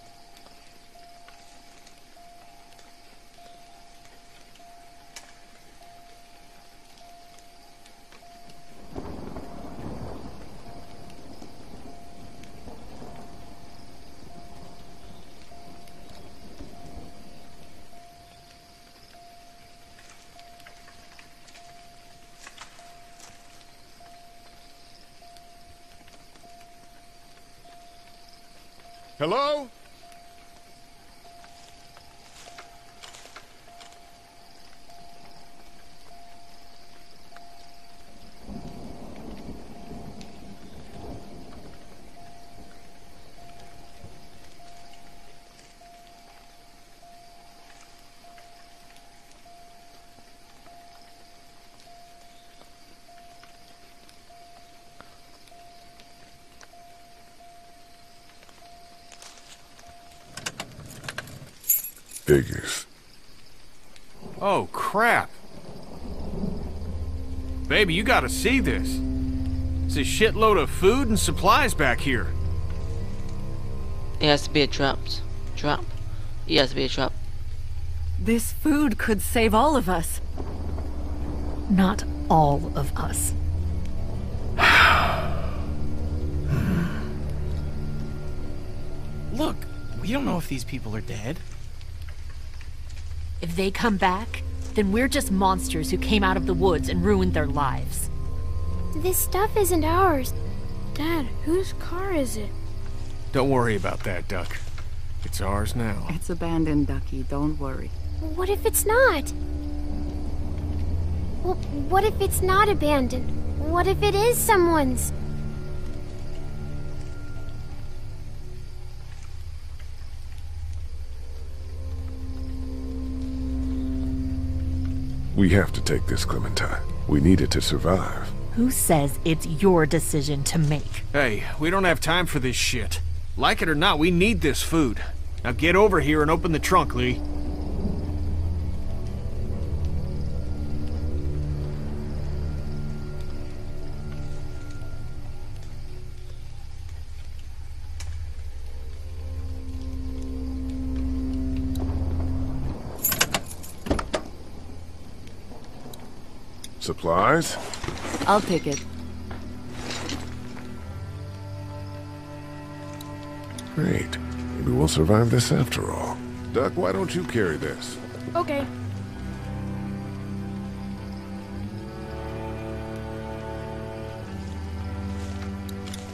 Speaker 9: Hello?
Speaker 4: Figures.
Speaker 3: Oh, crap. Baby, you gotta see this. It's a shitload of food and supplies back here.
Speaker 1: It has to be a trap. Trap. It has to be a trap.
Speaker 14: This food could save all of us.
Speaker 26: Not all of us.
Speaker 10: Look, we don't know if these people are dead.
Speaker 2: If they come back, then we're just monsters who came out of the woods and ruined their lives.
Speaker 23: This stuff isn't ours. Dad, whose car is it?
Speaker 3: Don't worry about that, Duck. It's ours now.
Speaker 14: It's abandoned, Ducky. Don't worry.
Speaker 5: What if it's not? Well, what if it's not abandoned? What if it is someone's?
Speaker 4: We have to take this, Clementine. We need it to survive.
Speaker 26: Who says it's your decision to make?
Speaker 3: Hey, we don't have time for this shit. Like it or not, we need this food. Now get over here and open the trunk, Lee.
Speaker 4: Supplies?
Speaker 14: I'll take it.
Speaker 4: Great. Maybe we'll survive this after all. Duck, why don't you carry this?
Speaker 23: Okay.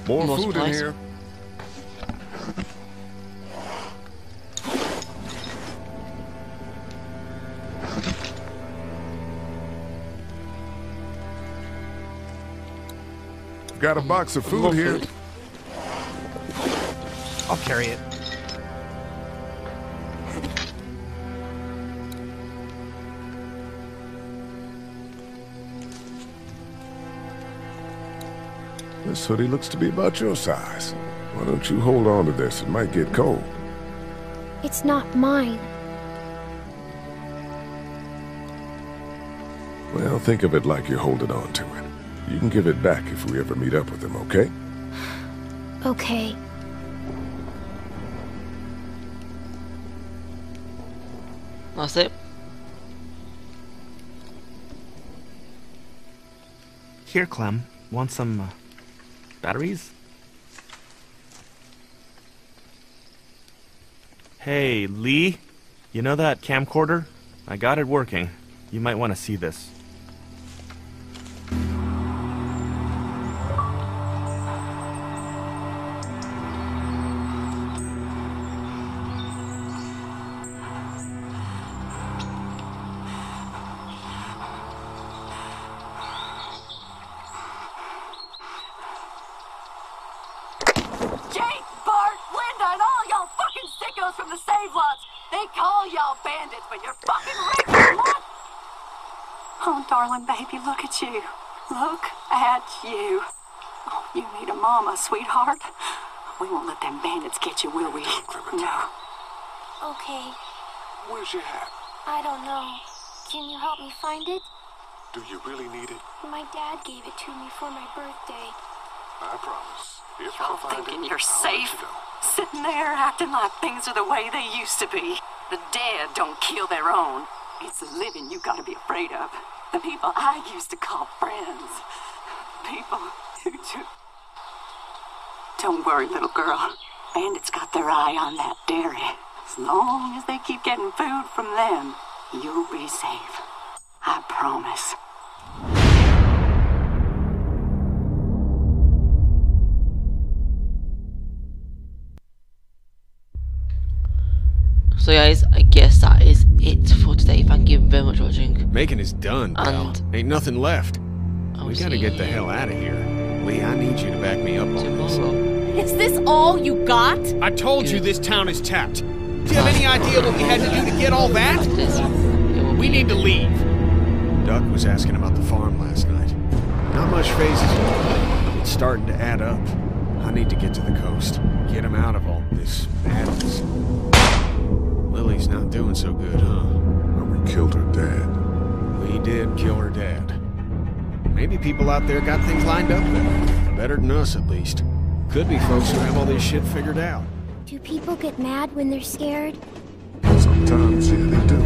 Speaker 4: More,
Speaker 1: More
Speaker 4: food in here. Got a box of food here.
Speaker 1: food.
Speaker 10: I'll carry it.
Speaker 4: This hoodie looks to be about your size. Why don't you hold on to this? It might get cold.
Speaker 5: It's not mine.
Speaker 4: Well, think of it like you're holding on to it. You can give it back if we ever meet up with them, okay?
Speaker 5: Okay.
Speaker 1: That's it.
Speaker 6: Here, Clem. Want some uh, batteries? Hey, Lee. You know that camcorder? I got it working. You might want to see this.
Speaker 27: Bandits, but you're fucking raping lot. Oh, darling baby, look at you. Look at you. Oh, you need a mama, sweetheart. We won't let them bandits get you, will we? No.
Speaker 5: Okay.
Speaker 4: Where's your hat?
Speaker 5: I don't know. Can you help me find it?
Speaker 4: Do you really need it?
Speaker 5: My dad gave it to me for my birthday.
Speaker 4: I promise. If
Speaker 27: Y'all thinking you're safe? Sitting there acting like things are the way they used to be. The dead don't kill their own. It's the living you gotta be afraid of. The people I used to call friends. People who do. Don't worry, little girl. Bandits got their eye on that dairy. As long as they keep getting food from them, you'll be safe. I promise.
Speaker 1: So guys, I guess that is it for today. Thank you very much for watching.
Speaker 3: Making is done, pal.
Speaker 1: And-
Speaker 3: Ain't nothing left.
Speaker 1: I'll
Speaker 3: we gotta get the hell out of here. Lee, I need you to back me up on this.
Speaker 2: Is this all you got?
Speaker 3: I told you this town is tapped. Do you have any idea what we had to do to get all that? We need to leave. Duck was asking about the farm last night. Not much fazes yet. It's starting to add up. I need to get to the coast. Get him out of all this madness. Lilly's not doing so good, huh?
Speaker 4: we killed her dad.
Speaker 3: We did kill her dad. Maybe people out there got things lined up better. Better than us, at least. Could be folks who have all this shit figured out.
Speaker 5: Do people get mad when they're scared?
Speaker 4: Sometimes, yeah, they do.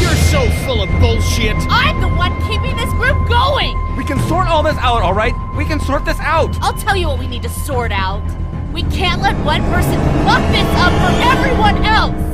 Speaker 3: You're so full of bullshit!
Speaker 2: I'm the one keeping this group going!
Speaker 28: We can sort all this out, alright? We can sort this out!
Speaker 2: I'll tell you what we need to sort out. We can't let one person fuck this up for everyone else!